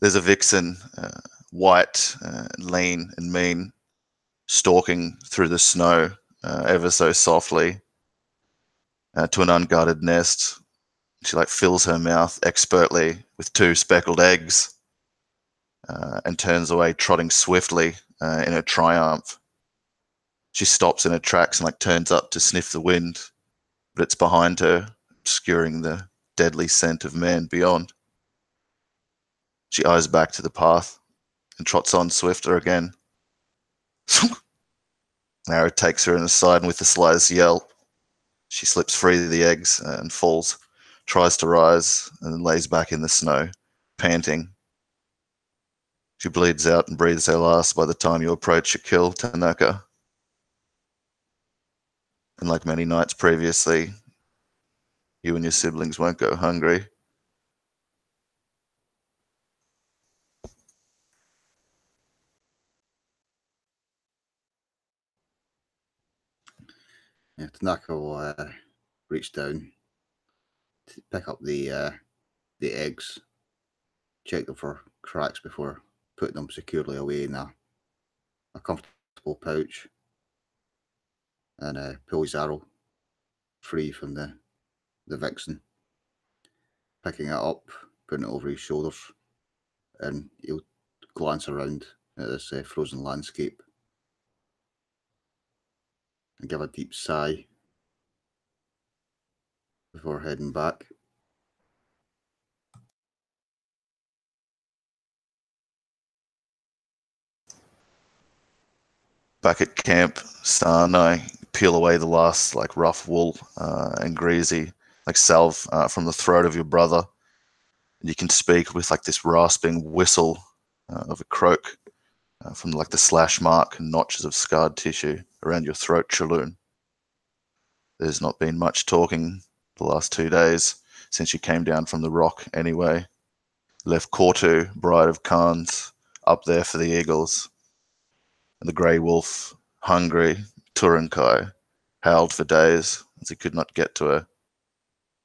there's a vixen, uh, white, uh, lean, and mean, stalking through the snow uh, ever so softly uh, to an unguarded nest. She like fills her mouth expertly with two speckled eggs uh, and turns away, trotting swiftly in her triumph. She stops in her tracks and like turns up to sniff the wind, but it's behind her, obscuring the deadly scent of man beyond. She eyes back to the path and trots on swifter again. Arrow takes her in the side, and with the slightest yell, she slips free of the eggs and falls, tries to rise, and then lays back in the snow, panting. She bleeds out and breathes her last by the time you approach your kill, Teneka. And like many nights previously, you and your siblings won't go hungry. Yeah, Teneka will uh, reach down to pick up the uh, the eggs, check them for cracks before putting them securely away in a, a comfortable pouch, and uh, pull his arrow free from the the vixen, picking it up, putting it over his shoulders, and he'll glance around at this uh, frozen landscape and give a deep sigh before heading back. Back at camp, Stan, I peel away the last like rough wool uh, and greasy like salve uh, from the throat of your brother. And you can speak with like this rasping whistle uh, of a croak uh, from like the slash mark and notches of scarred tissue around your throat, Chulunn. There's not been much talking the last two days since you came down from the rock anyway. Left Kortu, Bride of Khans, up there for the Eagles. And the Grey Wolf, hungry, Turankai, howled for days as he could not get to her.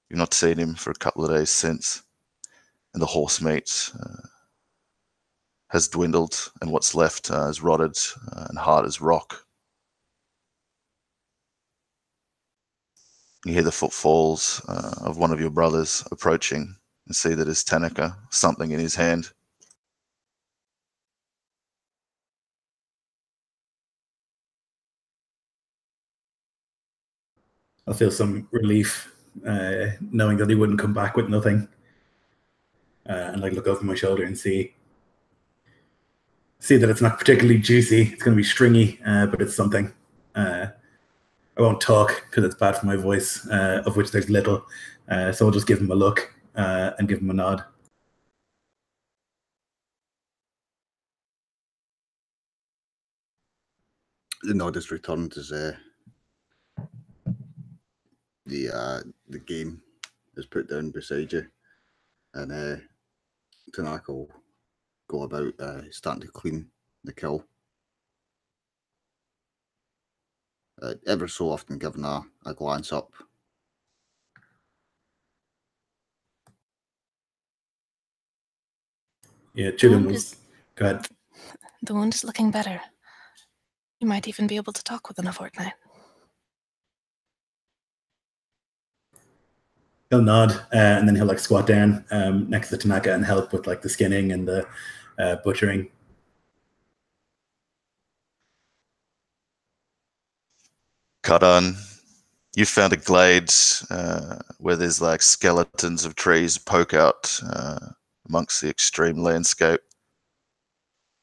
You've not seen him for a couple of days since. And the horse meat uh, has dwindled, and what's left uh, is rotted uh, and hard as rock. You hear the footfalls uh, of one of your brothers approaching and see that it's Teneka, something in his hand. I'll feel some relief uh, knowing that he wouldn't come back with nothing. Uh, and like look over my shoulder and see see that it's not particularly juicy. It's going to be stringy, uh, but it's something. Uh, I won't talk because it's bad for my voice, uh, of which there's little. Uh, so I'll just give him a look uh, and give him a nod. The nod is returned as uh, the the game is put down beside you, and uh, Teneka will go about uh, starting to clean the kill. Uh, ever so often giving a, a glance up. Yeah, Julian was. Go ahead. The wound is looking better. You might even be able to talk within a fortnight. He'll nod uh, and then he'll like squat down um, next to Teneka and help with like the skinning and the uh, butchering. Karan, you found a glade uh, where there's like skeletons of trees poke out uh, amongst the extreme landscape.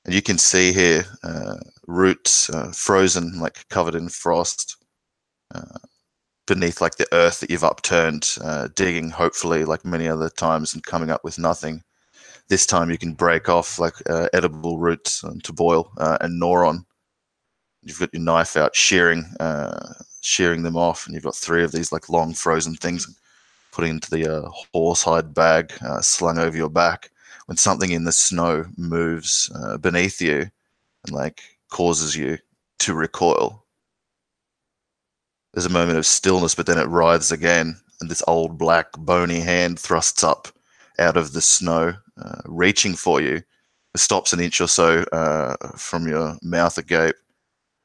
And you can see here uh, roots uh, frozen, like covered in frost, uh, beneath like the earth that you've upturned, uh, digging hopefully like many other times and coming up with nothing. This time you can break off like edible roots to boil and gnaw on. You've got your knife out shearing uh, shearing them off and you've got three of these like long frozen things putting into the uh, horsehide bag uh, slung over your back. When something in the snow moves uh, beneath you and like causes you to recoil there's a moment of stillness but then it writhes again and this old black bony hand thrusts up out of the snow uh, reaching for you. It stops an inch or so uh, from your mouth agape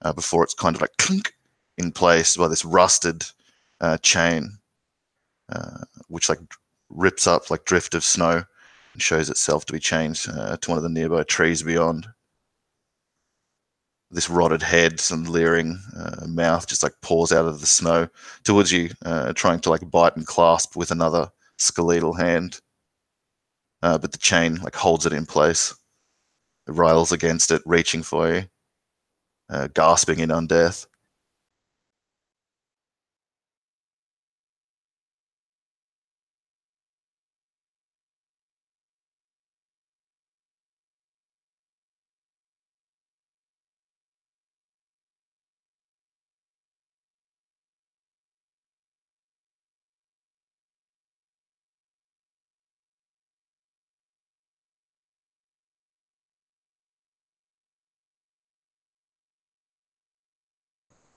uh, before it's kind of like clink in place by this rusted uh, chain, uh, which like rips up like drift of snow and shows itself to be chained uh, to one of the nearby trees beyond. This rotted head and leering mouth just like pours out of the snow towards you, trying to like bite and clasp with another skeletal hand. Uh, but the chain like holds it in place. It rails against it, reaching for you, uh, gasping in undeath.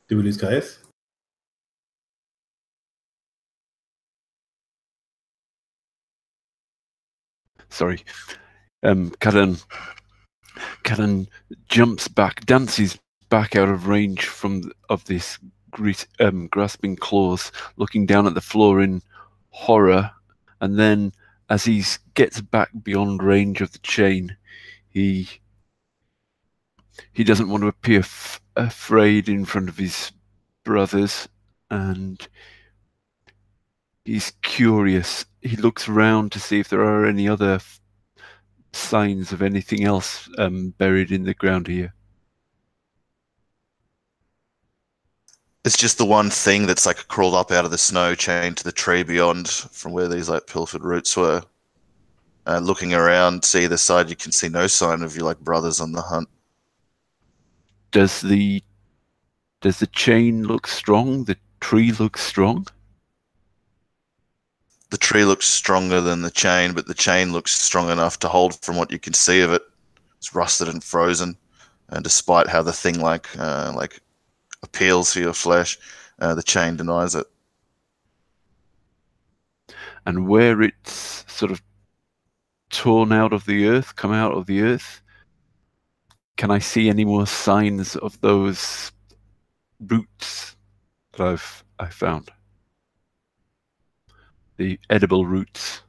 Do we lose Caius? Sorry. Um, Karen, Karen jumps back, dances back out of range from of this grit, um, grasping claws, looking down at the floor in horror, and then as he gets back beyond range of the chain, he he doesn't want to appear f- afraid in front of his brothers, and he's curious. He looks around to see if there are any other f- signs of anything else um, buried in the ground here. It's just the one thing that's like crawled up out of the snow, chained to the tree beyond from where these like pilfered roots were. Uh, looking around, to either side, you can see no sign of your like brothers on the hunt. Does the does the chain look strong? The tree looks strong. The tree looks stronger than the chain, but the chain looks strong enough to hold from what you can see of it. It's rusted and frozen, and despite how the thing like uh, like appeals to your flesh, uh, the chain denies it. and where it's sort of torn out of the earth, come out of the earth, can I see any more signs of those roots that I've I found? The edible roots.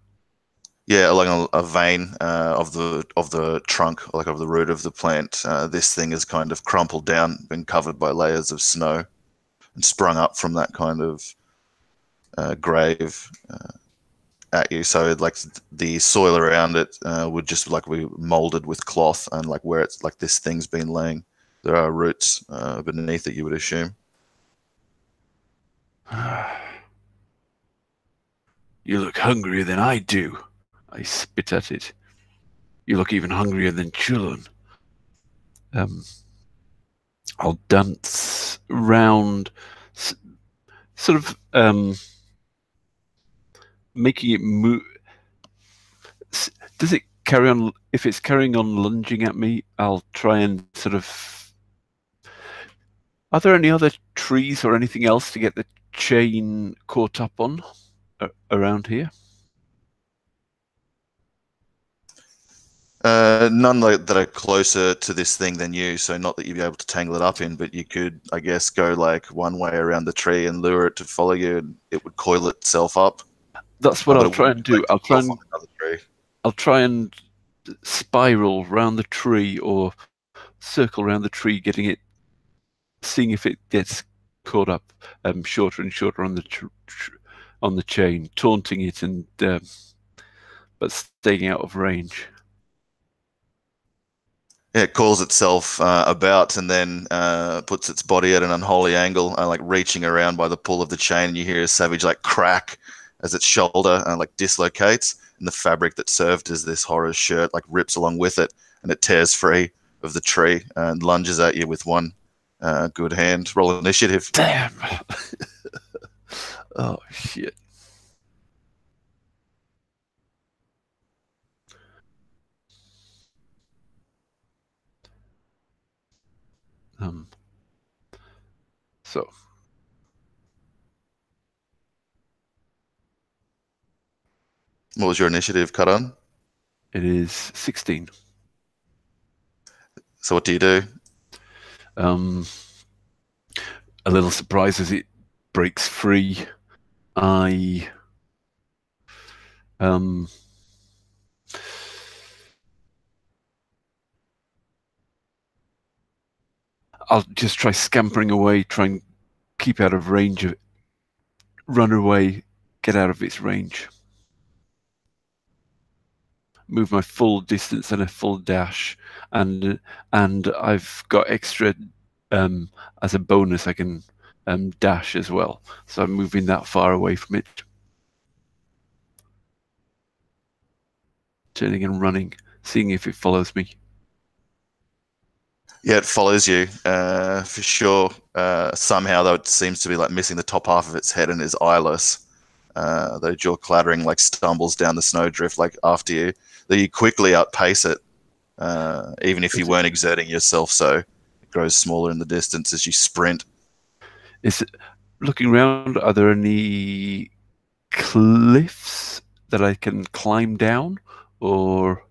Yeah, along a, a vein uh, of the of the trunk, like of the root of the plant, uh, this thing is kind of crumpled down, been covered by layers of snow, and sprung up from that kind of uh, grave uh, at you. So like the soil around it uh, would just like be molded with cloth, and like where it's like this thing's been laying, there are roots uh, beneath it. You would assume. You look hungrier than I do. I spit at it. You look even hungrier than Chulunn. Um, I'll dance round, sort of um, making it move. Does it carry on? If it's carrying on lunging at me, I'll try and sort of. Are there any other trees or anything else to get the chain caught up on a- around here? Uh, none that are closer to this thing than you, so not that you'd be able to tangle it up in, but you could, I guess, go like one way around the tree and lure it to follow you, and it would coil itself up. That's what I'll try and do. I'll try and on another tree. I'll try and spiral round the tree or circle around the tree, getting it, seeing if it gets caught up um, shorter and shorter on the tr- tr- on the chain, taunting it and um, but staying out of range. Yeah, it calls itself uh, about and then uh, puts its body at an unholy angle, uh, like reaching around by the pull of the chain. And you hear a savage like crack as its shoulder uh, like dislocates, and the fabric that served as this horror shirt like rips along with it, and it tears free of the tree and lunges at you with one uh, good hand. Roll initiative. Damn. oh shit. Um. So What was your initiative, cut on? It is 16. So what do you do? Um, a little surprise as it breaks free. I um, I'll just try scampering away, try and keep out of range of run away, get out of its range. Move my full distance and a full dash, and and I've got extra um, as a bonus. I can um, dash as well, so I'm moving that far away from it. Turning and running, seeing if it follows me. Yeah, it follows you uh, for sure. Uh, somehow, though, it seems to be like missing the top half of its head and is eyeless. Uh, though jaw clattering, like stumbles down the snowdrift, like after you. Though you quickly outpace it, uh, even if you weren't exerting yourself. So it grows smaller in the distance as you sprint. Is it, looking around? Are there any cliffs that I can climb down, or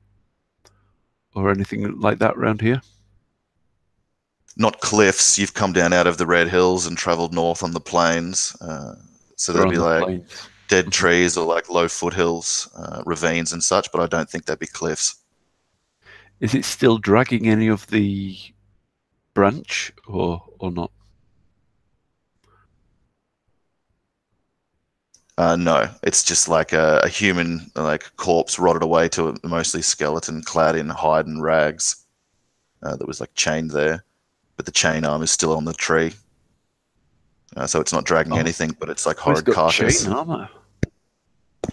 or anything like that around here? Not cliffs. You've come down out of the red hills and travelled north on the plains. Uh, so there'll be the like plains? Dead trees or like low foothills, uh, ravines and such. But I don't think they'd be cliffs. Is it still dragging any of the branch, or or not? Uh, no, it's just like a, a human like corpse rotted away to a mostly skeleton clad in hide and rags uh, that was like chained there, but the chain arm is still on the tree. Uh, so it's not dragging Oh. anything, but it's like got carcass. chain armor.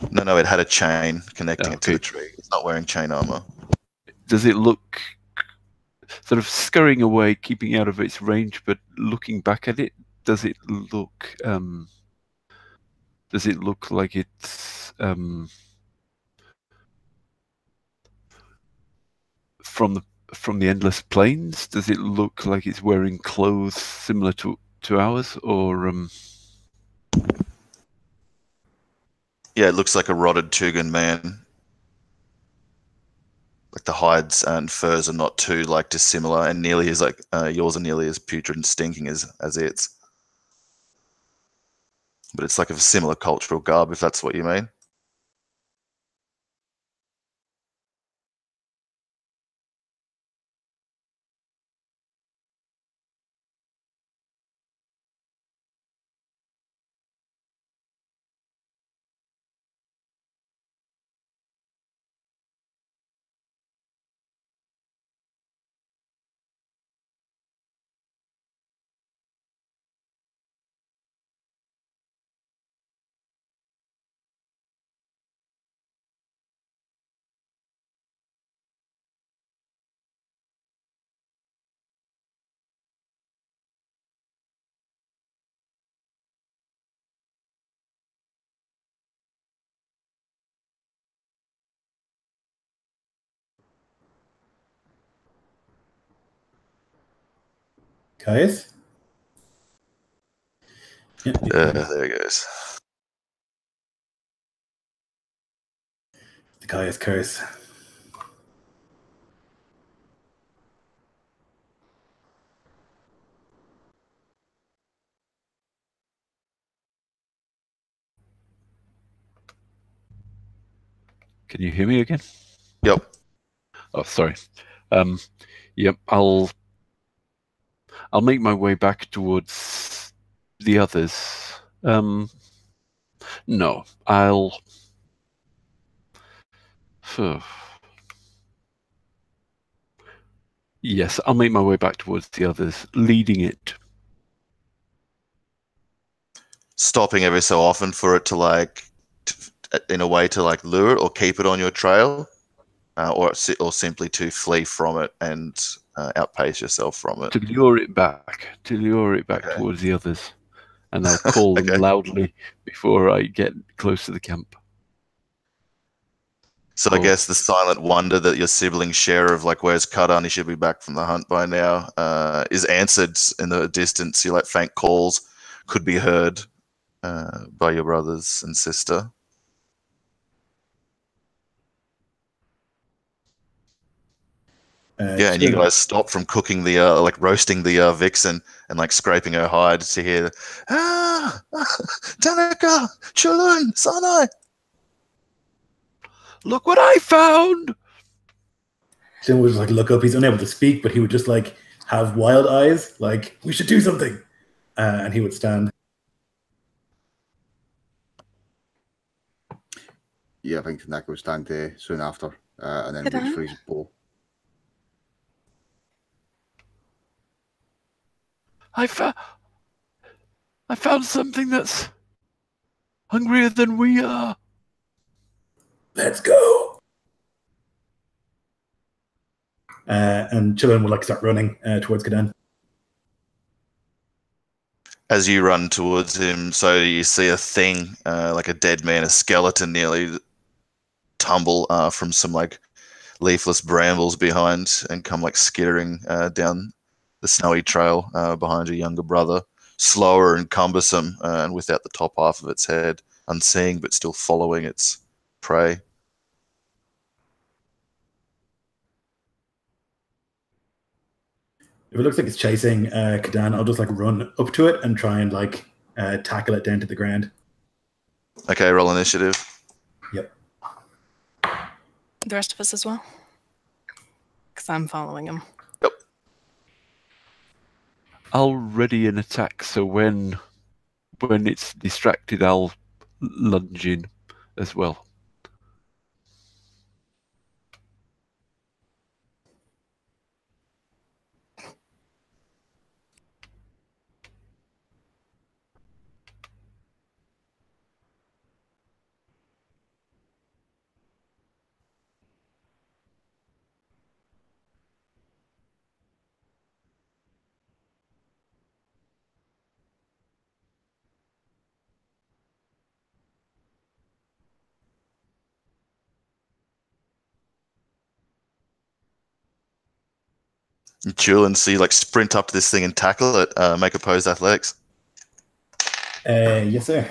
No, no, it had a chain connecting Oh, it to the tree. It's not wearing chain armor. Does it look sort of scurrying away, keeping out of its range, but looking back at it? Does it look? Um, does it look like it's um, from the from the endless plains? Does it look like it's wearing clothes similar to to hours or um, Yeah, it looks like a rotted Tugan man. Like the hides and furs are not too like dissimilar, and nearly as like uh, yours are nearly as putrid and stinking as as its. But it's like a similar cultural garb, if that's what you mean. Caius? Yeah, Uh, there it goes. the Caius curse. can you hear me again? Yep. Oh, sorry. Um, yep, I'll I'll make my way back towards the others. Um, no, I'll. Yes, I'll make my way back towards the others, leading it. Stopping every so often for it to like, t- in a way to like lure it or keep it on your trail, uh, or or simply to flee from it and uh, outpace yourself from it. to lure it back, to lure it back Okay. towards the others, and I'll call Okay. them loudly before I get close to the camp. So I guess the silent wonder that your siblings share of like where's Kadan, he should be back from the hunt by now, uh, is answered in the distance. You like faint calls could be heard uh, by your brothers and sister. Uh, Yeah, and you guys stop from cooking the uh, like roasting the uh, vixen and like scraping her hide to hear ah Teneka Chulunn Sarnai. Look what I found! Chulunn would just like look up. He's unable to speak, but he would just like have wild eyes, like we should do something, uh, and he would stand. Yeah, I think Teneka will stand uh, soon after, uh, and then Good reach for his bow. I found. I found something that's hungrier than we are. Let's go. Uh, and Chulunn will like start running uh, towards Kadan. As you run towards him, so you see a thing uh, like a dead man, a skeleton nearly tumble uh, from some like leafless brambles behind and come like skittering uh, down the snowy trail uh, behind your younger brother, slower and cumbersome, uh, and without the top half of its head, unseeing but still following its prey. If it looks like it's chasing uh, Kadan, I'll just like run up to it and try and like uh, tackle it down to the ground. Okay, roll initiative. Yep. The rest of us as well? Because I'm following him. I'll ready an attack, so when when it's distracted, I'll lunge in as well. And Chulunn, so you like sprint up to this thing and tackle it, uh, make opposed athletics. Uh, yes, sir.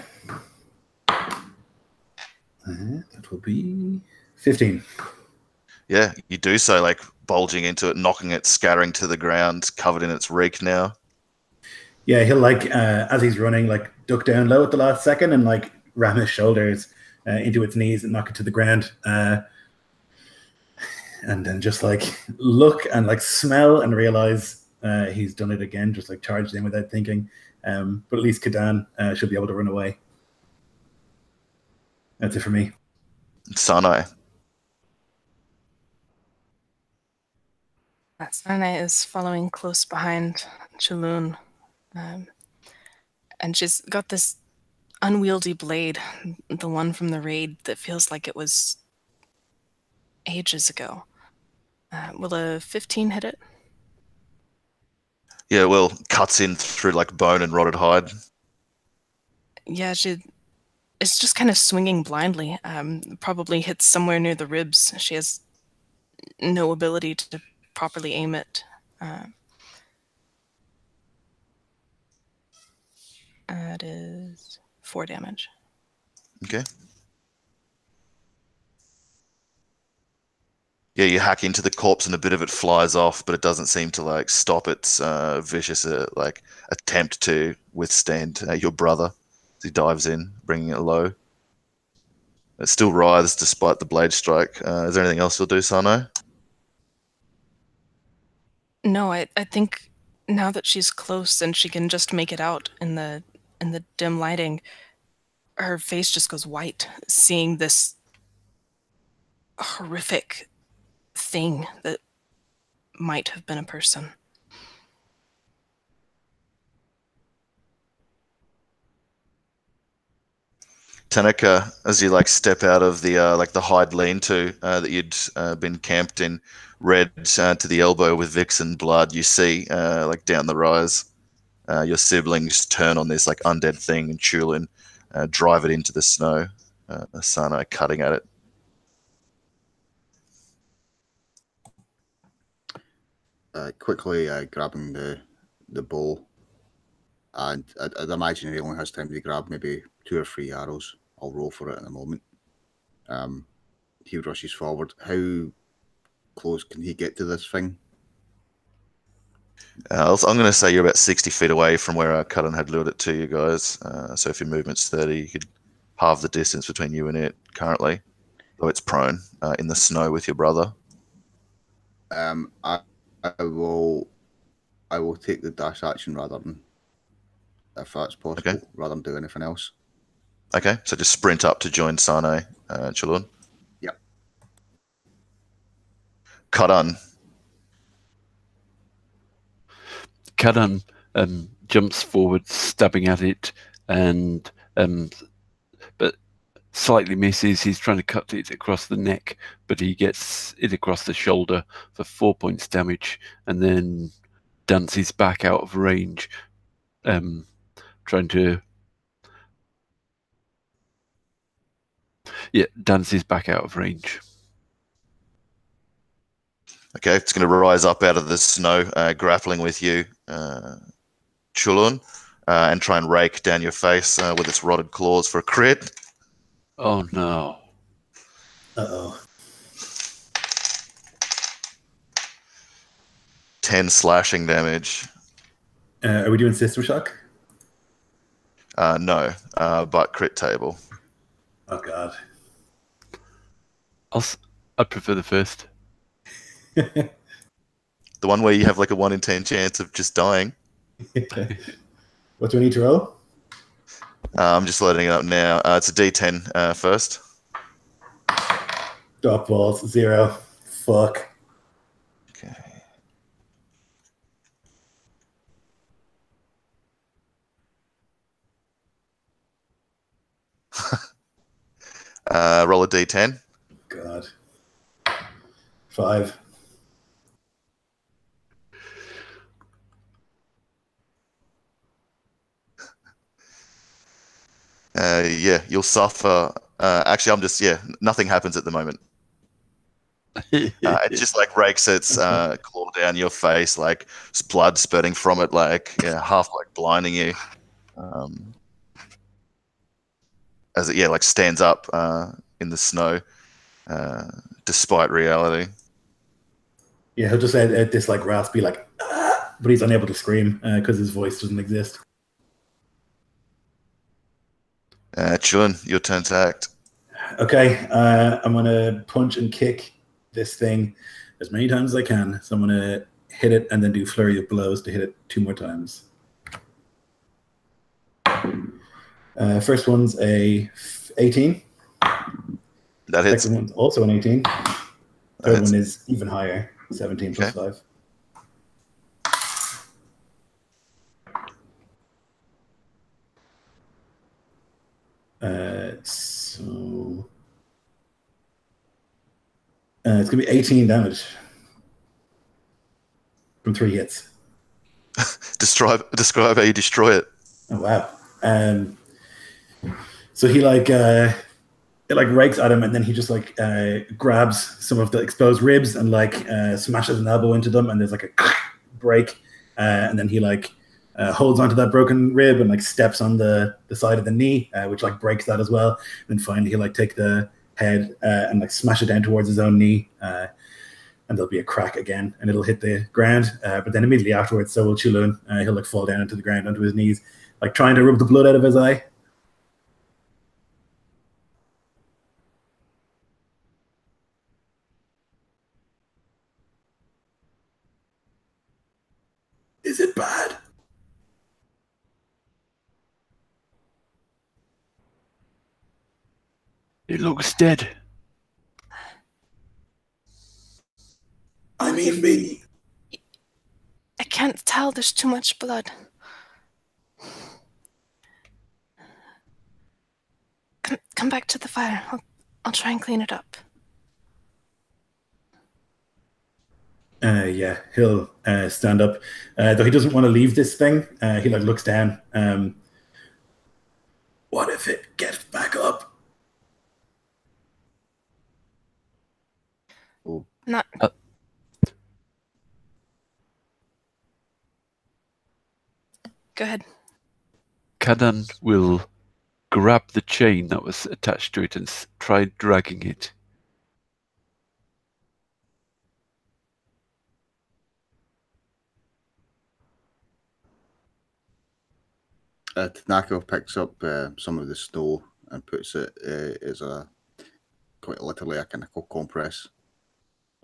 Uh, that will be 15. Yeah, you do so, like bulging into it, knocking it, scattering to the ground, covered in its reek now. Yeah, he'll like, uh, as he's running, like duck down low at the last second and like ram his shoulders uh, into its knees and knock it to the ground. Uh, and then just like look and like smell and realize uh, he's done it again, just like charged in without thinking. Um, but at least Kadan uh, should be able to run away. That's it for me. Sanai. Sarnai is following close behind Chulunn. Um, and she's got this unwieldy blade, the one from the raid that feels like it was ages ago. Uh, will a 15 hit it? Yeah, well, cuts in through like bone and rotted hide. Yeah, she is just kind of swinging blindly. Um, probably hits somewhere near the ribs. She has no ability to properly aim it. Uh, that is four damage. Okay. Yeah, you hack into the corpse and a bit of it flies off, but it doesn't seem to like stop its uh, vicious uh, like attempt to withstand uh, your brother. He dives in, bringing it low. It still writhes despite the blade strike. Uh, is there anything else you'll do, Sano? No, I, I think now that she's close and she can just make it out in the in the dim lighting, her face just goes white, seeing this horrific thing that might have been a person. Teneka, as you like step out of the uh, like the hide lean-to uh, that you'd uh, been camped in, red uh, to the elbow with Vixen blood, you see uh, like down the rise, uh, your siblings turn on this like undead thing and Chulunn drive it into the snow. Uh, Asana cutting at it. Uh, quickly uh, grabbing the the bow, and I'd, I'd imagine he only has time to grab maybe two or three arrows. I'll roll for it in a moment. Um, he rushes forward. How close can he get to this thing? Uh, I'm going to say you're about 60 feet away from where uh, Cullen had lured it to you guys. Uh, so if your movement's 30, you could halve the distance between you and it currently, though it's prone uh, in the snow with your brother. Um, I, I will, I will take the dash action rather than, if that's possible, Okay. rather than do anything else. Okay, so just sprint up to join Sane uh, and Chulunn. Yep. Karan. Karan um, jumps forward, stabbing at it, and um, but slightly misses. He's trying to cut it across the neck, but he gets it across the shoulder for four points damage, and then dances back out of range, um, trying to. Yeah, dances back out of range. Okay, it's going to rise up out of the snow, uh, grappling with you, uh, Chulunn, uh, and try and rake down your face uh, with its rotted claws for a crit. Oh no! Uh oh. 10 slashing damage. Uh, are we doing System Shock? Uh, no, uh, but crit table. Oh god. I'll, s- I prefer the first. The one where you have like a 1 in 10 chance of just dying. what do we need to roll? Uh, I'm just loading it up now. Uh, it's a D10 uh, first. Drop balls. Zero. Fuck. Okay. uh, roll a D10. God. Five. Uh, yeah, you'll suffer. Uh, actually, I'm just yeah. Nothing happens at the moment. Uh, it just like rakes its uh, claw down your face, like blood spurting from it, like yeah, half like blinding you. Um, as it yeah, like stands up uh, in the snow, uh, despite reality. Yeah, he'll just add, add this like raspy like, "Ah," but he's unable to scream because his voice doesn't exist. Uh, Chun, your turn to act. Okay, uh, I'm gonna punch and kick this thing as many times as I can. So I'm gonna hit it and then do flurry of blows to hit it two more times. Uh, first one's a f- 18. That hits. Second one's also an 18. Third one is even higher, 17 plus Okay. 5. Uh, so uh, it's gonna be 18 damage from three hits. Describe describe how you destroy it. Oh wow. Um so he like uh it like rakes at him and then he just like uh grabs some of the exposed ribs and like uh smashes an elbow into them and there's like a break uh and then he like uh, holds onto that broken rib and like steps on the the side of the knee uh, which like breaks that as well and finally he like take the head uh, and like smash it down towards his own knee uh and there'll be a crack again and it'll hit the ground uh, but then immediately afterwards so will Chulunn uh, he'll like fall down into the ground onto his knees like trying to rub the blood out of his eye. Is it bad? It looks dead. I mean, me. I can't tell. There's too much blood. Come, come back to the fire. I'll, I'll try and clean it up. Uh, yeah, he'll uh, stand up. Uh, though he doesn't want to leave this thing, uh, he like looks down. Um, what if it gets back up? Not. Uh, Go ahead. Kanan will grab the chain that was attached to it and try dragging it. Uh, Teneka picks up uh, some of the snow and puts it uh, as a quite literally a kind of compress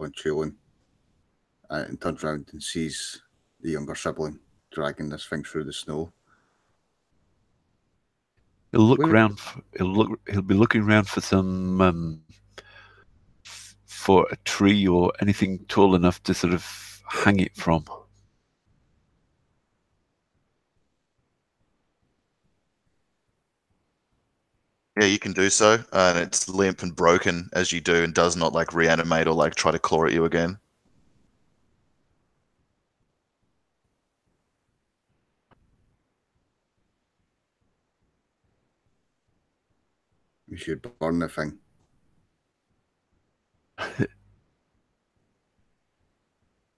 on Chulunn uh, and turns around and sees the younger sibling dragging this thing through the snow. He'll look Where- around. For, he'll look. He'll be looking around for some um, for a tree or anything tall enough to sort of hang it from. Yeah, you can do so, and it's limp and broken as you do, and does not like reanimate or like try to claw at you again. We should burn the thing.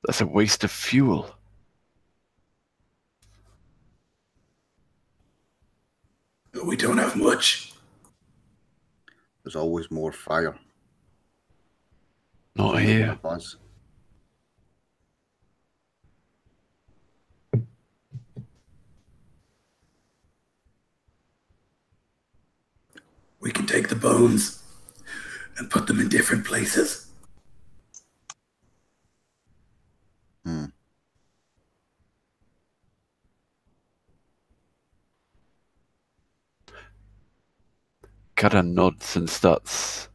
That's a waste of fuel. We don't have much. There's always more fire. Not here. one of us. We can take the bones and put them in different places. Hmm. Karan nods and starts.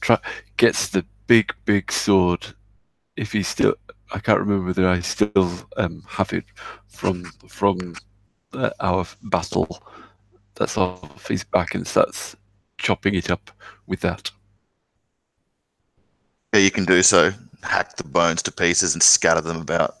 Try, gets the big, big sword. If he still, I can't remember whether I still um, have it from from uh, our battle. That's off his back and starts chopping it up with that. Yeah, you can do so. Hack the bones to pieces and scatter them about.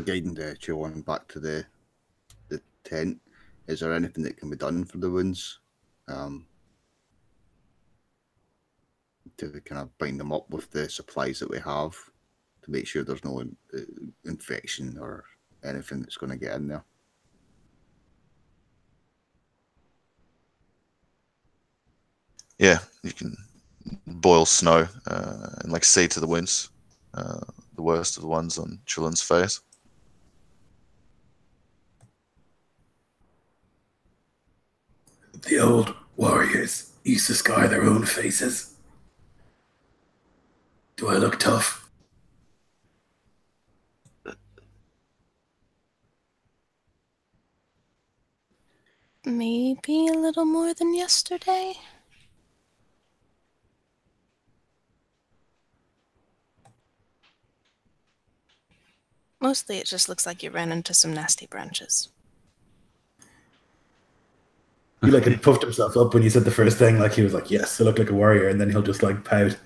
Guiding the Chulunn back to the the tent. Is there anything that can be done for the wounds? Um, to kind of bind them up with the supplies that we have to make sure there's no in- uh, infection or anything that's going to get in there. Yeah, you can boil snow uh, and like see to the wounds, Uh, the worst of the ones on Chulunn's face. The old warriors used to scar their own faces. Do I look tough? Maybe a little more than yesterday. Mostly it just looks like you ran into some nasty branches. He like had puffed himself up when he said the first thing, like he was like, "Yes, I look like a warrior," and then he'll just like pout.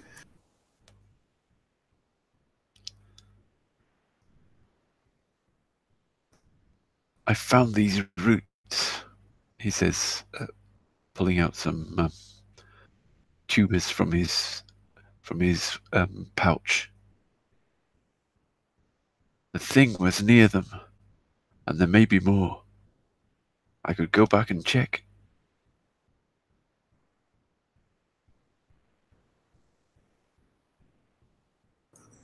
I found these roots, he says, uh, pulling out some um, tubers from his from his um, pouch. The thing was near them, and there may be more. I could go back and check.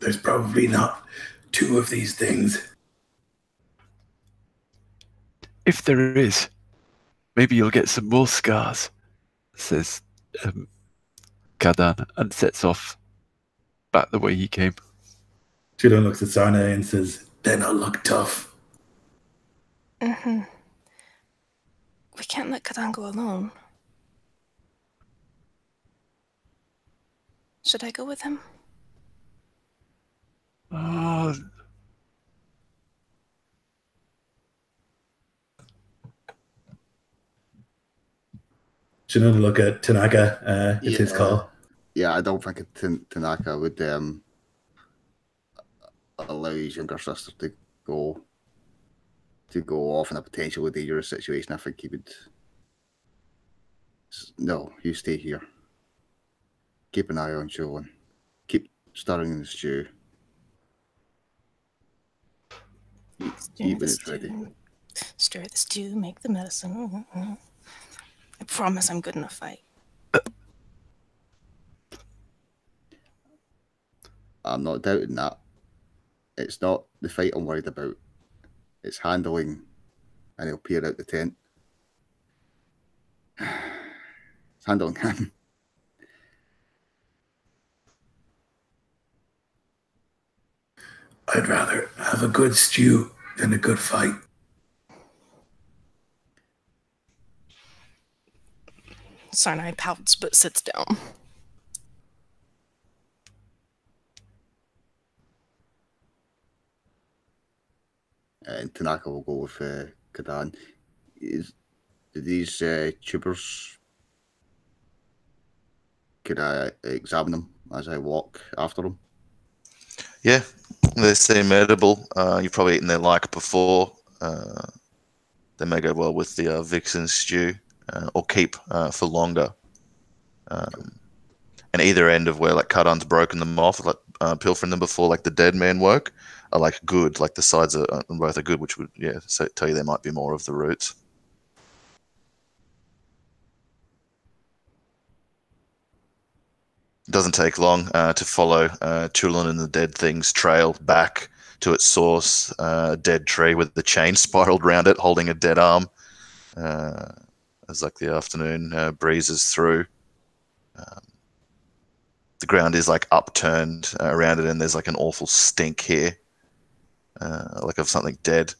There's probably not two of these things. If there is, maybe you'll get some more scars, says um, Kadan, and sets off back the way he came. Chulunn looks at Sarnai and says, "Then I'll look tough." Mm-hmm. We can't let Kadan go alone. Should I go with him? Oh, Chulunn will look at Teneka. Uh, it's his Yeah. call. Yeah, I don't think Tan- Teneka would um, allow his younger sister to go to go off in a potentially dangerous situation. I think he would. No, you stay here. Keep an eye on Chulunn. Keep stirring in the stew. When it's ready. Stir the stew, make the medicine. Mm-hmm. I promise I'm good in a fight. I'm not doubting that. It's not the fight I'm worried about. It's handling, and he'll peer out the tent. It's handling him. I'd rather have a good stew than a good fight. Sarnai pouts but sits down. and Teneka will go with uh, Kadan. Is do these uh, tubers? Could I examine them as I walk after them? Yeah, they seem edible. Uh, you've probably eaten their like before. Uh, they may go well with the uh, vixen stew uh, or keep uh, for longer. Um, and either end of where like Kadan's broken them off, like uh, pilfering them before like the dead man work, are like good. Like the sides are both are good, which would yeah so tell you there might be more of the roots. Doesn't take long uh, to follow uh, and the dead thing's trail back to its source, uh, a dead tree with the chain spiraled around it, holding a dead arm. Uh, as like the afternoon uh, breezes through, um, the ground is like upturned uh, around it, and there's like an awful stink here, uh, like of something dead.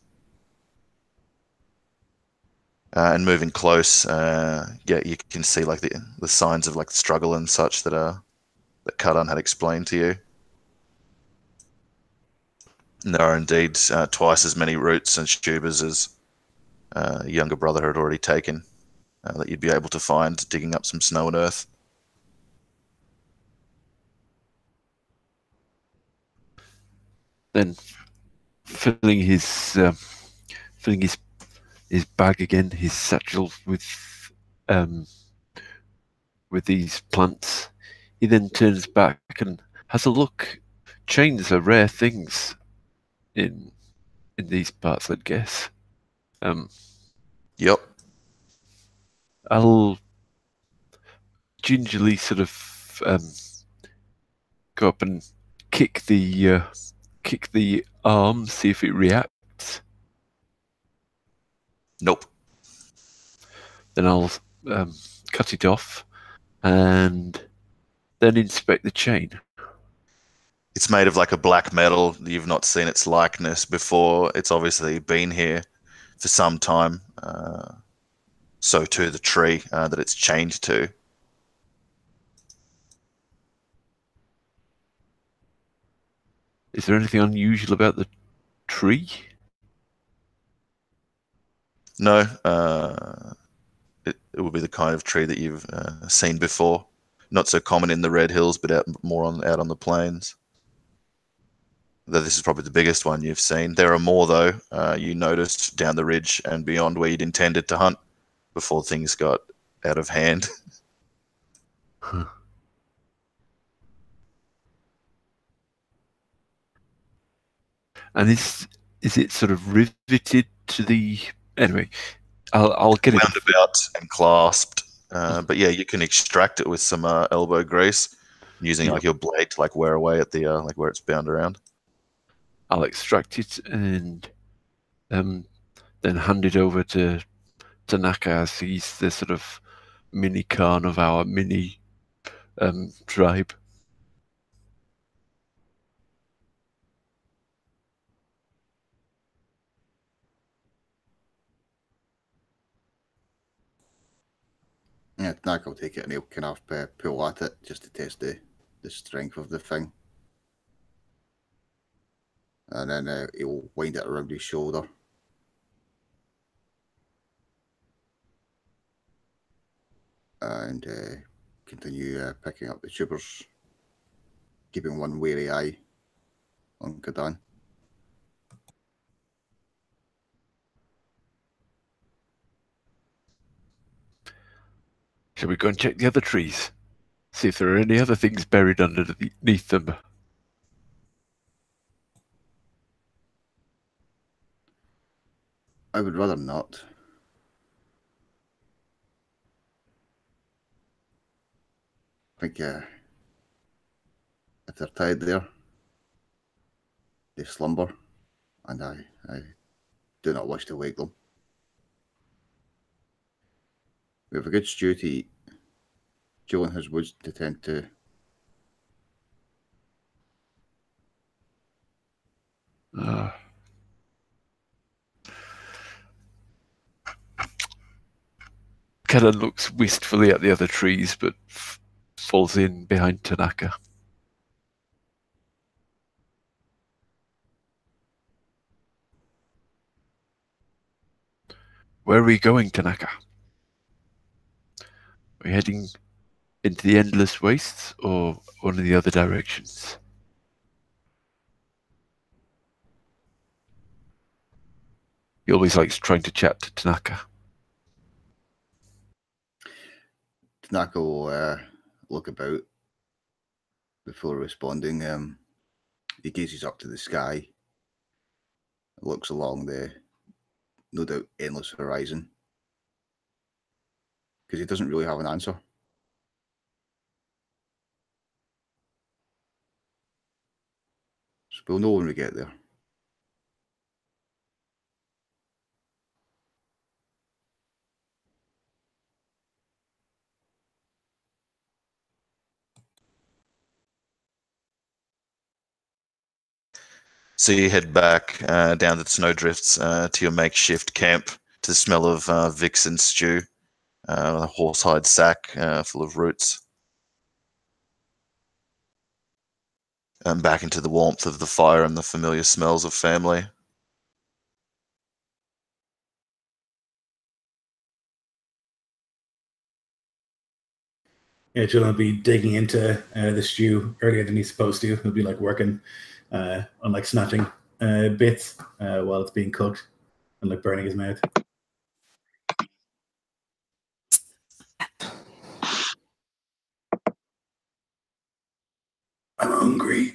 Uh, and moving close, uh, yeah, you can see like the the signs of like struggle and such that uh that Kadan had explained to you. And there are indeed uh, twice as many roots and tubers as uh, younger brother had already taken uh, that you'd be able to find digging up some snow and earth. Then filling his uh, filling his his bag again, his satchel with um, with these plants. He then turns back and has a look. Chains are rare things in in these parts, I'd guess. Um, Yep. I'll gingerly sort of um, go up and kick the uh, kick the arm, see if it reacts. Nope. Then I'll um, cut it off and then inspect the chain. It's made of like a black metal. You've not seen its likeness before. It's obviously been here for some time. Uh, so too the tree uh, that it's chained to. Is there anything unusual about the tree? No, uh, it, it will be the kind of tree that you've uh, seen before. Not so common in the Red Hills, but out more on out on the plains. Though this is probably the biggest one you've seen. There are more though. Uh, you noticed down the ridge and beyond where you'd intended to hunt before things got out of hand. And is is it sort of riveted to the anyway? I'll I'll get it. Roundabout and clasped. Uh, but yeah, you can extract it with some uh, elbow grease using like your blade to like wear away at the uh, like where it's bound around. I'll extract it and um, then hand it over to Teneka as he's the sort of mini Khan of our mini um, tribe. Yeah, Teneka will take it and he'll kind of uh, pull at it just to test the, the strength of the thing. And then uh, he'll wind it around his shoulder. And uh, continue uh, picking up the tubers, keeping one wary eye on Kadan. Shall we go and check the other trees? See if there are any other things buried underneath them. I would rather not. I think uh, if they're tied there, they slumber, and I, I do not wish to wake them. We have a good stew to eat. Chulunn has woods to tend to. Uh, looks wistfully at the other trees, but falls in behind Teneka. Where are we going, Teneka? We heading into the endless wastes or one of the other directions? He always likes trying to chat to Teneka. Teneka will uh, look about before responding. Um, he gazes up to the sky, looks along the no doubt endless horizon because he doesn't really have an answer. So we'll know when we get there. So you head back uh, down the snowdrifts uh, to your makeshift camp to the smell of uh, vixen stew, uh, a horsehide sack uh, full of roots. And back into the warmth of the fire and the familiar smells of family. Yeah, Chulunn will be digging into uh, the stew earlier than he's supposed to. He'll be like working uh, on like snatching uh, bits uh, while it's being cooked and like burning his mouth. I'm hungry.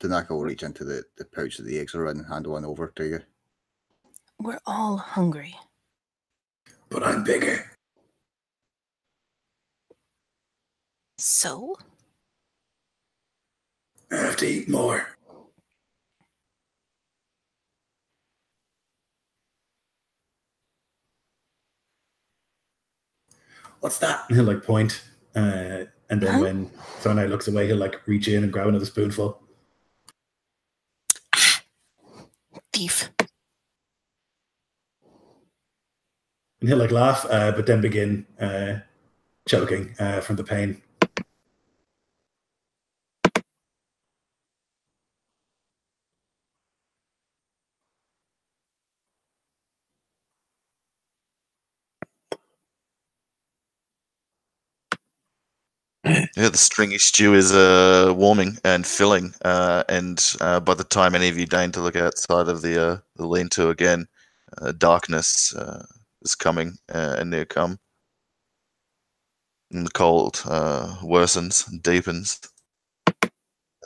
Teneka will reach into the, the pouch that the eggs are in and hand one over to you. We're all hungry. But I'm bigger. So? I have to eat more. What's that? He'll like point, uh, and then Huh? when Sarnai looks away, he'll like reach in and grab another spoonful. Thief. And he'll like laugh, uh, but then begin uh, choking uh, from the pain. Yeah, the stringy stew is uh, warming and filling, uh, and uh, by the time any of you deign to look outside of the uh, the lean-to again, uh, darkness uh, is coming and near come, and the cold worsens, deepens.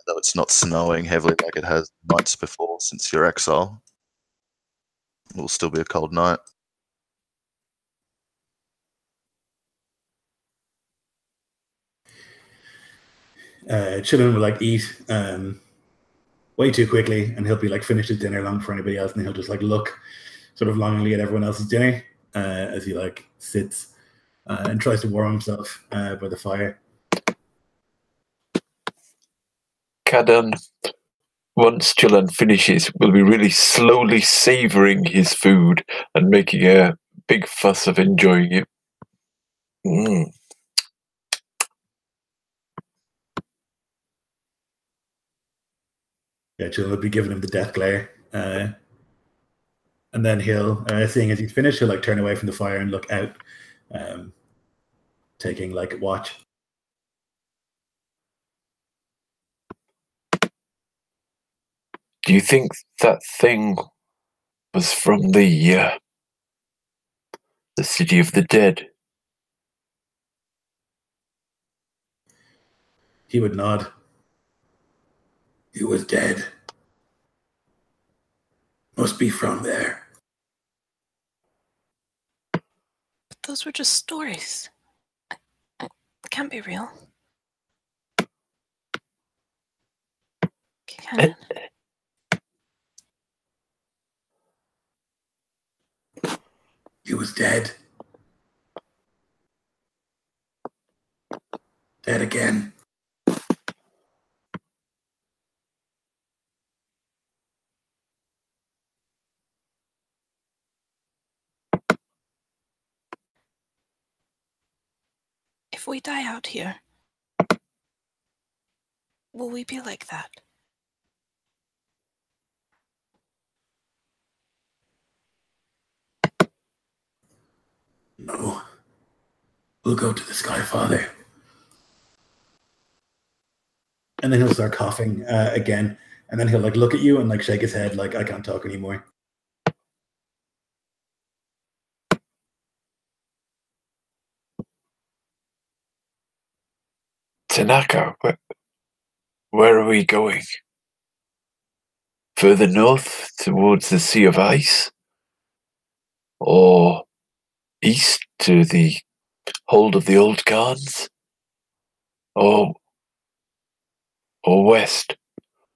Though it's not snowing heavily like it has nights before since your exile, it will still be a cold night. Uh, Chulunn will like eat um, way too quickly, and he'll be like finished his dinner long for anybody else, and he'll just like look sort of longingly at everyone else's dinner uh, as he like sits uh, and tries to warm himself uh, by the fire. Kadan, once Chulunn finishes, will be really slowly savouring his food and making a big fuss of enjoying it. Mm. Yeah, Chulunn will be giving him the death glare, uh, and then he'll, uh, seeing as he's finished, he'll like turn away from the fire and look out, um, taking like watch. Do you think that thing was from the uh, the city of the dead? He would nod. He was dead. Must be from there. But those were just stories. I, I, it can't be real. Can it? He was dead. Dead again. If we die out here, will we be like that? No. We'll go to the Sky Father. And then he'll start coughing uh, again. And then he'll like look at you and like shake his head like I can't talk anymore. Teneka, where, where are we going? Further north towards the Sea of Ice? Or east to the hold of the old guards? Or, or west?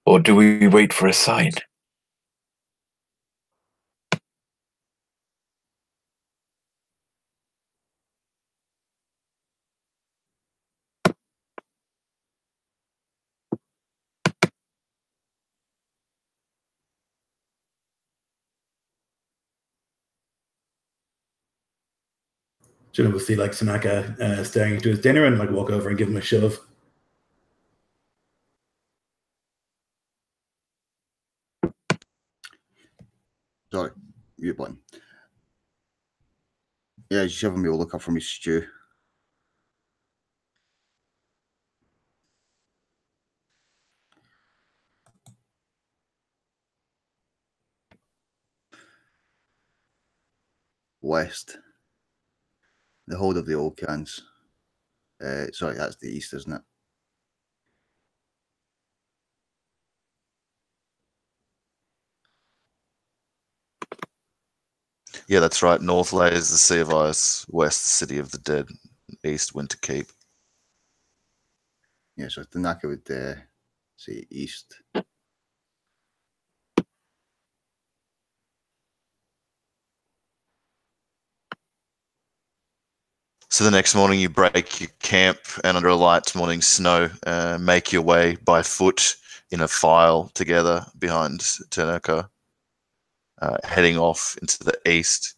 Or do we wait for a sign? Juno will see like Teneka uh, staring into his dinner and like walk over and give him a shove. Sorry, mute button. Yeah, he's having me a look up from his stew. West. The hold of the old Khans. Uh, sorry, that's the east, isn't it? Yeah, that's right. North lays the Sea of Ice, west the City of the Dead, east Winterkeep. Yeah, so Teneka would uh, say east. So the next morning, you break your camp and under a light morning snow, uh, make your way by foot in a file together behind Teneka, uh, heading off into the east.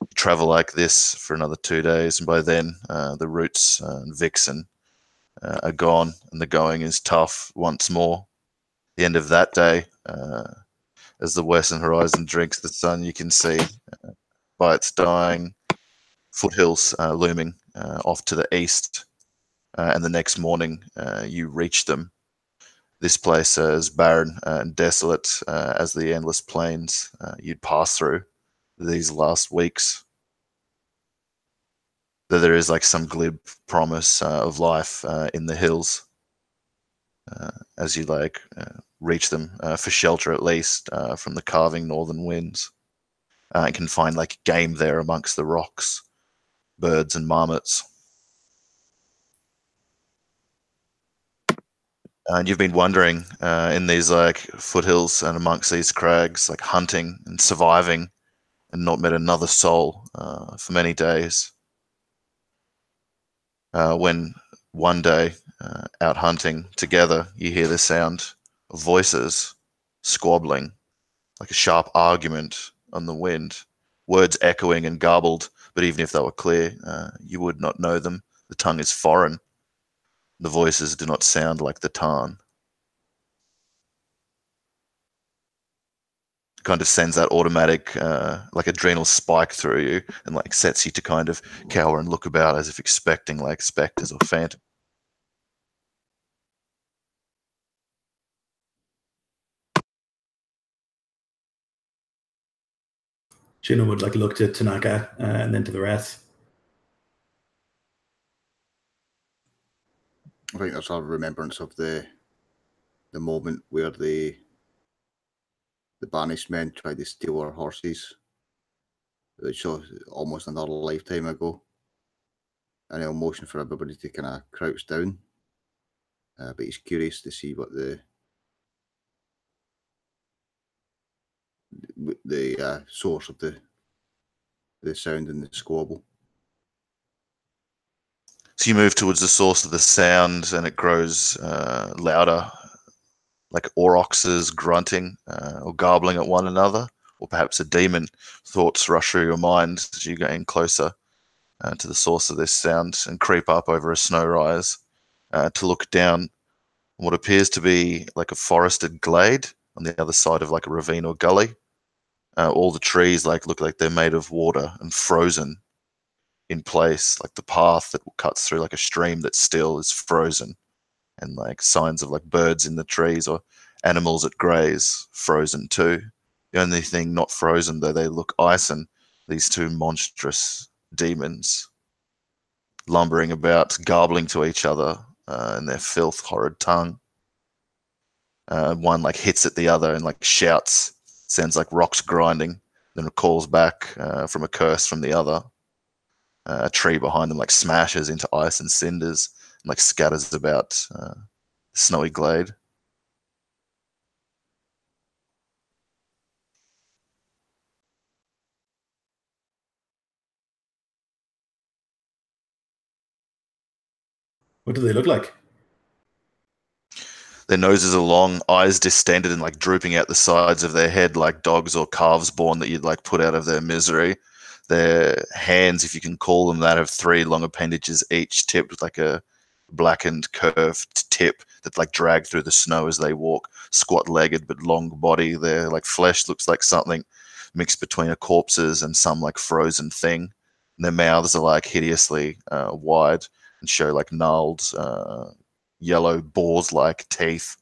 You travel like this for another two days, and by then, uh, the roots uh, and Vixen uh, are gone, and the going is tough once more. The end of that day, uh, as the western horizon drinks the sun, you can see by its dying foothills uh, looming uh, off to the east. Uh, and the next morning, uh, you reach them. This place uh, is barren and desolate uh, as the endless plains you'd pass through these last weeks. Though there is like some glib promise of life in the hills as you like reach them for shelter at least from the carving northern winds. and can find like game there amongst the rocks birds and marmots. And you've been wandering uh, in these like foothills and amongst these crags, like hunting and surviving, and not met another soul uh, for many days. Uh, when one day, uh, out hunting together, you hear the sound of voices squabbling, like a sharp argument on the wind, words echoing and garbled but even if they were clear, uh, you would not know them. The tongue is foreign. The voices do not sound like the Tarn. Kind of sends that automatic, uh, like adrenal spike through you, and like sets you to kind of cower and look about as if expecting like specters or phantoms. Juno would like look to Teneka uh, and then to the rest. I think that's our remembrance of the the moment where the the banished men tried to steal our horses, which was almost another lifetime ago. And he'll motion for everybody to kind of crouch down. Uh, but he's curious to see what the the uh, source of the the sound and the squabble. So you move towards the source of the sound, and it grows uh, louder, like aurochses grunting uh, or garbling at one another, or perhaps a demon. Thoughts rush through your mind as you gain closer uh, to the source of this sound and creep up over a snow rise uh, to look down what appears to be like a forested glade on the other side of like a ravine or gully. Uh, all the trees like look like they're made of water and frozen in place, like the path that cuts through like a stream that still is frozen, and like signs of like birds in the trees or animals at graze frozen too. The only thing not frozen though they look icen, these two monstrous demons lumbering about, garbling to each other uh, in their filth, horrid tongue. Uh, one like hits at the other and like shouts, sounds like rocks grinding, then calls back uh, from a curse from the other uh, a tree behind them like smashes into ice and cinders and like scatters about uh, the snowy glade. What do they look like? Their noses are long, eyes distended and like drooping out the sides of their head like dogs or calves born that you'd like put out of their misery. Their hands, if you can call them that, have three long appendages each tipped with like a blackened curved tip that like drag through the snow as they walk, squat legged but long body. Their like flesh looks like something mixed between a corpse's and some like frozen thing. And their mouths are like hideously uh, wide and show like gnarled uh, yellow boars like teeth.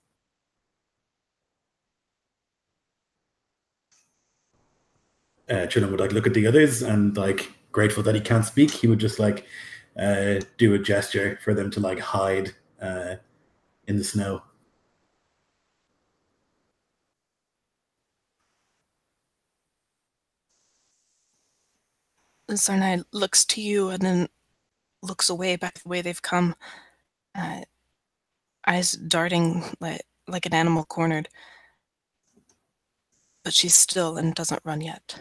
uh, Chulunn would like look at the others and like grateful that he can't speak. He would just like uh, do a gesture for them to like hide uh, in the snow. Sarnai looks to you and then looks away back the way they've come, uh, eyes darting like, like an animal cornered. But she's still and doesn't run yet.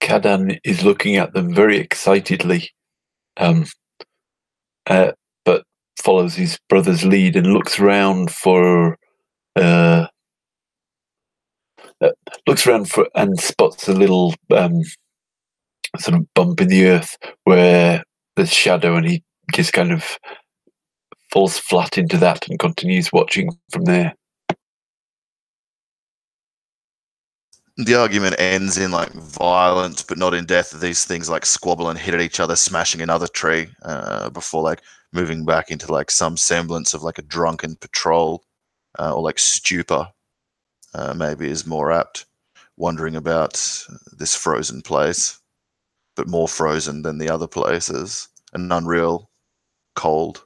Kadan is looking at them very excitedly, um, uh, but follows his brother's lead and looks round for, uh, uh, looks around for and spots a little um, sort of bump in the earth where there's shadow, and he just kind of falls flat into that and continues watching from there. the argument ends in like violence, but not in death. These things like squabble and hit at each other, smashing another tree uh, before like moving back into like some semblance of like a drunken patrol uh, or like stupor, uh, maybe is more apt. Wondering about this frozen place, but more frozen than the other places, and unreal cold.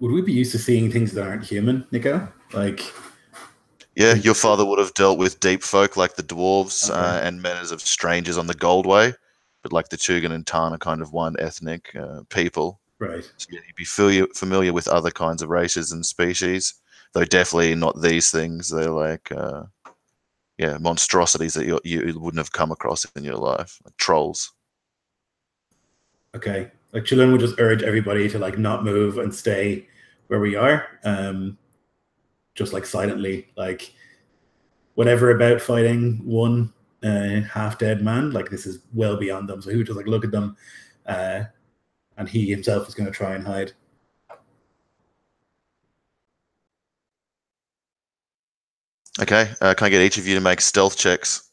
Would we be used to seeing things that aren't human, Nico? Like, Yeah, your father would have dealt with deep folk like the dwarves Okay. uh, and manners of strangers on the Goldway, but like the Tugan and Tana kind of one ethnic uh, people. Right? So he'd be familiar, familiar with other kinds of races and species, though definitely not these things. They're like, uh, yeah, monstrosities that you, you wouldn't have come across in your life, like trolls. Okay. Like, Chulunn would just urge everybody to like not move and stay where we are. Um, just like silently, like whatever about fighting one uh, half dead man. Like this is well beyond them. So he would just like look at them, uh, and he himself is going to try and hide. Okay, uh, can I get each of you to make stealth checks?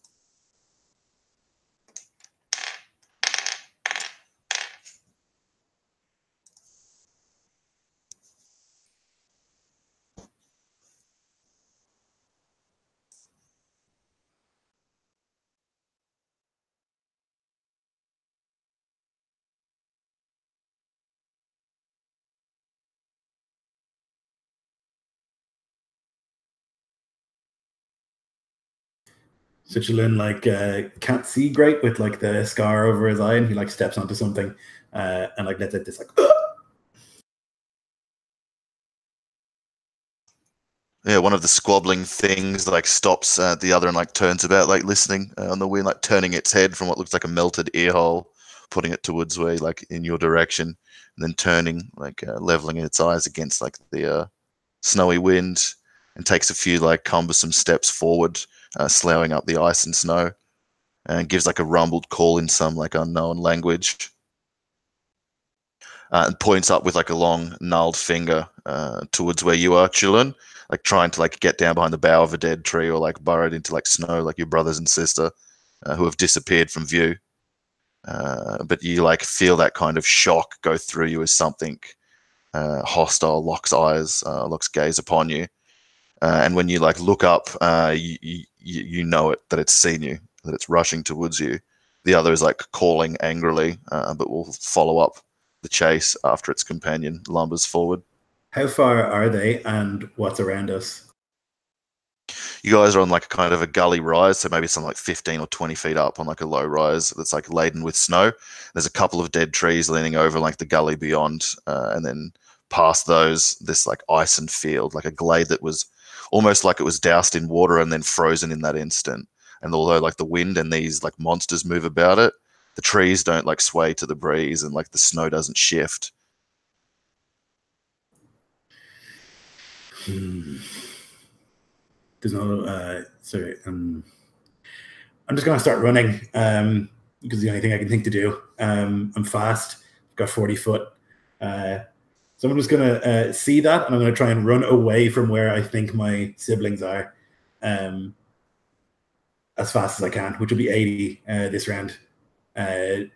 Chulunn like uh, can't see great with like the scar over his eye, and he like steps onto something uh, and like lets out this like. Yeah, one of the squabbling things like stops uh, the other and like turns about, like listening uh, on the wind, like turning its head from what looks like a melted ear hole, putting it towards where, like in your direction, and then turning, like uh, leveling its eyes against like the uh, snowy wind, and takes a few like cumbersome steps forward, uh, sloughing up the ice and snow, and gives like a rumbled call in some like unknown language, uh, and points up with like a long gnarled finger uh, towards where you are, Chulunn like trying to like get down behind the bough of a dead tree or like burrowed into like snow like your brothers and sister uh, who have disappeared from view. Uh, but you like feel that kind of shock go through you as something hostile locks eyes locks gaze upon you. Uh, and when you like look up uh, you, you you know it that it's seen you that it's rushing towards you the other is like calling angrily but will follow up the chase after its companion lumbers forward how far are they and what's around us? You guys are on like a kind of a gully rise, so maybe some like 15 or 20 feet up on like a low rise that's like laden with snow. There's a couple of dead trees leaning over like the gully beyond, uh, and then past those, this like ice and field, like a glade that was almost like it was doused in water and then frozen in that instant. And although like the wind and these like monsters move about it, the trees don't like sway to the breeze and like the snow doesn't shift. Hmm. There's no. Uh, sorry. Um, I'm just to start running um, because the only thing I can think to do. Um, I'm fast. Got 40 foot. Uh, so I'm just going to uh, see that and I'm going to try and run away from where I think my siblings are um, as fast as I can, which will be 80 uh, this round. Uh,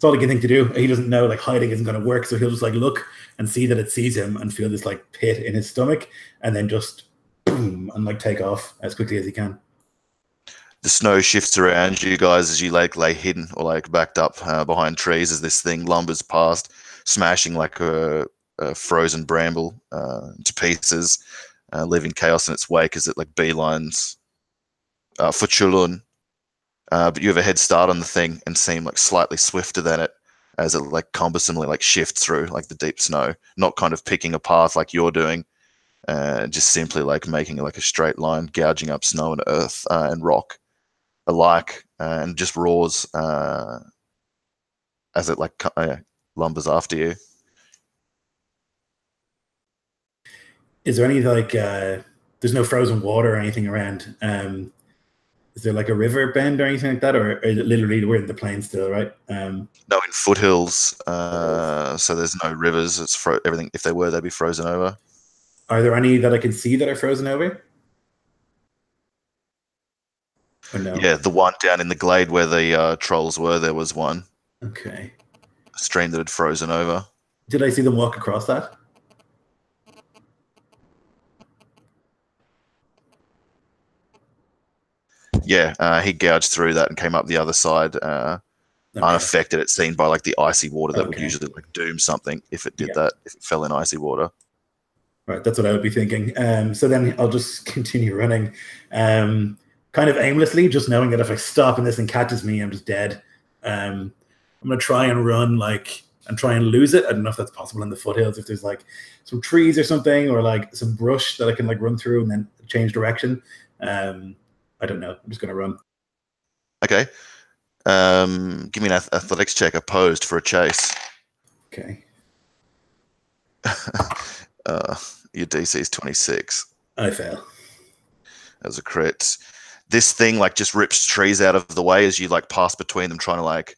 that's all he can think to do. He doesn't know like hiding isn't going to work, so he'll just like look and see that it sees him and feel this like pit in his stomach, and then just boom and like take off as quickly as he can. The snow shifts around you guys as you like lay hidden or like backed up uh, behind trees as this thing lumbers past, smashing like a, a frozen bramble uh, to pieces, uh, leaving chaos in its wake as it like beelines uh, for Chulunn uh, but you have a head start on the thing and seem like slightly swifter than it as it like cumbersomely like shifts through like the deep snow, not kind of picking a path like you're doing, uh, just simply like making like a straight line, gouging up snow and earth uh, and rock alike, uh, and just roars uh, as it like uh, lumbers after you. Is there any like uh, there's no frozen water or anything around? Um, is there like a river bend or anything like that, or is it literally we're in the plains still, right? Um, no, in foothills, uh, so there's no rivers. It's fro- everything. If they were, they'd be frozen over. Are there any that I can see that are frozen over? No? Yeah, the one down in the glade where the uh, trolls were, there was one. Okay. Stream that had frozen over. Did I see them walk across that? yeah, uh, he gouged through that and came up the other side, uh, okay. unaffected. It seemed by like the icy water that okay. would usually like doom something if it did yeah. that. If it fell in icy water. Right, that's what I would be thinking. Um, so then I'll just continue running, um, kind of aimlessly, just knowing that if I stop and this thing catches me, I'm just dead. Um, I'm gonna try and run like and try and lose it. I don't know if that's possible in the foothills. If there's like some trees or something, or like some brush that I can like run through and then change direction. Um, I don't know. I'm just going to run. Okay. Um, give me an athletics check opposed for a chase. Okay. uh, your DC is 26. I fail. As a crit. This thing like just rips trees out of the way as you like pass between them, trying to like,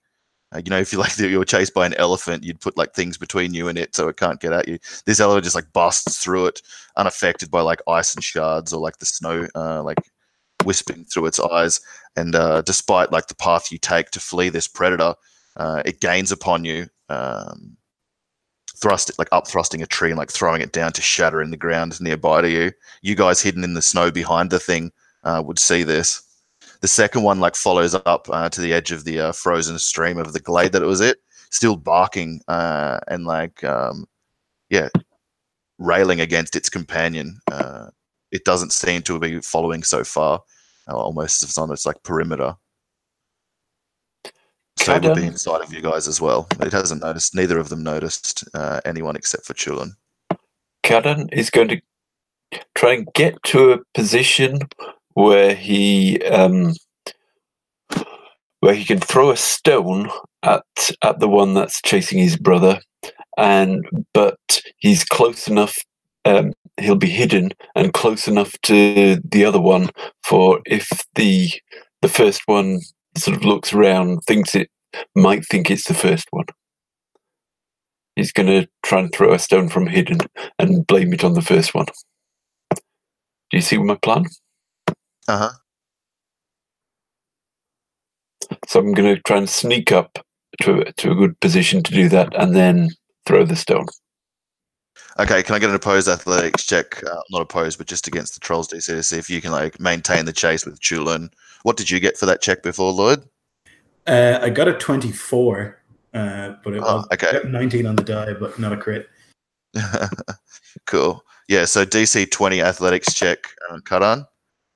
uh, you know, if you like you were chased by an elephant, you'd put like things between you and it so it can't get at you. This elephant just like busts through it, unaffected by like ice and shards or like the snow, uh, like wisping through its eyes. And uh, despite like the path you take to flee this predator, uh, it gains upon you, um, thrust it like up thrusting a tree and like throwing it down to shatter in the ground nearby to you. You guys hidden in the snow behind the thing uh, would see this. The second one like follows up uh, to the edge of the uh, frozen stream of the glade that it was it, still barking uh, and like um, yeah, railing against its companion it doesn't seem to be following so far. uh, almost it's on its like perimeter. So it would be inside of you guys as well. It hasn't noticed. Neither of them noticed uh, anyone except for Chulunn. Kadan is going to try and get to a position where he um, where he can throw a stone at at the one that's chasing his brother, and but he's close enough. Um, he'll be hidden and close enough to the other one for if the the first one sort of looks around, thinks it might think it's the first one. He's going to try and throw a stone from hidden and blame it on the first one. Do you see my plan? Uh huh. So I'm going to try and sneak up to to a good position to do that, and then throw the stone. Okay, can I get an opposed athletics check? Uh, not opposed, but just against the trolls DC to see if you can like maintain the chase with Chulunn. What did you get for that check before, Lloyd? Uh, I got a 24, uh, but it Oh, was okay. 19 on the die, but not a crit. cool. Yeah, so DC 20 athletics check, uh, Karan,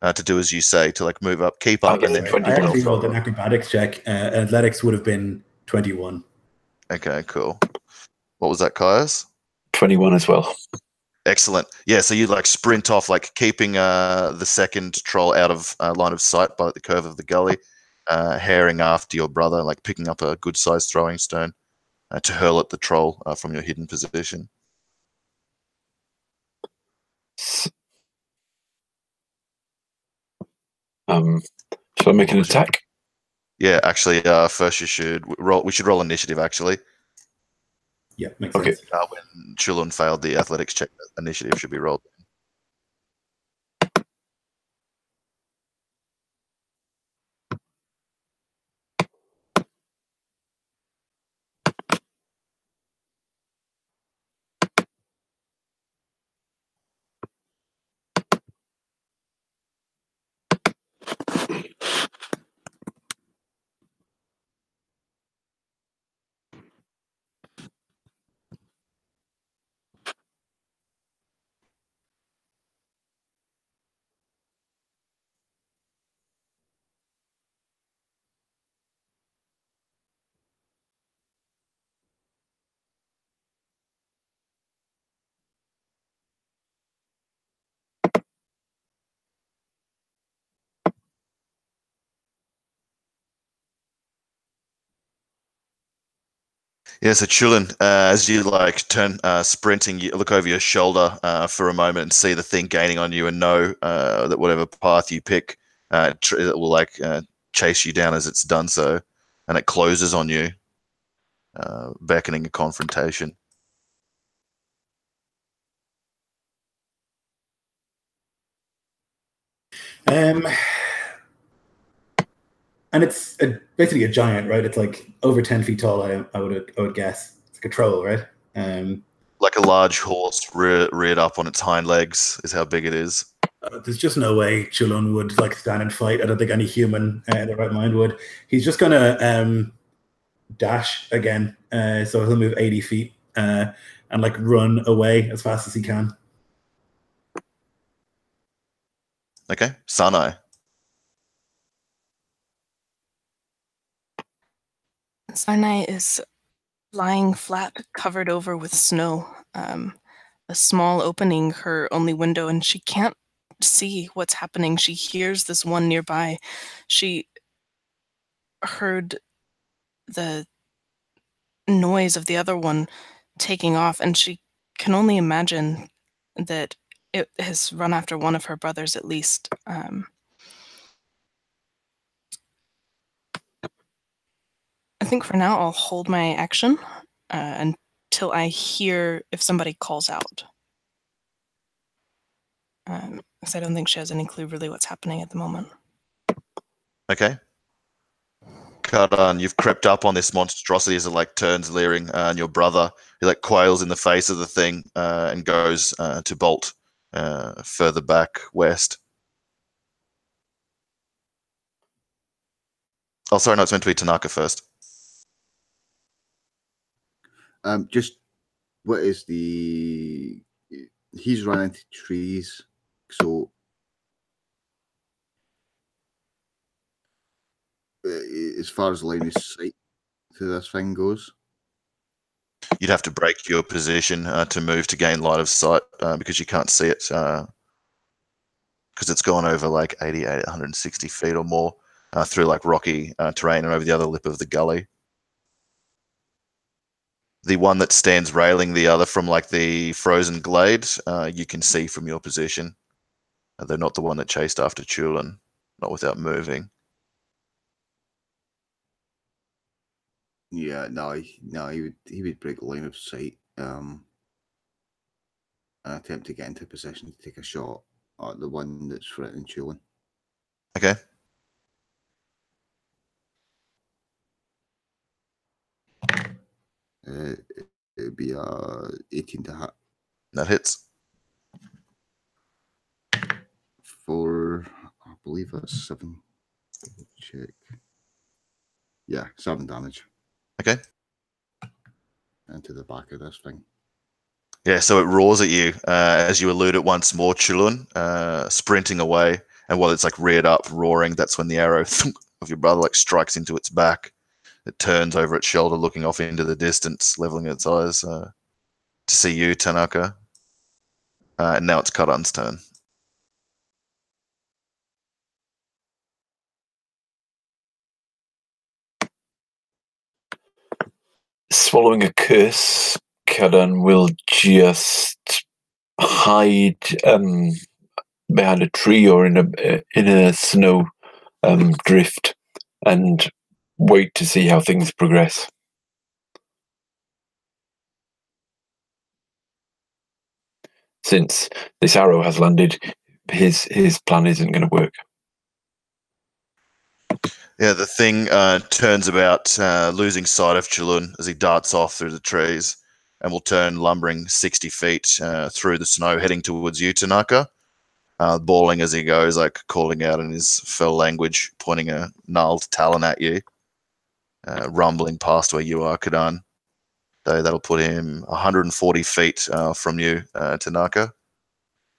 uh, to do as you say, to like move up, keep up, Okay, and then Sorry, I actually rolled follow. an acrobatics check. Uh, athletics would have been 21. Okay, cool. What was that, Caius? Twenty-one as well. Excellent. Yeah, so you like sprint off, like keeping uh, the second troll out of uh, line of sight by the curve of the gully, uh, herring after your brother, like picking up a good sized throwing stone uh, to hurl at the troll uh, from your hidden position. S- Um, shall I make an attack? Yeah, actually, uh, first you should w- roll. We should roll initiative actually. Yeah, makes Okay. sense. Uh, when Chulunn failed the athletics check, initiative should be rolled. Yeah, so Chulunn, uh, as you like turn uh, sprinting, you look over your shoulder uh, for a moment and see the thing gaining on you, and know uh, that whatever path you pick, uh, tr- it will like uh, chase you down as it's done so, and it closes on you, beckoning a confrontation. Um, and it's a, basically a giant, right? It's like over 10 feet tall, I, I, would, I would guess. It's like a troll, right? Um, Like a large horse rear- reared up on its hind legs is how big it is. Uh, there's just no way Chulunn would like stand and fight. I don't think any human uh, in their right mind would. He's just gonna um, dash again, uh, so he'll move 80 feet uh, and like run away as fast as he can. Okay, Sarnai. Sarnai is lying flat, covered over with snow. Um, a small opening, her only window, and she can't see what's happening. She hears this one nearby. She heard the noise of the other one taking off, and she can only imagine that it has run after one of her brothers at least. Um, think for now I'll hold my action uh, until I hear if somebody calls out. Um, because I don't think she has any clue really what's happening at the moment. Okay. Karan, you've crept up on this monstrosity as it like turns leering, uh, and your brother he like quails in the face of the thing uh, and goes uh, to bolt uh, further back west. Oh, sorry, no, it's meant to be Teneka first. Um, just what is the? He's run into trees, so as far as line of sight to this thing goes. You'd have to break your position uh, to move to gain light of sight uh, because you can't see it because it's gone over like 88, 160 feet or more uh, through like rocky uh, terrain and over the other lip of the gully. The one that stands railing the other from like the frozen glade, uh, you can see from your position. Uh, they're not the one that chased after Chulunn, not without moving. Yeah, no, he, no, he would he would break line of sight. Um, and attempt to get into position to take a shot at the one that's threatening Chulunn. Okay. Uh, it- it'd be uh 18 to hit That hits. for I believe that's seven. Check. Yeah, seven damage Okay. into the back of this thing. Yeah, so it roars at you uh, as you elude it once more, Chulunn, uh, sprinting away. And while it's like reared up, roaring, that's when the arrow of your brother like strikes into its back. It turns over its shoulder, looking off into the distance, leveling its eyes uh, to see you, Teneka. Uh, and now it's Karan's turn. Swallowing a curse, Kadan will just hide um, behind a tree or in a in a snow um, drift and wait to see how things progress. Since this arrow has landed, his his plan isn't going to work. Yeah, the thing uh, turns about, uh, losing sight of Chulunn as he darts off through the trees, and will turn lumbering 60 feet uh, through the snow, heading towards you, Teneka. Uh, bawling as he goes, like calling out in his fell language, pointing a gnarled talon at you, uh, rumbling past where you are, Kadan. So that'll put him 140 feet uh, from you, uh, Teneka.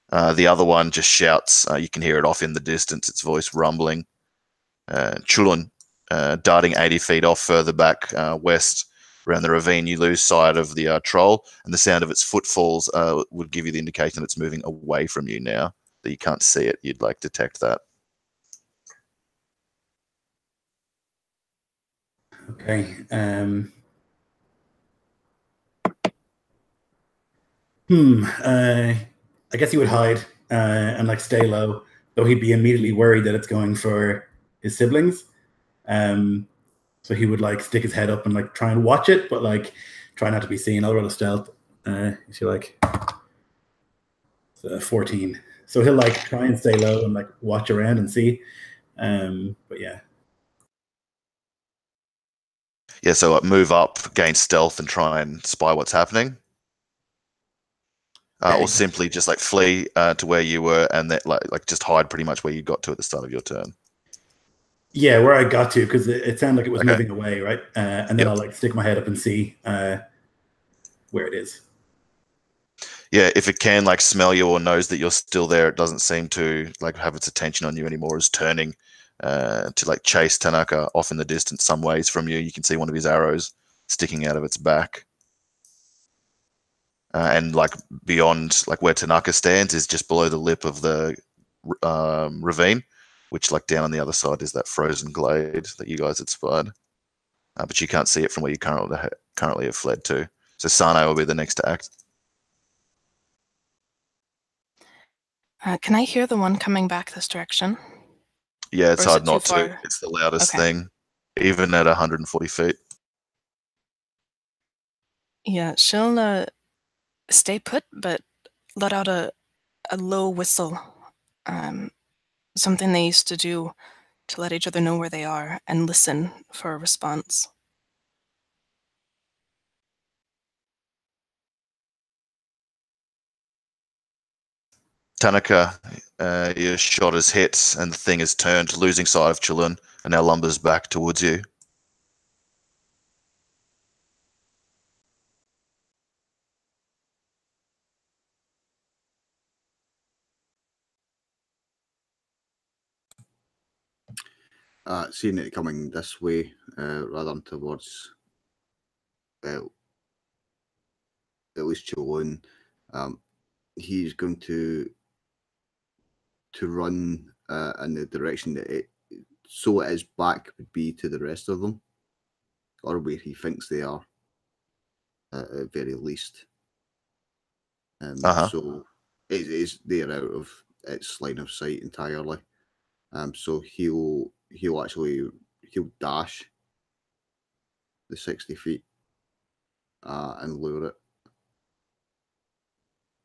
Uh, the other one just shouts. Uh, you can hear it off in the distance, its voice rumbling uh, Chulunn, darting 80 feet off further back west around the ravine. You lose sight of the troll, and the sound of its footfalls would give you the indication that it's moving away from you now. That you can't see it, you'd like detect that. Okay. Um, hmm. Uh, I guess he would hide uh, and like stay low, though he'd be immediately worried that it's going for his siblings. Um, so he would like stick his head up and like try and watch it, but like try not to be seen. I'll roll a stealth uh, if you like. So 14. So he'll like try and stay low and like watch around and see. Um, but yeah, Yeah, so uh, move up, gain stealth, and try and spy what's happening. Uh, or simply just like flee uh, to where you were and then like like just hide pretty much where you got to at the start of your turn. Yeah, where I got to because it, it sounded like it was Okay. moving away, right? Uh, and then Yep. I'll like stick my head up and see uh, where it is. yeah, if it can like smell you or knows that you're still there, it doesn't seem to like have its attention on you anymore. Is turning uh, to like chase Teneka off in the distance some ways from you. You can see one of his arrows sticking out of its back, uh, and like beyond like where Teneka stands is just below the lip of the um, ravine, which like down on the other side is that frozen glade that you guys had spied. Uh, but you can't see it from where you currently currently have fled to. So Sane will be the next to act. Uh, can I hear the one coming back this direction? Yeah, it's hard it not to. It's the loudest Okay. thing, even at 140 feet. Yeah, she'll uh, stay put, but let out a, a low whistle. Um, something they used to do to let each other know where they are and listen for a response. Teneka, uh, your shot is hit, and the thing is turned, losing sight of Chulunn, and now lumbers back towards you. uh, seeing it coming this way uh, rather than towards uh, at least Chulunn, um, he's going to to run uh, in the direction that it so his back would be to the rest of them, or where he thinks they are, uh, at very least. Um, Uh-huh. So it is they're out of its line of sight entirely. Um, so he'll he'll actually he'll dash the sixty feet uh, and lure it.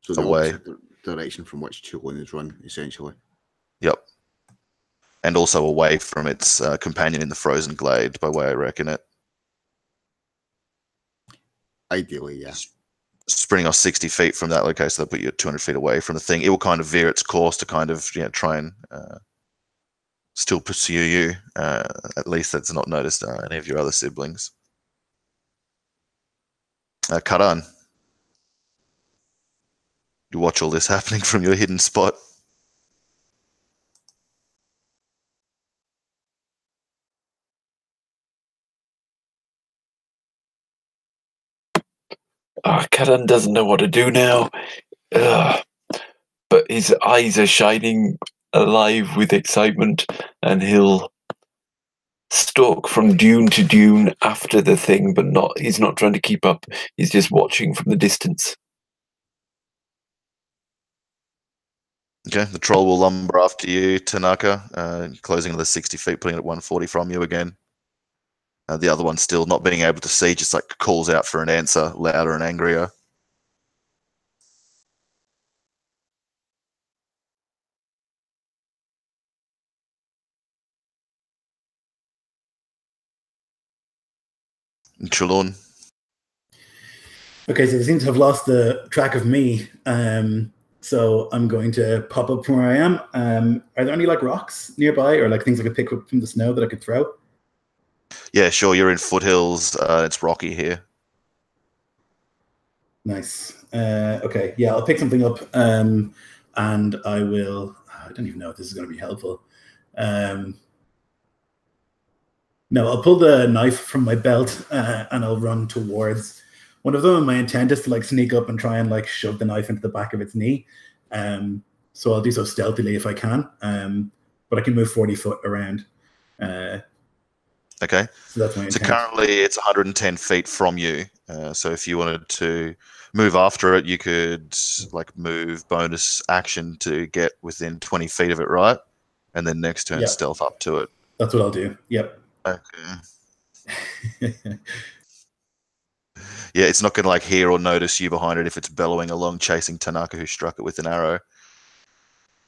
So the Away. opposite di- direction from which Chulunn is run, essentially. Yep. And also away from its uh, companion in the frozen glade, by way I reckon it. Ideally, yeah. Sprinting off 60 feet from that location, they'll put you 200 feet away from the thing. It will kind of veer its course to kind of, you know, try and uh, still pursue you. Uh, at least that's not noticed uh, any of your other siblings. Uh, Karan. You watch all this happening from your hidden spot. Ah, oh, Karan doesn't know what to do now. Ugh. But his eyes are shining alive with excitement, and he'll stalk from dune to dune after the thing, but not he's not trying to keep up. He's just watching from the distance. Okay, the troll will lumber after you, Teneka, uh, closing another 60 feet, putting it at 140 from you again. Uh, the other one still not being able to see, just like calls out for an answer, louder and angrier. Chulunn, Okay, so they seem to have lost the track of me. Um, so I'm going to pop up from where I am. Um, are there any like rocks nearby, or like things I could pick up from the snow that I could throw? yeah, sure, you're in foothills. Uh, it's rocky here. Nice. Uh, okay, yeah, I'll pick something up, um, and I will. I don't even know if this is going to be helpful. Um, no, I'll pull the knife from my belt uh, and I'll run towards one of them. And my intent is to like sneak up and try and like shove the knife into the back of its knee. Um, so I'll do so stealthily if I can. Um, but I can move forty foot around. Uh, Okay. so that's my So intent. currently it's 110 feet from you. Uh, so if you wanted to move after it, you could like move bonus action to get within 20 feet of it, right? And then next turn Yeah. stealth up to it. That's what I'll do. Yep. Okay. Yeah, it's not going to like hear or notice you behind it if it's bellowing along, chasing Teneka, who struck it with an arrow.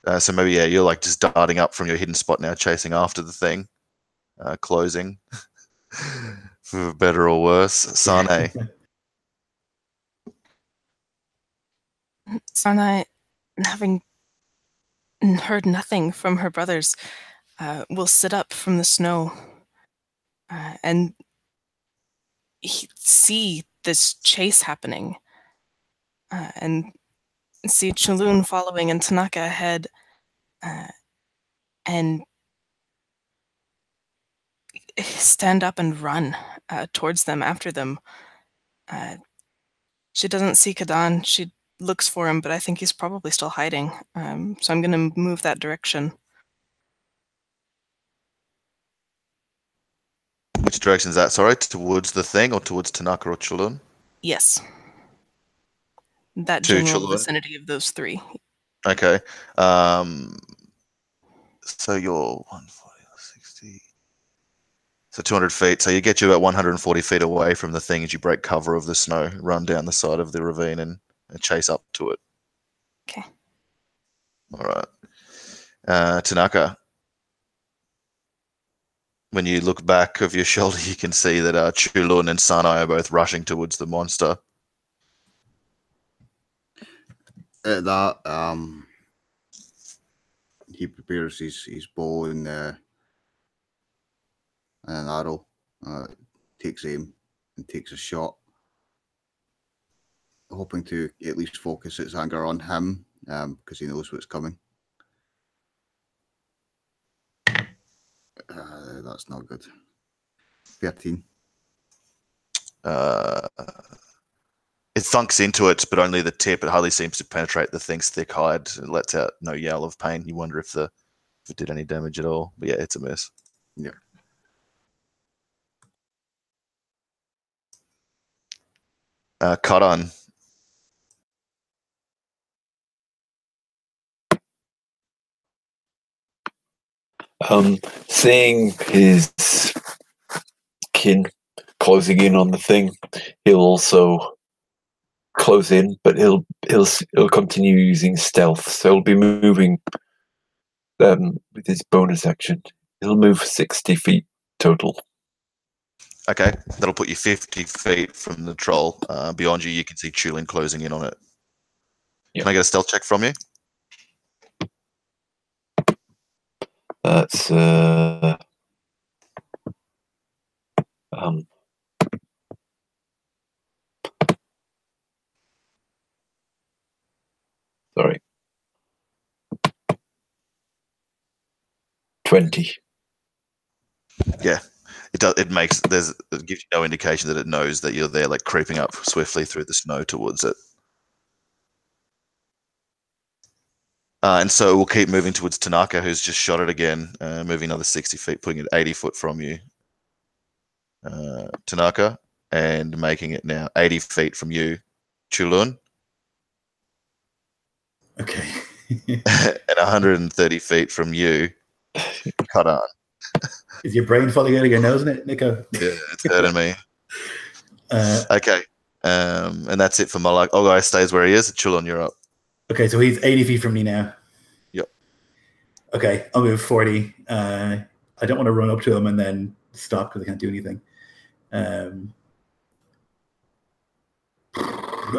Uh, so maybe yeah, you're like just darting up from your hidden spot now, chasing after the thing, uh, closing, for better or worse. Sane, Sarnai, having heard nothing from her brothers, uh, will sit up from the snow uh, and see this chase happening uh, and see Chulunn following and Teneka ahead uh, and stand up and run uh, towards them after them. Uh, she doesn't see Kadan. She looks for him, but I think he's probably still hiding. Um, so I'm going to move that direction. Which direction is that? Sorry, towards the thing or towards Teneka or Chulunn? Yes. That To general Chulunn? vicinity of those three. Okay. Um, so you're 140, 60. So 200 feet. So you get you about 140 feet away from the thing as you break cover of the snow, run down the side of the ravine and, and chase up to it. Okay. All right. Uh, Teneka. When you look back of your shoulder, you can see that uh, Chulunn and Sarnai are both rushing towards the monster. At that, um, he prepares his, his bow and, uh, and an arrow, uh, takes aim and takes a shot, hoping to at least focus its anger on him because he knows what's coming. Uh, that's not good. 13. Uh, it thunks into it, but only the tip. It hardly seems to penetrate the thing's thick hide. It lets out no yell of pain. You wonder if the if it did any damage at all. But yeah, it's a miss. Yeah. Uh, Kadan. Um, seeing his kin closing in on the thing, he'll also close in, but he'll he'll he'll continue using stealth. So he'll be moving um, with his bonus action. He'll move sixty feet total. Okay, that'll put you 50 feet from the troll. Uh, beyond you, you can see Chulunn closing in on it. Yep. Can I get a stealth check from you? That's uh, um, sorry, twenty. Yeah, It does. It makes there's it gives you no indication that it knows that you're there, like creeping up swiftly through the snow towards it. Uh, and so we'll keep moving towards Teneka, who's just shot it again, uh, moving another 60 feet, putting it 80 foot from you. Uh, Teneka, and making it now 80 feet from you, Chulunn, Okay. and 130 feet from you, Kadan. Is your brain falling out of your nose it, Nico? Yeah, it's hurting me. Uh, Okay. Um, and that's it for Malak. Oh, guy stays where he is. Chulunn, you're up. Okay, so he's 80 feet from me now. Yep. Okay, I'll move 40. Uh, I don't want to run up to him and then stop because I can't do anything. Um,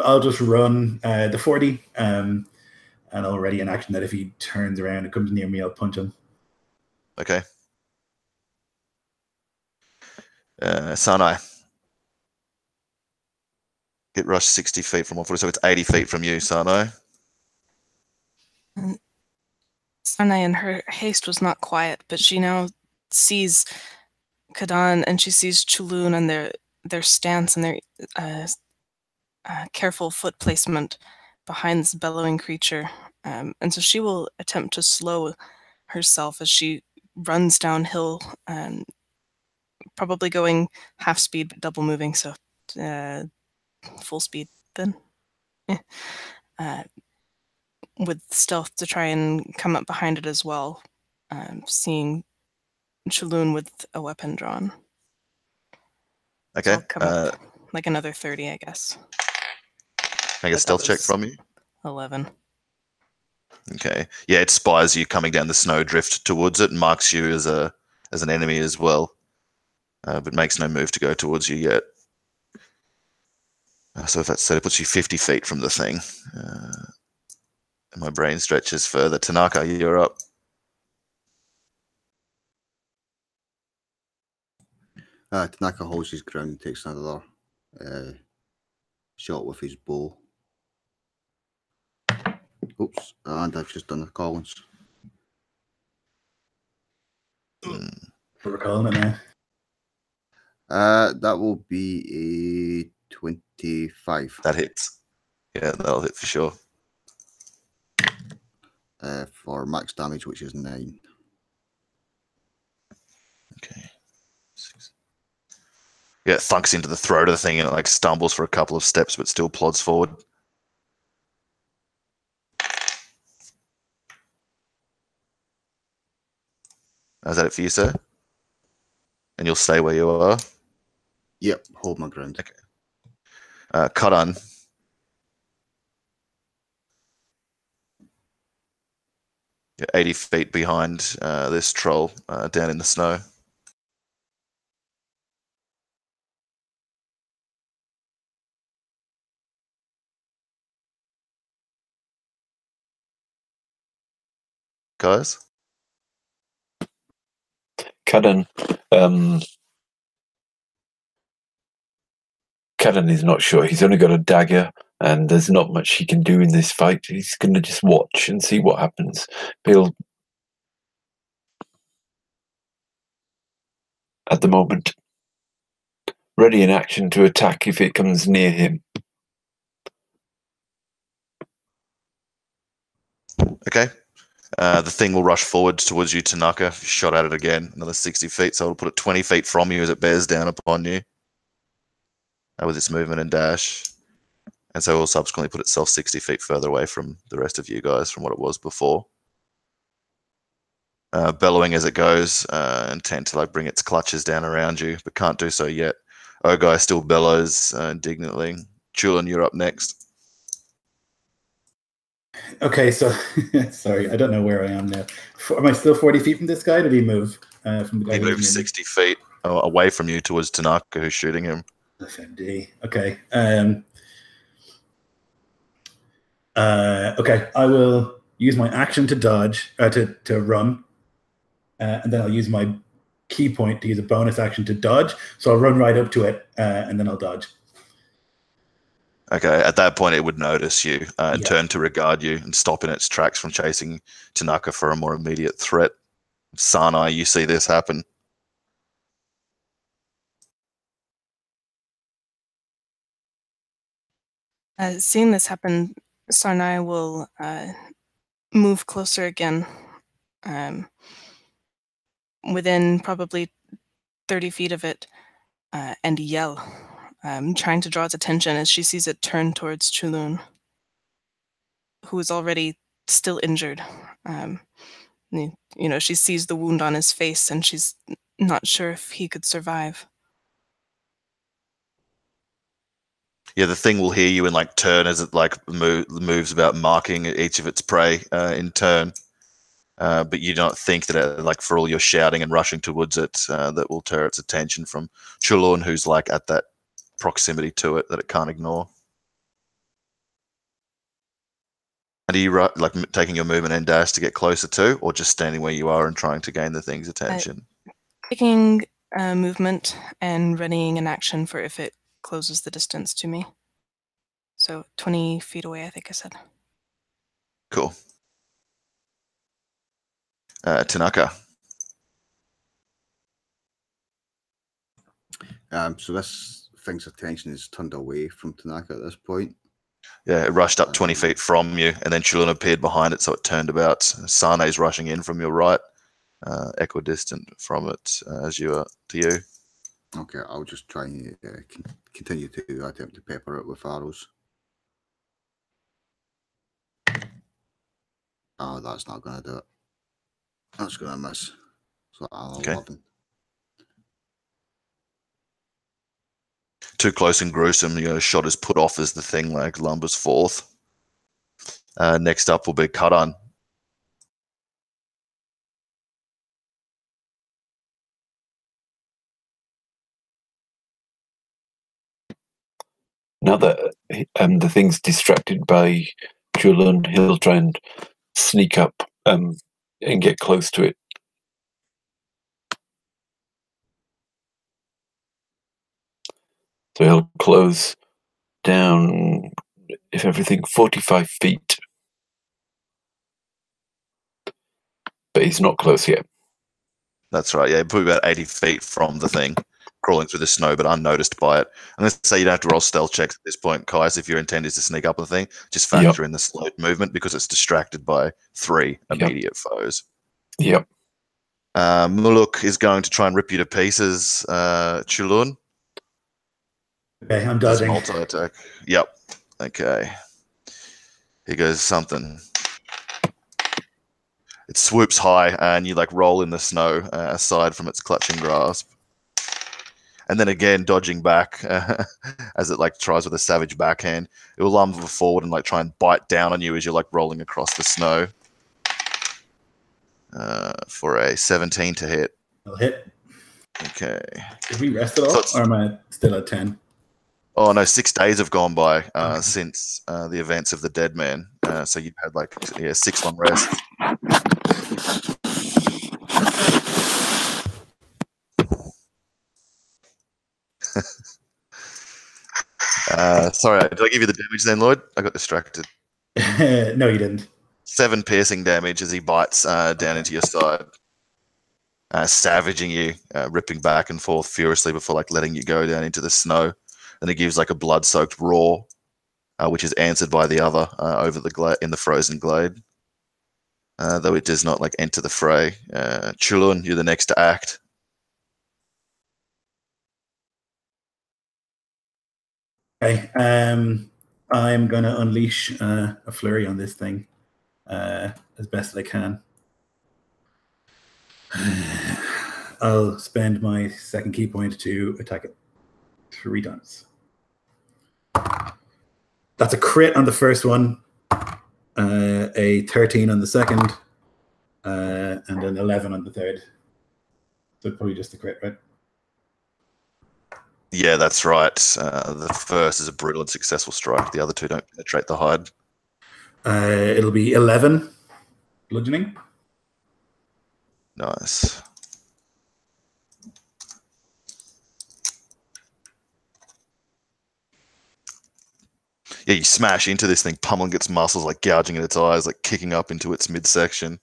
I'll just run uh, the 40 um, and I'll ready an action that if he turns around and comes near me, I'll punch him. Okay. Uh, Sarnai. Get rushed 60 feet from 140, so it's 80 feet from you, Sarnai. Sarnai in her haste was not quiet, but she now sees Kadan and she sees Chulunn and their their stance and their uh, uh, careful foot placement behind this bellowing creature. Um, and so she will attempt to slow herself as she runs downhill, um, probably going half speed but double moving, so uh, full speed then. Eh. With stealth to try and come up behind it as well, um, seeing Chulunn with a weapon drawn. Okay. I'll Uh, up like another 30, I guess. get a stealth check from you? 11. Okay. Yeah, it spies you coming down the snowdrift towards it and marks you as a as an enemy as well, uh, but makes no move to go towards you yet. Uh, so if that's so, it puts you 50 feet from the thing. Uh, my brain stretches further. Teneka, you're up. Uh, Teneka holds his ground and takes another uh, shot with his bow. Oops, and I've just done the Collins. Mm, For recalling it now. Uh, that will be a 25 that hits. Yeah, that'll hit for sure. Uh, for max damage, which is 9. Okay. Six. Yeah, it thunks into the throat of the thing and it like stumbles for a couple of steps but still plods forward. Is that it for you, sir? And you'll stay where you are. Yep, hold my ground. Uh, Kadan. 80 feet behind uh, this troll uh, down in the snow. Guys? Caden, um, is not sure. He's only got a dagger, and there's not much he can do in this fight. He's going to just watch and see what happens. He'll at the moment. Ready in action to attack if it comes near him. Okay. Uh, the thing will rush forwards towards you, Teneka. Shot at it again, another 60 feet. So it'll put it 20 feet from you as it bears down upon you uh, with its movement and dash. And so it will subsequently put itself 60 feet further away from the rest of you guys from what it was before. Uh, bellowing as it goes, uh, intent to like bring its clutches down around you, but can't do so yet. Ogai still bellows uh, indignantly. Chulunn, you're up next. Okay, so sorry, I don't know where I am now. Am I still 40 feet from this guy? Did he move uh, from the guy? He who was moves near me? 60 feet uh, away from you towards Teneka, who's shooting him. FMD. Okay. Um, uh, okay, I will use my action to dodge, uh, to, to run, uh, and then I'll use my key point to use a bonus action to dodge. So I'll run right up to it, uh, and then I'll dodge. Okay, at that point, it would notice you uh, and Yeah. turn to regard you and stop in its tracks from chasing Teneka for a more immediate threat. Sarnai, you see this happen. Uh, seeing this happen, Sarnai will uh, move closer again, um, within probably 30 feet of it, uh, and yell, um, trying to draw its attention as she sees it turn towards Chulunn, who is already still injured. Um, you you know, she sees the wound on his face and she's not sure if he could survive. Yeah, the thing will hear you and like turn as it like move, moves about marking each of its prey uh, in turn. Uh, but you don't think that uh, like for all your shouting and rushing towards it, uh, that will deter its attention from Chulunn, who's like at that proximity to it that it can't ignore. And are you like m- taking your movement and dash to get closer to, or just standing where you are and trying to gain the thing's attention? Taking uh, movement and readying an action for if it closes the distance to me. So 20 feet away, I think I said. Cool. Uh, Teneka. Um, so this thing's attention is turned away from Teneka at this point. Yeah, it rushed up 20 feet from you, and then Chulunn appeared behind it, so it turned about. Sane's rushing in from your right, uh, equidistant from it uh, as you are to you. Okay, I'll just try and uh, continue to attempt to pepper it with arrows. Oh, that's not going to do it. That's going to miss. So I'll Okay. 11. Too close and gruesome. You know, shot is put off as the thing like lumbers forth. Uh, next up will be Karan. Now that um, the thing's distracted by Chulunn, he'll try and sneak up um, and get close to it. So he'll close down, if everything, 45 feet. But he's not close yet. That's right. Yeah, probably about 80 feet from the thing, crawling through the snow, but unnoticed by it. I'm going to say you don't have to roll stealth checks at this point, Kais, if your intent is to sneak up on the thing. Just Yep. factor in the slowed movement because it's distracted by three Yep. immediate foes. Yep. Uh, Muluk is going to try and rip you to pieces, uh, Chulunn. Okay, I'm dodging. multi attack. Yep. Okay. Here goes something. It swoops high, and you like roll in the snow uh, aside from its clutching grasp. And then again, dodging back as it like tries with a savage backhand. It will lumber forward and like try and bite down on you as you're like rolling across the snow. Uh, for a 17 to hit. I'll hit. Okay. Did we rest at all? So or am I still at 10? Oh no, six days have gone by uh, Okay. since uh, the events of the Dead Man. Uh, so you've had like yeah six long rest. uh, sorry, did I give you the damage then, Lloyd? I got distracted. no, you didn't. Seven piercing damage as he bites uh, down into your side. uh, savaging you, uh, ripping back and forth furiously before like letting you go down into the snow. And it gives like a blood-soaked roar, uh, which is answered by the other uh, over the gla- in the frozen glade. Uh, though it does not like enter the fray. Uh, Chulunn, you're the next to act. Okay. Um, I'm going to unleash uh, a flurry on this thing uh, as best I can. I'll spend my second key point to attack it three times. That's a crit on the first one, uh, a 13 on the second, uh, and an 11 on the third. So probably just a crit, right? Yeah, that's right. Uh, the first is a brutal and successful strike. The other two don't penetrate the hide. Uh, it'll be 11 bludgeoning. Nice. Yeah, you smash into this thing, pummeling its muscles, like gouging at its eyes, like kicking up into its midsection.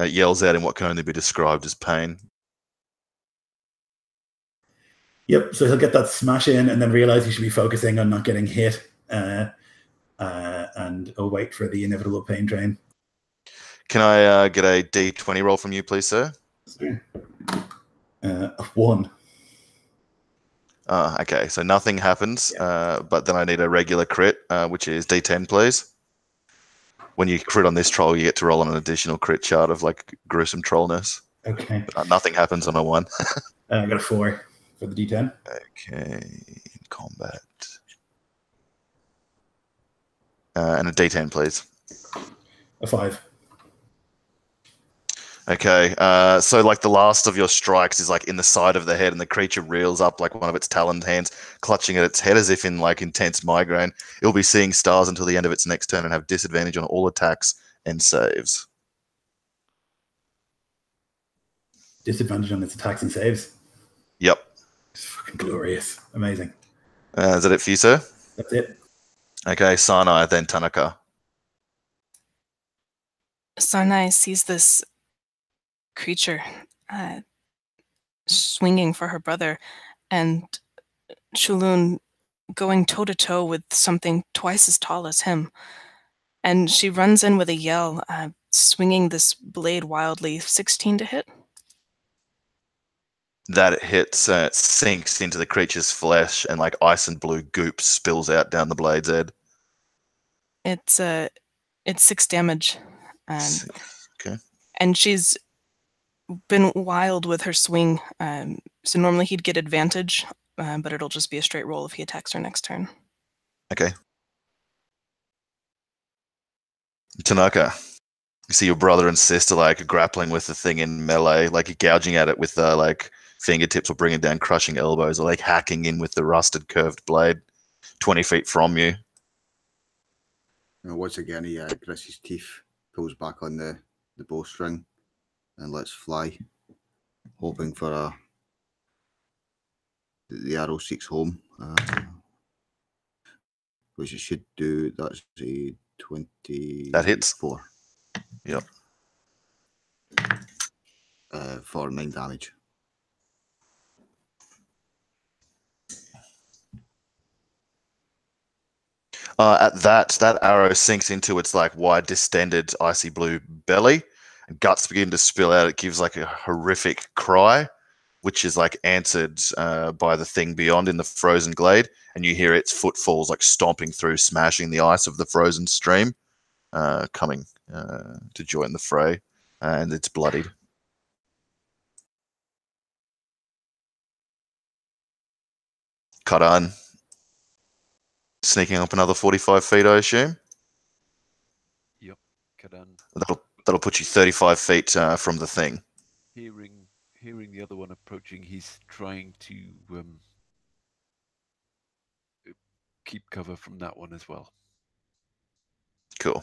Uh, it yells out in what can only be described as pain. Yep. So he'll get that smash in and then realize he should be focusing on not getting hit uh, uh, and I'll wait for the inevitable pain train. Can I uh, get a d20 roll from you, please, sir? Uh, one. Uh, okay, so nothing happens, uh, but then I need a regular crit, uh, which is d10, please. When you crit on this troll, you get to roll on an additional crit chart of like gruesome trollness. Okay. Uh, nothing happens on a one. Uh, I got a four for the D10. Okay, in combat. Uh, and a d10, please. A five. Okay, uh, so like the last of your strikes is like in the side of the head, and the creature reels up like one of its taloned hands, clutching at its head as if in like intense migraine. It'll be seeing stars until the end of its next turn and have disadvantage on all attacks and saves. Disadvantage on its attacks and saves. Yep. It's fucking glorious. Amazing. Uh, is that it for you, sir? That's it. Okay, Sarnai, then Teneka. Sarnai sees this creature uh, swinging for her brother, and Chulunn going toe to toe with something twice as tall as him. And she runs in with a yell, uh, swinging this blade wildly. 16 to hit? That it hits, uh, it sinks into the creature's flesh, and like ice and blue goop spills out down the blade's head. It's uh, it's six damage. Um, Six. Okay. and she's been wild with her swing. Um, so normally he'd get advantage, uh, but it'll just be a straight roll if he attacks her next turn. Okay. Teneka, you see your brother and sister like grappling with the thing in melee, like gouging at it with uh, like fingertips or bringing down crushing elbows or like hacking in with the rusted curved blade 20 feet from you. And once again, he uh, grits his teeth, pulls back on the, the bowstring, and lets fly, hoping for a the, the arrow seeks home. Uh, which it should do. That's a twenty. That hits. four. Yep. Uh, for nine damage. Uh, at that, that arrow sinks into its like wide, distended, icy blue belly, and guts begin to spill out. It gives like a horrific cry, which is like answered uh, by the thing beyond in the frozen glade, and you hear its footfalls like stomping through, smashing the ice of the frozen stream, uh, coming uh, to join the fray, and it's bloodied. Karan sneaking up another forty-five feet, I assume. Yep. Kadan, That'll that'll put you 35 feet uh, from the thing. hearing hearing the other one approaching, he's trying to um, keep cover from that one as well. Cool.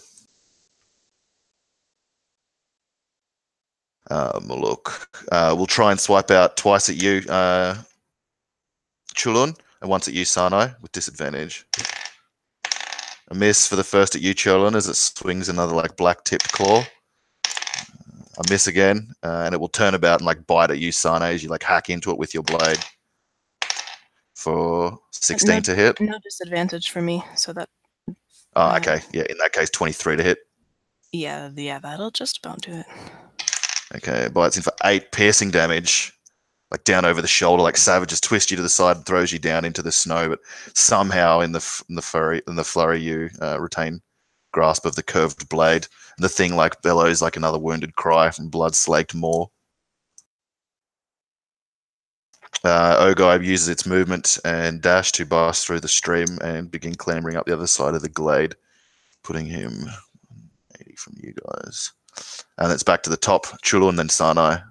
Um, look, uh, we'll try and swipe out twice at you, uh, Chulunn, and once at you, Sarnai, with disadvantage. A miss for the first at you, Chulunn, as it swings another like black tipped claw. a miss again, uh, and it will turn about and like bite at you, Sane, as you like hack into it with your blade for 16 no- to hit. No disadvantage for me, so that Oh, Uh, okay. Yeah, in that case, 23 to hit. yeah, yeah, that'll just about do it. Okay, it bites in for eight piercing damage, like down over the shoulder, like savages twist you to the side and throws you down into the snow. But somehow, in the in the flurry, in the flurry, you uh, retain grasp of the curved blade, and the thing like bellows like another wounded cry from blood slaked maw. Uh, Ogai uses its movement and dash to burst through the stream and begin clambering up the other side of the glade, putting him 80 from you guys. And it's back to the top. Chulunn and then Sarnai.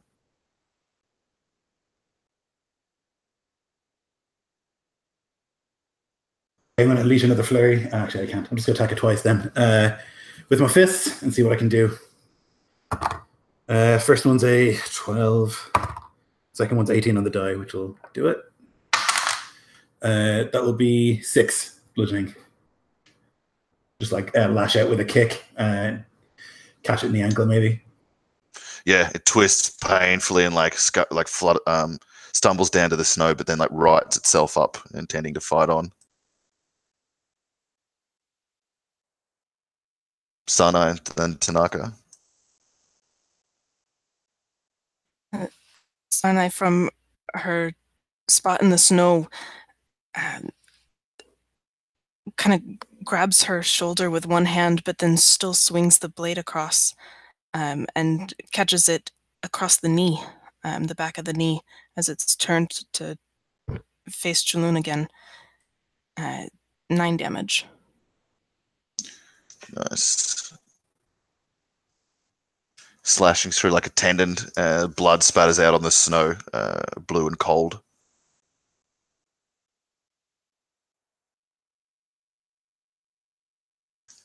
I'm going to unleash another flurry. Actually, I can't. I'm just going to attack it twice then. Uh, with my fists and see what I can do. Uh, first one's a 12. Second one's 18 on the die, which will do it. Uh, that will be six bludgeoning. Just like uh, lash out with a kick and catch it in the ankle, maybe. Yeah, it twists painfully and like scu- like flood um stumbles down to the snow, but then like rights itself up, intending to fight on. Sarnai and Teneka. Sarnai from her spot in the snow um, kind of grabs her shoulder with one hand, but then still swings the blade across um, and catches it across the knee, um, the back of the knee, as it's turned to face Chulunn again. Uh, nine damage. Nice. Slashing through like a tendon, uh, blood spatters out on the snow, uh, blue and cold.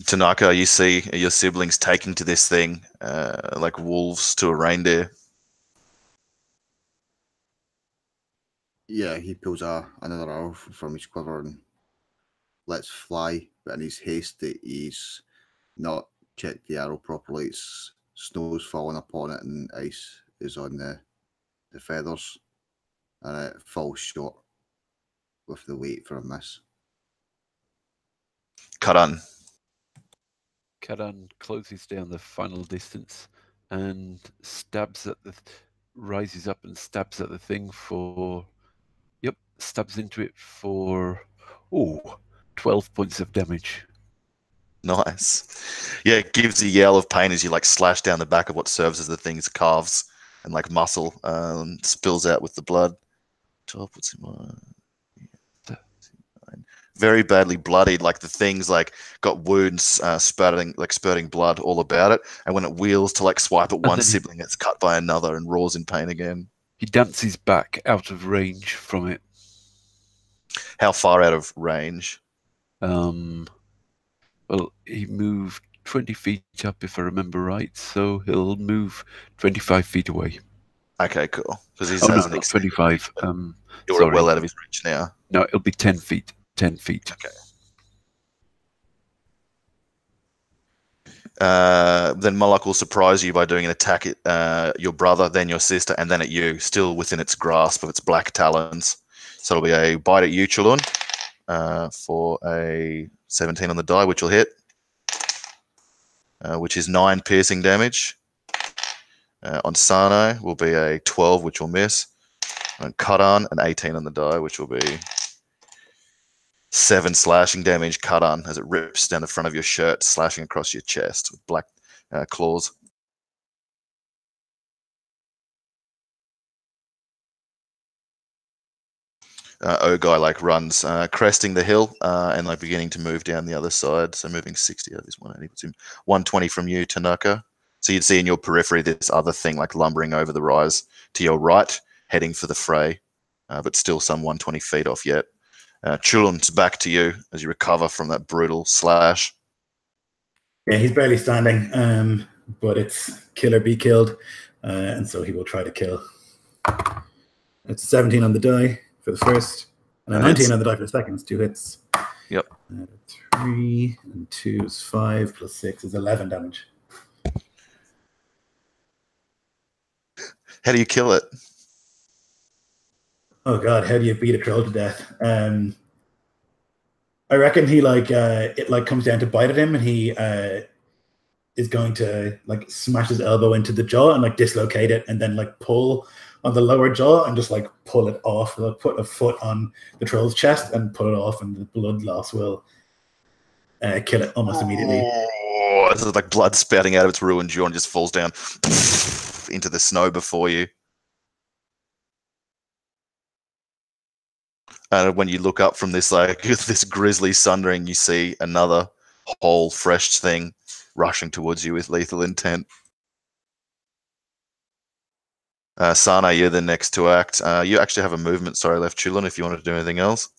Teneka, you see your siblings taking to this thing uh, like wolves to a reindeer. Yeah, he pulls a another arrow from his quiver and lets fly. But in his haste, he's not checked the arrow properly. It's snow's falling upon it, and ice is on the the feathers, and it falls short with the weight for a miss. Karan. Karan closes down the final distance and stabs at the th- rises up and stabs at the thing for yep stabs into it for oh 12 points of damage Nice. Yeah, it gives a yell of pain as you like slash down the back of what serves as the thing's calves and like muscle um, spills out with the blood. 12 puts him on. Very badly bloodied, like the thing's like got wounds, uh, spurting like spurting blood all about it. And when it wheels to like swipe at one sibling, it's cut by another and roars in pain again. he dances back out of range from it How far out of range? um well he moved 20 feet up if i remember right so he'll move 25 feet away Okay, cool. Because he's oh no not extended- 25 um You're sorry. well out of his reach now. no it'll be 10 feet 10 feet Okay. Uh, then Moloch will surprise you by doing an attack at uh, your brother, then your sister, and then at you, still within its grasp of its black talons. So it'll be a bite at you, Chulunn, uh, for a 17 on the die, which will hit, uh, which is 9 piercing damage. Uh, on Sano will be a 12, which will miss. And cut on Karan, an 18 on the die, which will be seven slashing damage cut on as it rips down the front of your shirt, slashing across your chest with black uh, claws. Uh, Ogai like runs, uh, cresting the hill uh, and like beginning to move down the other side. So moving 60 out of his 180 puts him 120 from you, Teneka. So you'd see in your periphery this other thing like lumbering over the rise to your right, heading for the fray, uh, but still some 120 feet off yet. Uh, Chulunn's back to you as you recover from that brutal slash. Yeah, he's barely standing, um, but it's kill or be killed, uh, and so he will try to kill. It's 17 on the die for the first, and a That 19 hits. on the die for the second. It's two hits. Yep. Uh, three and two is five plus six is 11 damage. How do you kill it? Oh god, how do you beat a troll to death? Um, I reckon he like uh, it like comes down to bite at him, and he uh, is going to like smash his elbow into the jaw and like dislocate it, and then like pull on the lower jaw and just like pull it off. Like put a foot on the troll's chest and pull it off, and the blood loss will uh, kill it almost immediately. Oh, this is like blood spouting out of its ruined jaw and just falls down into the snow before you. And when you look up from this like this grisly sundering, you see another whole fresh thing rushing towards you with lethal intent. Uh, Sarnai, you're the next to act. Uh, you actually have a movement, sorry, left Chulunn, if you want to do anything else.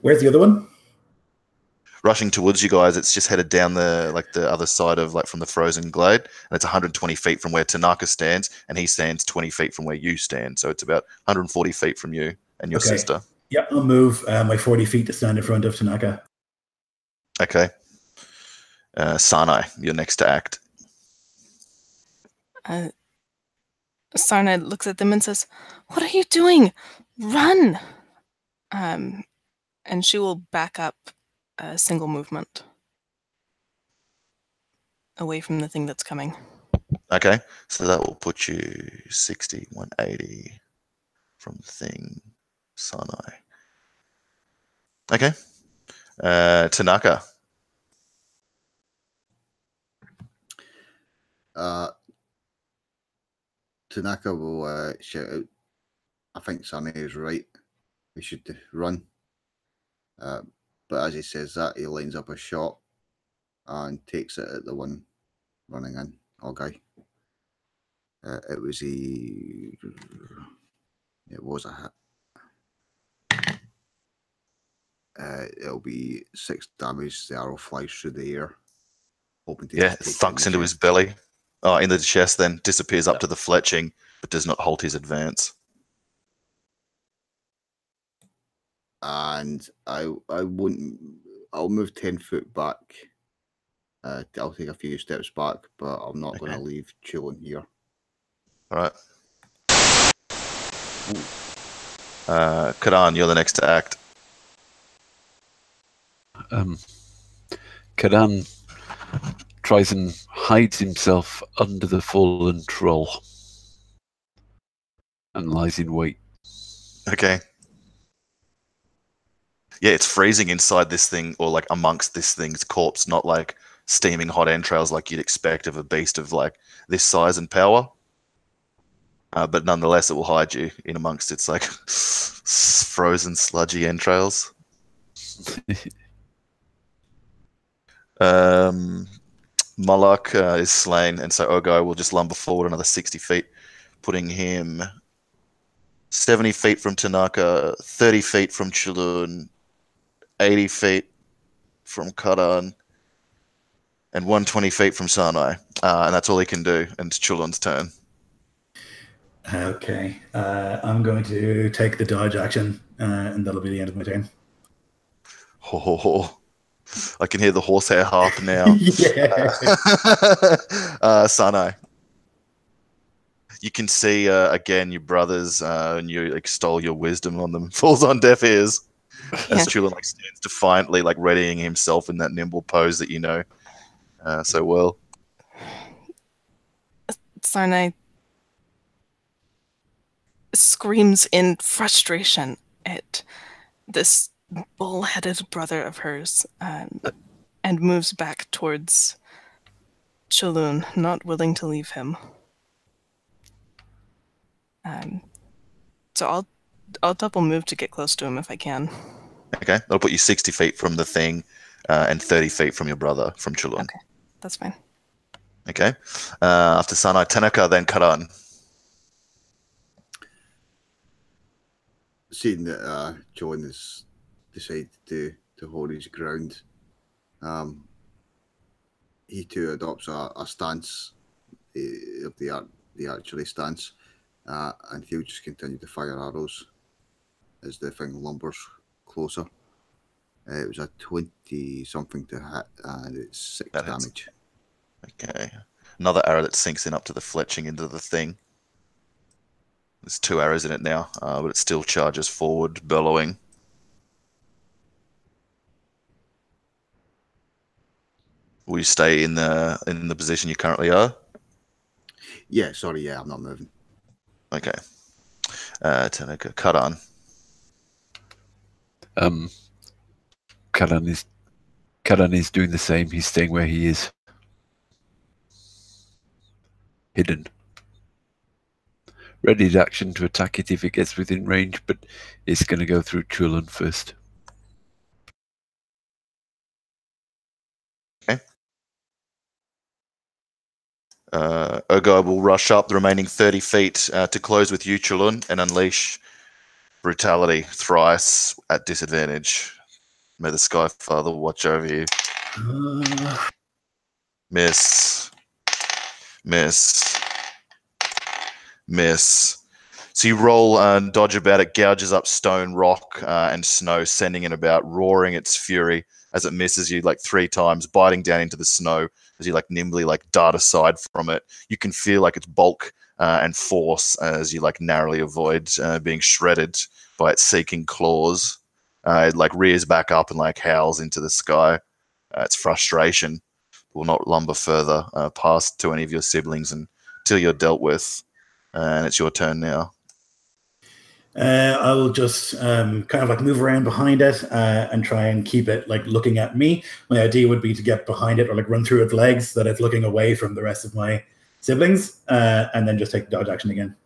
Where's the other one? Rushing towards you guys, it's just headed down the like the other side of like from the frozen glade, and it's 120 feet from where Teneka stands, and he stands 20 feet from where you stand. So it's about 140 feet from you and your Okay. sister. Yep, I'll move uh, my 40 feet to stand in front of Teneka. Okay. Uh, Sarnai, you're next to act. Uh, Sarnai looks at them and says, What are you doing? Run! Um, and she will back up a single movement away from the thing that's coming. Okay, so that will put you 60, 180 from the thing. Sarnai. Okay. Uh, Teneka. Uh, Teneka will uh, shout out. I think Sunny is right. We should run. Uh, but as he says that, he lines up a shot and takes it at the one running in. Okay. Uh, it was a. It was a hit. Uh, it'll be six damage. The arrow flies through the air. Hoping to Yeah, it take it in thunks into his belly. Oh, into the chest, then disappears up Yeah. to the fletching, but does not halt his advance. and I I wouldn't. I'll move ten foot back. Uh, I'll take a few steps back, but I'm not going to leave Chulunn here. All right. Uh, Kadan, you're the next to act. Um, Kadan tries and hides himself under the fallen troll and lies in wait. Okay. Yeah, it's freezing inside this thing, or like amongst this thing's corpse, not like steaming hot entrails like you'd expect of a beast of like this size and power. Uh, but nonetheless, it will hide you in amongst its like frozen, sludgy entrails. Um, Moloch uh, is slain, and so Ogai will just lumber forward another 60 feet, putting him 70 feet from Teneka, 30 feet from Chulunn, 80 feet from Kadan, and 120 feet from Sarnai. Uh, and that's all he can do, and it's Chulunn's turn. Okay, uh, I'm going to take the dodge action, uh, and that'll be the end of my turn. Ho, ho, ho. I can hear the horsehair harp now. yeah. uh, Sarnai. You can see uh, again your brothers, uh, and you extol your wisdom on them. Falls on deaf ears Yeah. as Chulunn like stands defiantly, like readying himself in that nimble pose that you know uh, so well. Sarnai screams in frustration at this bull-headed brother of hers um, and moves back towards Chulunn, not willing to leave him. Um, so I'll I'll double move to get close to him if I can. Okay, that'll put you sixty feet from the thing, uh, and thirty feet from your brother from Chulunn. Okay. That's fine. Okay, uh, after Sarnai, Teneka, then Kadan. Seeing that uh, John has decided to to hold his ground, um, he too adopts a, a stance uh, of the art the archery stance, uh, and he'll just continue to fire arrows as the thing lumbers closer. Uh, it was a twenty something to hit, and it's six That hits. damage. Okay, another arrow that sinks in up to the fletching into the thing. There's two arrows in it now, uh, but it still charges forward, bellowing. Will you stay in the in the position you currently are? Yeah, sorry, yeah, I'm not moving. Okay. Uh, Teneka, cut on. Um, Kadan is Kadan is doing the same. He's staying where he is, hidden. Ready to action to attack it if it gets within range, but it's going to go through Chulunn first. Uh, Ogai will rush up the remaining 30 feet uh, to close with you, Chulunn, and unleash brutality thrice at disadvantage. May the Sky Father watch over you. Uh, Miss. Miss. Miss. So you roll and dodge about it, gouges up stone, rock, uh, and snow, sending it about, roaring its fury as it misses you like three times, biting down into the snow as you like nimbly like dart aside from it. You can feel like its bulk uh, and force as you like narrowly avoid uh, being shredded by its seeking claws. Uh, it like rears back up and like howls into the sky. Uh, its frustration will not lumber further uh, past to any of your siblings until you're dealt with. and it's your turn now. Uh, I will just um, kind of like move around behind it uh, and try and keep it like looking at me. My idea would be to get behind it or like run through its legs so that it's looking away from the rest of my siblings, uh, and then just take dodge action again.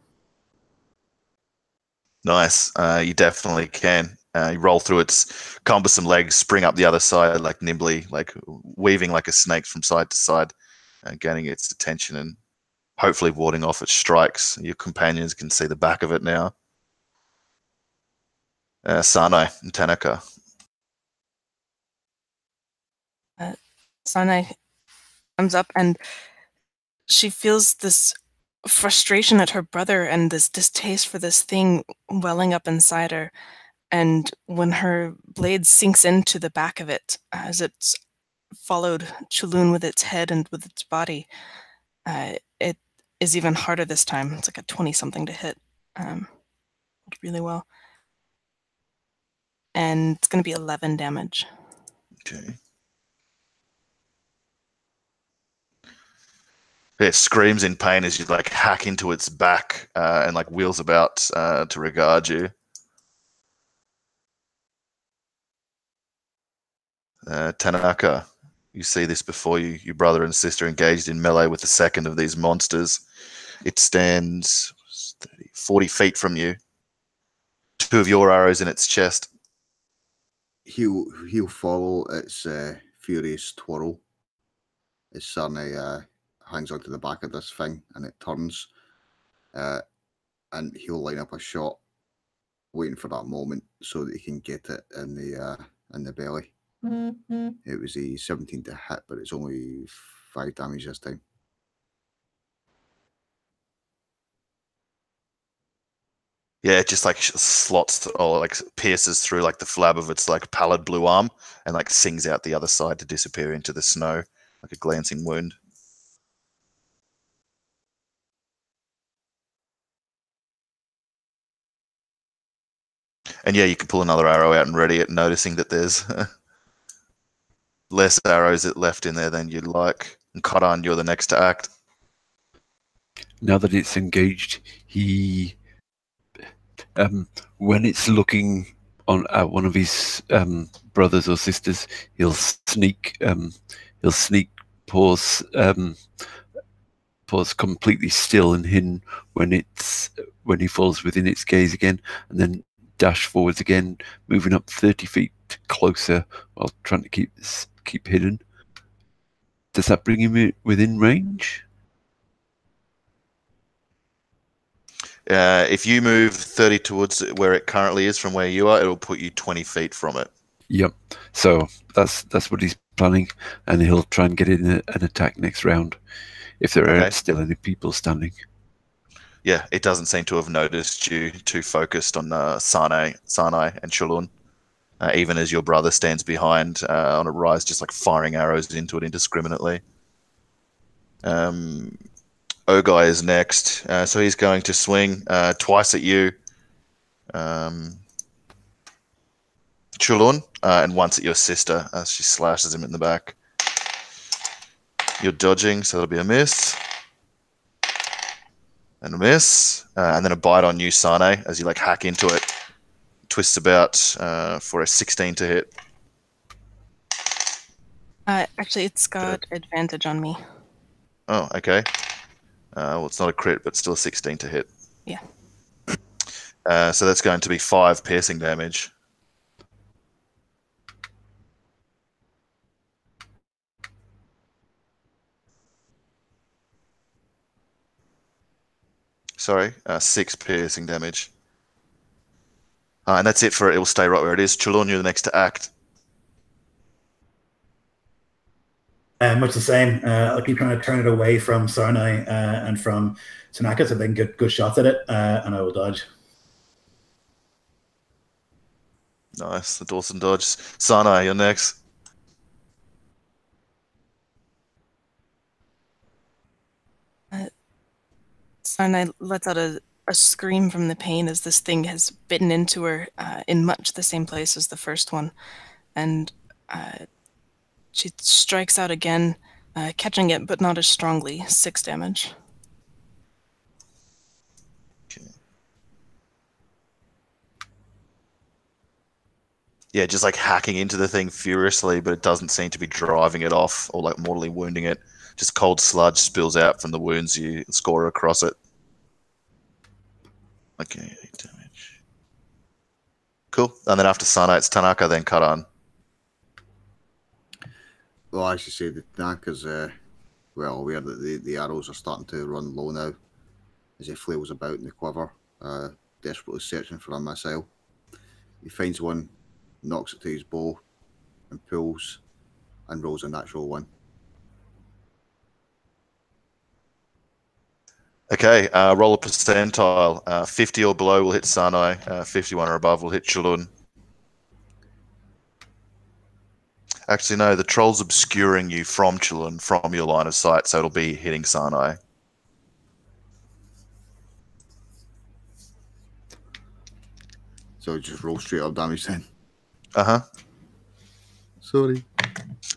Nice. Uh, you definitely can. Uh, you roll through its cumbersome legs, spring up the other side, like nimbly, like weaving like a snake from side to side, and gaining its attention and hopefully warding off its strikes. Your companions can see the back of it now. Uh, and Teneka. Sarnai comes up and she feels this frustration at her brother and this distaste for this thing welling up inside her. And when her blade sinks into the back of it, as it's followed Chulunn with its head and with its body, uh, it is even harder this time. It's like a 20 something to hit. Um, really well. And it's going to be 11 damage. Okay. It screams in pain as you like hack into its back uh, and like wheels about uh, to regard you. Uh, Teneka, you see this before you. Your brother and sister engaged in melee with the second of these monsters. It stands 30, 40 feet from you. Two of your arrows in its chest. He'll he'll follow its uh, furious twirl. It suddenly uh, hangs onto the back of this thing and it turns, uh, and he'll line up a shot, waiting for that moment so that he can get it in the uh, in the belly. It was a 17 to hit, but it's only five damage this time. Yeah, it just like slots or like pierces through like the flab of its like pallid blue arm and like sings out the other side to disappear into the snow like a glancing wound. And yeah, you can pull another arrow out and ready it, noticing that there's less arrows left in there than you'd like. And Kadan, you're the next to act. Now that it's engaged, he, um, when it's looking on at one of his um, brothers or sisters, he'll sneak, um, he'll sneak, pause, um, pause completely still and hidden when it's when he falls within its gaze again, and then dash forwards again, moving up thirty feet closer while trying to keep keep hidden. Does that bring him within range? Uh, if you move 30 towards where it currently is from where you are, it'll put you 20 feet from it. Yep. So that's that's what he's planning, and he'll try and get in a, an attack next round if there Okay. aren't still any people standing. Yeah, it doesn't seem to have noticed you too focused on uh, Sane, Sarnai and Chulunn. Uh, even as your brother stands behind uh, on a rise, just like firing arrows into it indiscriminately. Um, Ogai is next. Uh, so he's going to swing uh, twice at you. Um, Chulunn, uh, and once at your sister as she slashes him in the back. You're dodging, so that'll be a miss. And a miss. Uh, and then a bite on you, Sane, as you like hack into it. Twists about uh, for a 16 to hit. Uh, actually, it's got advantage on me. Oh, okay. Uh, well, it's not a crit, but still 16 to hit. Yeah. Uh, so that's going to be five piercing damage. Sorry, uh, six piercing damage. Uh, and that's it for it. It will stay right where it is. Chulunn, you're the next to act. Uh, much the same. Uh, I'll keep trying to turn it away from Sarnai uh, and from Teneka so they can get good shots at it, uh, and I will dodge. Nice. The Dawson dodge. Sarnai, you're next. Sarnai lets out a, a scream from the pain as this thing has bitten into her uh, in much the same place as the first one. And uh, she strikes out again, uh, catching it, but not as strongly. Six damage. Yeah, just like hacking into the thing furiously, but it doesn't seem to be driving it off or like mortally wounding it. Just cold sludge spills out from the wounds you score across it. Okay, eight damage. Cool. And then after Sarnai, it's Teneka, then Kadan. Well, as you say, the Teneka's uh, well aware that the, the arrows are starting to run low now as he flails about in the quiver, uh, desperately searching for a missile. He finds one, knocks it to his bow, and pulls and rolls a natural one. Okay, uh, roll a percentile. Uh, 50 or below will hit Sarnai. Uh, 51 or above will hit Chulunn. Actually, no, the troll's obscuring you from Chulunn, from your line of sight, so it'll be hitting Sarnai. So just roll straight up damage then. Uh huh. Sorry.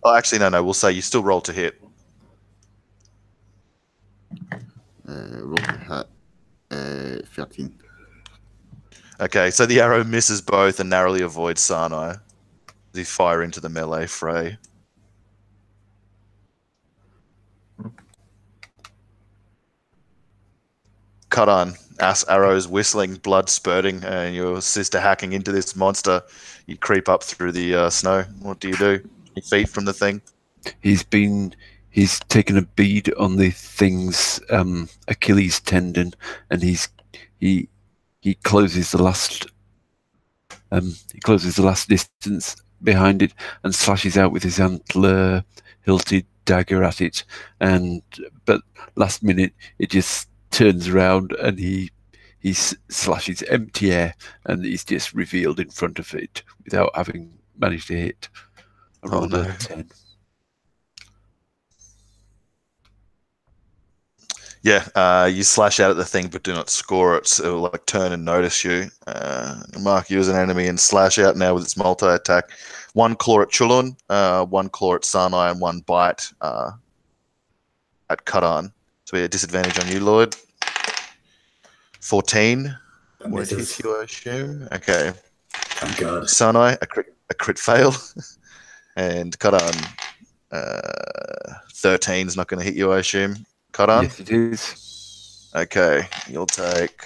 Oh, actually, no, no, we'll say you still roll to hit. Uh, roll to hit. Uh, 13. Okay, so the arrow misses both and narrowly avoids Sarnai. They fire into the melee fray. Kadan. Ass arrows whistling, blood spurting, and your sister hacking into this monster. You creep up through the uh, snow. What do you do? You feet from the thing. He's been he's taken a bead on the thing's um, Achilles tendon, and he's he he closes the last um, he closes the last distance behind it and slashes out with his antler hilted dagger at it. And but last minute it just turns around and he he slashes empty air and he's just revealed in front of it without having managed to hit. Oh, no. 10. Yeah, uh, you slash out at the thing, but do not score it. So it'll like turn and notice you, uh, mark you as an enemy, and slash out now with its multi attack. One claw at Chulunn, uh, one claw at Sarnai, and one bite uh, at Kadan. So we have a disadvantage on you, Lloyd. Fourteen. That Won't misses. hit you, I assume. Okay, Thank God. Sarnai, a crit, a crit fail, and Kadan. Uh, 13 is not going to hit you, I assume. Kadan. Yes, it is. Okay, you'll take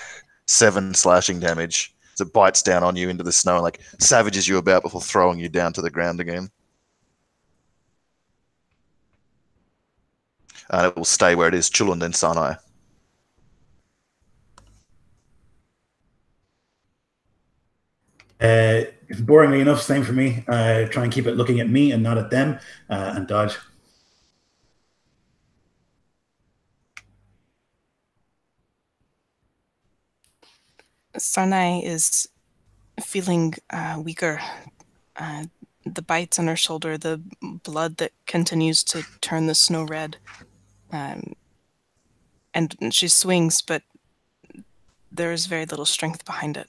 seven slashing damage. as it bites down on you into the snow and like savages you about before throwing you down to the ground again. And it will stay where it is, Chulunn then Sarnai. Uh, boringly enough, same for me. Uh, try and keep it looking at me and not at them, uh, and dodge. Sarnai is feeling uh, weaker. Uh, the bites on her shoulder, the blood that continues to turn the snow red. Um, and she swings, but there is very little strength behind it.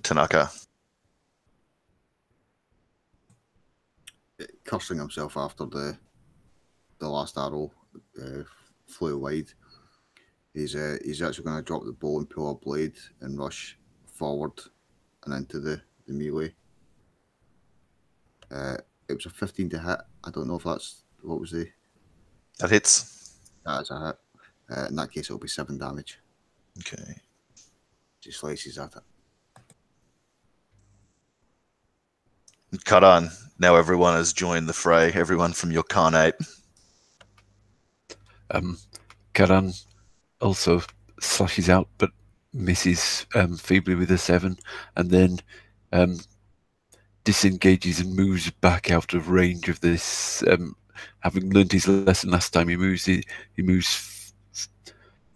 Teneka. cursing himself after the the last arrow uh, flew wide. He's uh, he's actually going to drop the ball and pull a blade and rush forward and into the, the melee. Uh, it was a 15 to hit. I don't know if that's what was the. That hits. That's a hit. Uh, in that case, it'll be seven damage. Okay. Just slices at it. Kadan. Now everyone has joined the fray. Everyone from your Khanate. Um, Kadan also slashes out, but misses um, feebly with a seven, and then um, disengages and moves back out of range of this. Um, having learned his lesson last time, he moves. He, he moves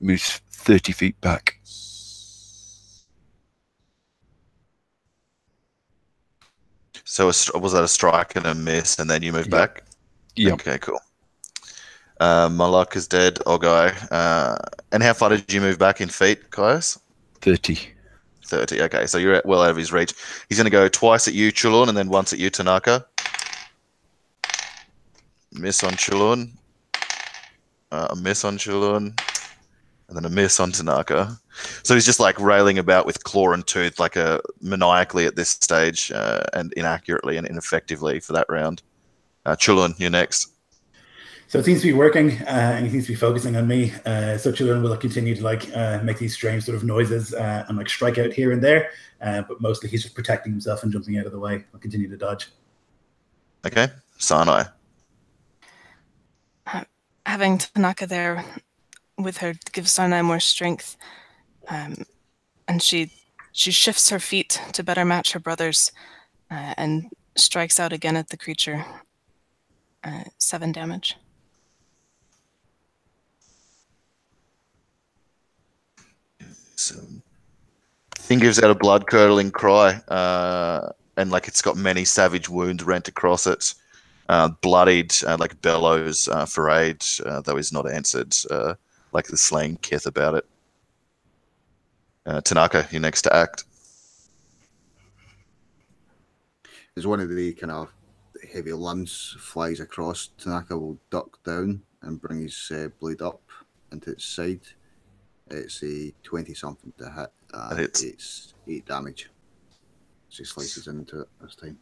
moves thirty feet back. So a was that a strike and a miss, and then you move Yeah. back? Yeah, Okay, cool. Uh, Malak is dead. Ogai. Uh, and how far did you move back in feet, Caius? thirty. 30. Okay, so you're at, well out of his reach. He's going to go twice at you, Chulunn, and then once at you, Teneka. Miss on Chulunn. Uh, a miss on Chulunn. And then a miss on Teneka. So he's just like railing about with claw and tooth, like a maniacally at this stage, uh, and inaccurately and ineffectively for that round. Uh, Chulunn, you're next. So it seems to be working, uh, and he seems to be focusing on me. Uh, so Chulunn will continue to like uh, make these strange sort of noises uh, and like strike out here and there, uh, but mostly he's just protecting himself and jumping out of the way. I'll continue to dodge. Okay, Sarnai. Having Teneka there with her gives Sarnai more strength, um, and she she shifts her feet to better match her brother's, uh, and strikes out again at the creature. Uh, seven damage. So, thing gives out a blood curdling cry, uh, and like it's got many savage wounds rent across it. Uh, bloodied, uh, like bellows uh, for aid, uh, though is not answered, uh, like the slain Kith about it. Uh, Teneka, you next to act. As one of the kind of heavy limbs flies across, Teneka will duck down and bring his uh, blade up into its side. It's a 20 something to hit, and hits. it's 8 damage. She slices into it this time.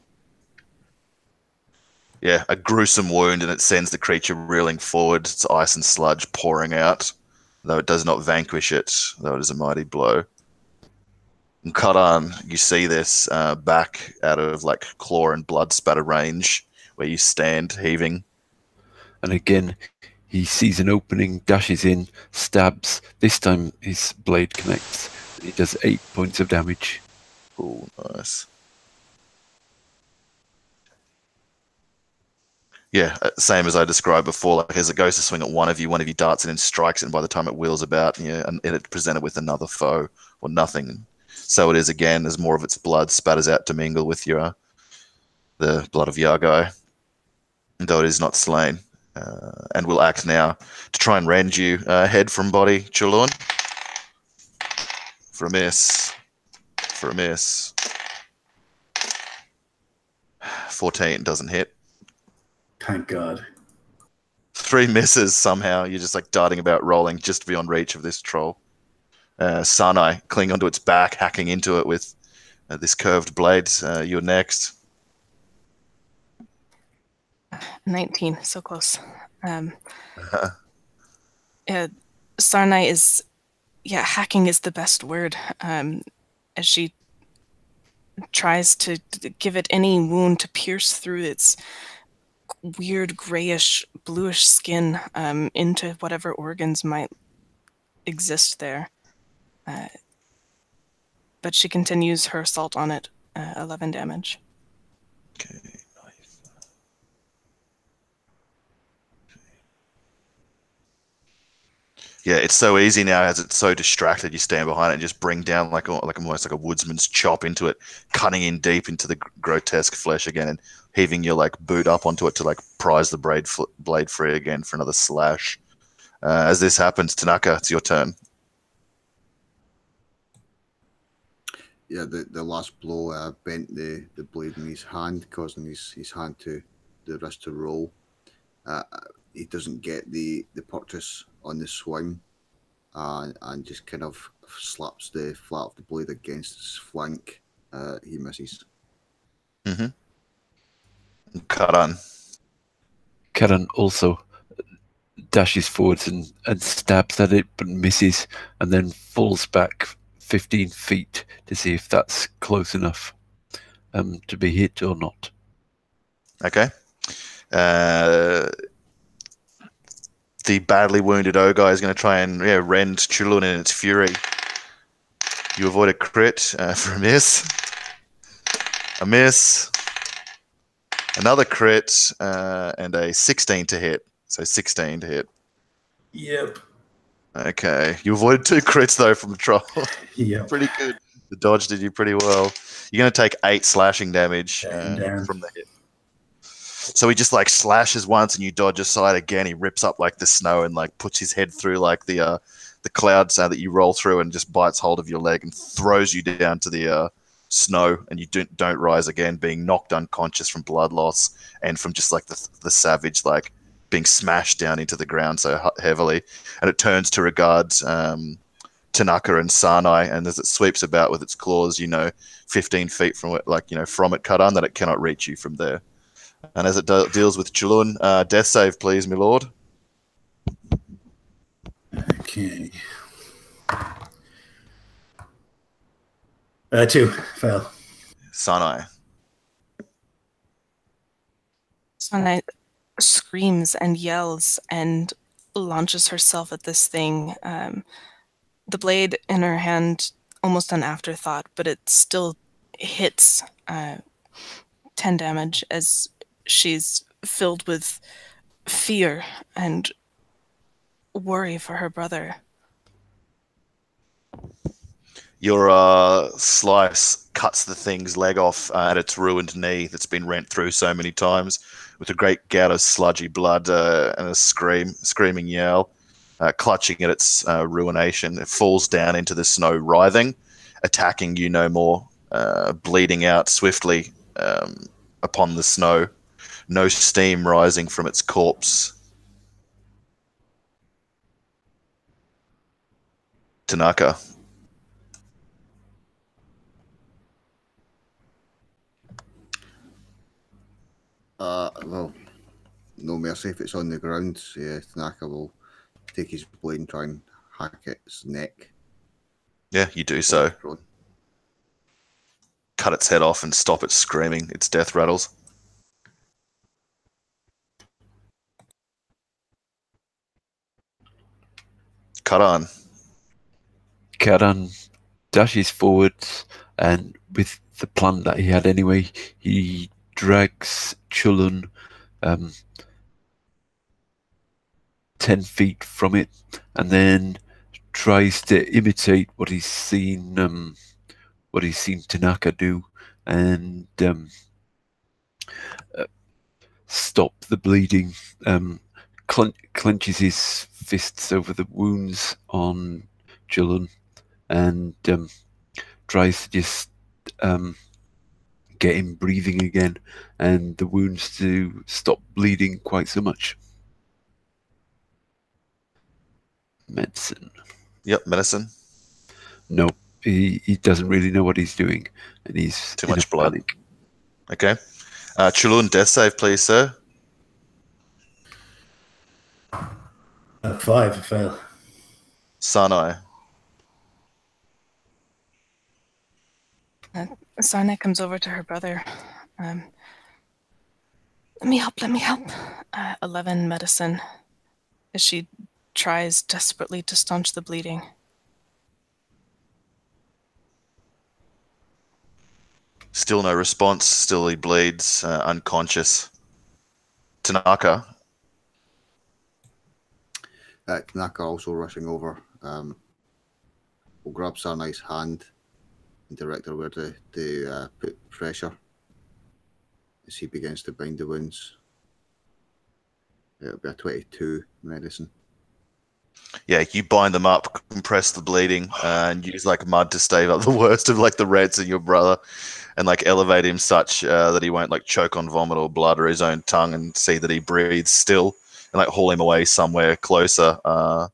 Yeah, a gruesome wound, and it sends the creature reeling forward, its ice and sludge pouring out, though it does not vanquish it, though it is a mighty blow. And Kadan, you see this uh, back out of like claw and blood spatter range, where you stand heaving. And again, he sees an opening, dashes in, stabs. This time his blade connects. He does eight points of damage. Oh, nice. Yeah, uh, same as I described before. Like as it goes to swing at one of you, one of you darts it and strikes it, and by the time it wheels about, yeah, and it presented with another foe or nothing. So it is again as more of its blood spatters out to mingle with your the blood of Yargai, though it is not slain. Uh, and will act now to try and rend you uh, head from body, Chulunn. For a miss. For a miss. 14 doesn't hit. Thank God. Three misses somehow. You're just like darting about, rolling just beyond reach of this troll. Uh, Sarnai cling onto its back, hacking into it with uh, this curved blade. Uh, you're next. 19, so close. Um, yeah, Sarnai is, yeah, hacking is the best word. Um, as she tries to to give it any wound to pierce through its weird grayish, bluish skin um, into whatever organs might exist there. Uh, but she continues her assault on it, uh, 11 damage. Okay, Yeah, it's so easy now as it's so distracted. You stand behind it and just bring down like like almost like a woodsman's chop into it, cutting in deep into the grotesque flesh again, and heaving your like boot up onto it to like prise the blade fl- blade free again for another slash. Uh, as this happens, Teneka, it's your turn. Yeah, the, the last blow uh, bent the, the blade in his hand, causing his, his hand to the wrist to roll. Uh, he doesn't get the, the purchase on the swing uh, and just kind of slaps the flat of the blade against his flank. Uh, he misses. Mm-hmm. Kadan. Kadan also dashes forwards and, and stabs at it, but misses, and then falls back 15 feet to see if that's close enough um, to be hit or not. Okay. Uh, the badly wounded ogre is going to try and yeah, rend Chulunn in its fury. You avoid a crit uh, for a miss. A miss. Another crit uh, and a 16 to hit. So 16 to hit. Yep. Okay. You avoided two crits though from the troll. Yep. pretty good. The dodge did you pretty well. You're going to take eight slashing damage uh, from the hit. So he just like slashes once, and you dodge aside again. He rips up like the snow and like puts his head through like the uh, the clouds uh, that you roll through, and just bites hold of your leg and throws you down to the uh, snow, and you don't don't rise again, being knocked unconscious from blood loss and from just like the the savage like being smashed down into the ground so heavily. And it turns to regard um, Teneka and Sarnai, and as it sweeps about with its claws, you know, 15 feet from it, like you know, from it, cut on that it cannot reach you from there. And as it do- deals with Chulunn, uh, death save, please, my lord. Okay. Uh, two. Fail. Sarnai. Sarnai screams and yells and launches herself at this thing. Um, the blade in her hand, almost an afterthought, but it still hits uh, 10 damage as she's filled with fear and worry for her brother. Your uh, slice cuts the thing's leg off uh, at its ruined knee that's been rent through so many times, with a great gout of sludgy blood uh, and a scream, screaming yell, uh, clutching at its uh, ruination. It falls down into the snow, writhing, attacking you no more, uh, bleeding out swiftly um, upon the snow. No steam rising from its corpse. Teneka. Uh, well, no mercy if it's on the ground. Yeah, Teneka will take his blade and try and hack its neck. Yeah, you do so. Cut its head off and stop it screaming its death rattles. Cut on. Kadan dashes forwards and with the plan that he had anyway, he drags Chulunn um, 10 feet from it and then tries to imitate what he's seen um, what he's seen Teneka do and um, uh, stop the bleeding um, clen- clenches his fists over the wounds on Chulunn and um, tries to just um, get him breathing again and the wounds to stop bleeding quite so much. Medicine. Yep, medicine. No, he, he doesn't really know what he's doing and he's Too much blood. panic. Okay. Uh, Chulunn, death save, please, sir. Uh, five. Fail. Sarnai. Sarnai comes over to her brother. Um, let me help, let me help. Uh, 11 medicine as she tries desperately to staunch the bleeding. Still no response. Still he bleeds, uh, unconscious. Teneka. Uh, Teneka also rushing over. Um, will grab Sarnai's hand and direct her where to, to uh, put pressure as he begins to bind the wounds. It'll be a 22 medicine. Yeah, you bind them up, compress the bleeding, and use like mud to stave up the worst of like the reds in your brother, and like elevate him such uh, that he won't like choke on vomit or blood or his own tongue, and see that he breathes still, and like haul him away somewhere closer uh,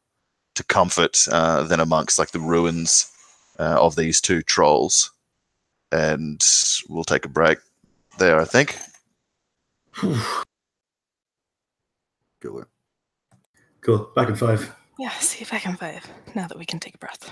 to comfort uh, than amongst like the ruins uh, of these two trolls. And we'll take a break there, I think. Good work. Cool. Back in five. Yeah, see if I can five now that we can take a breath.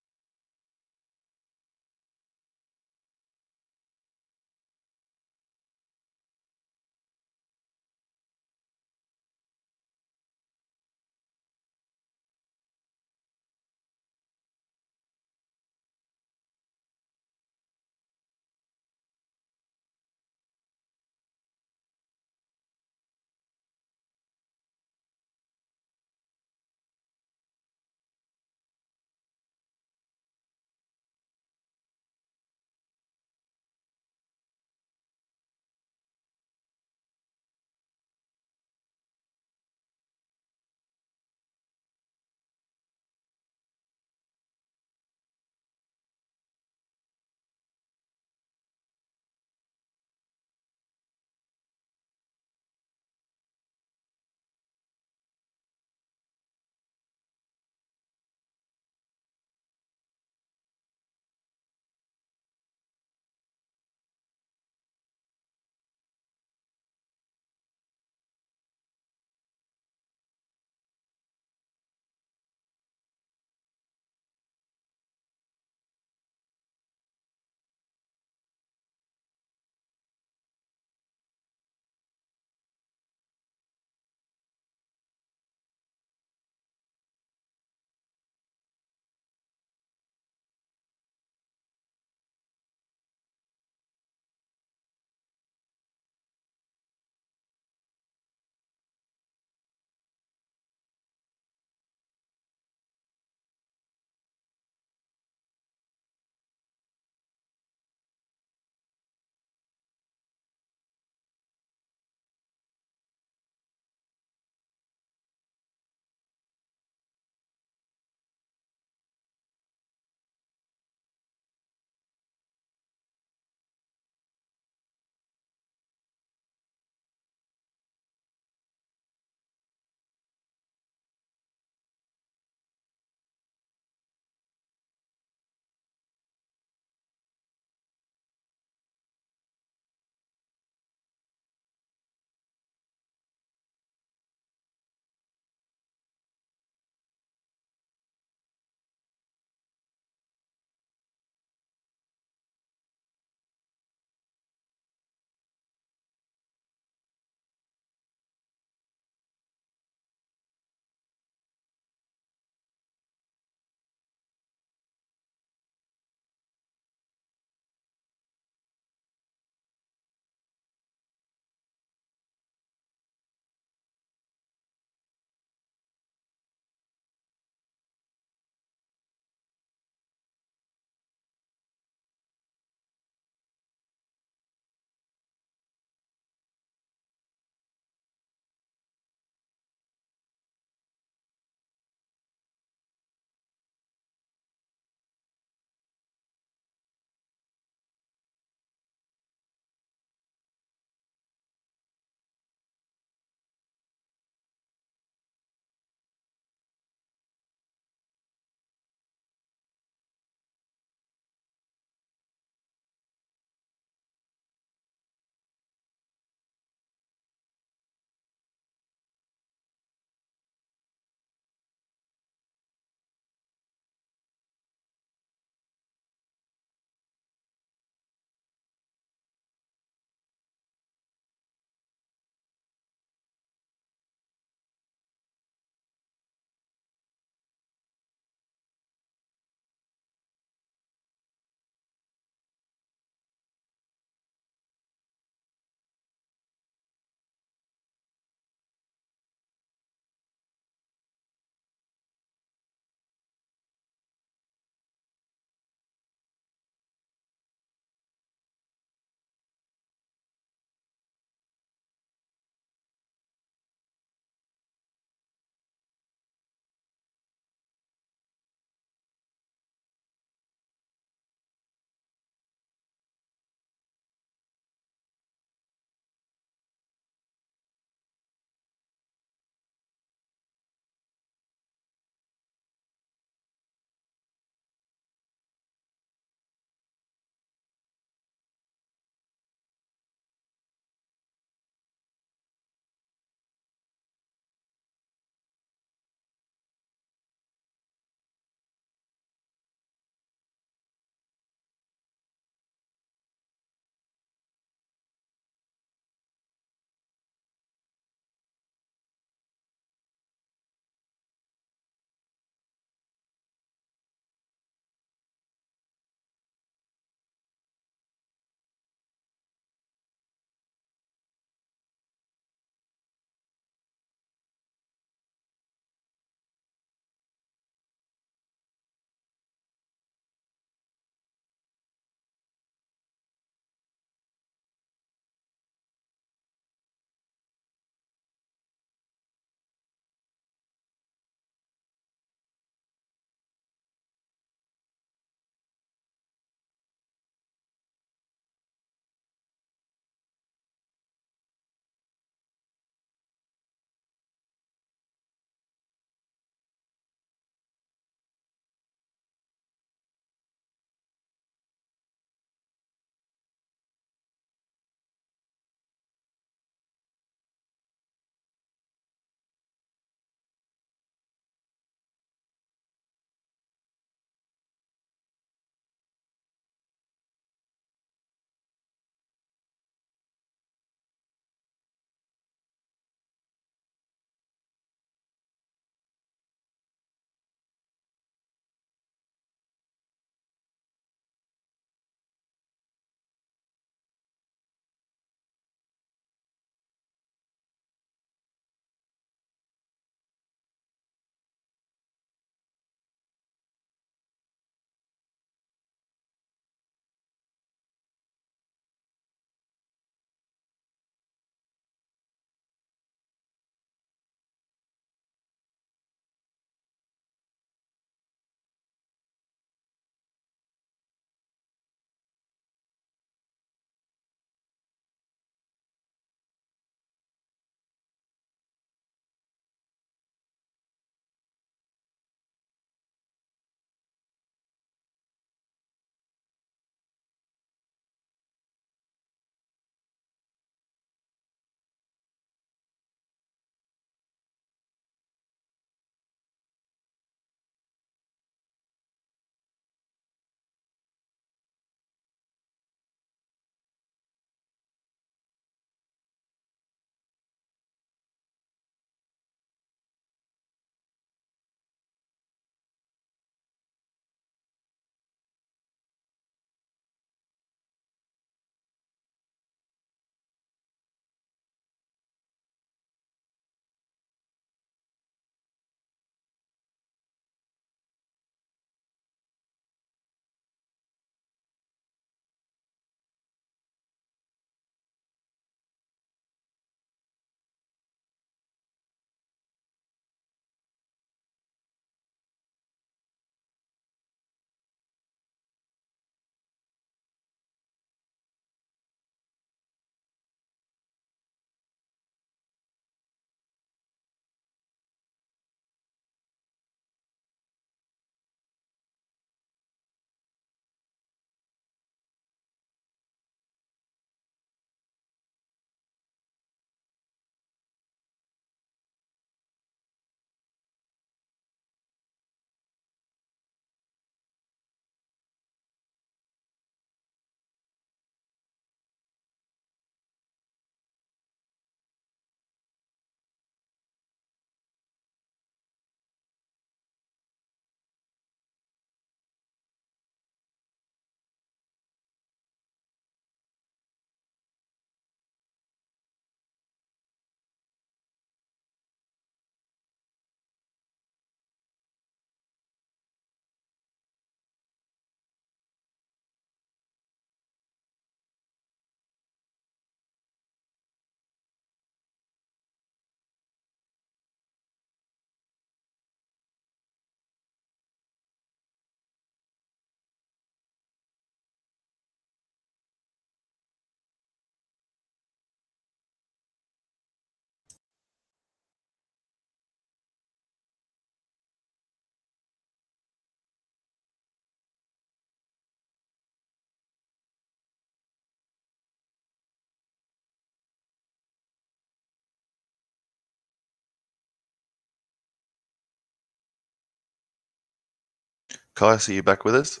Kais, are you back with us?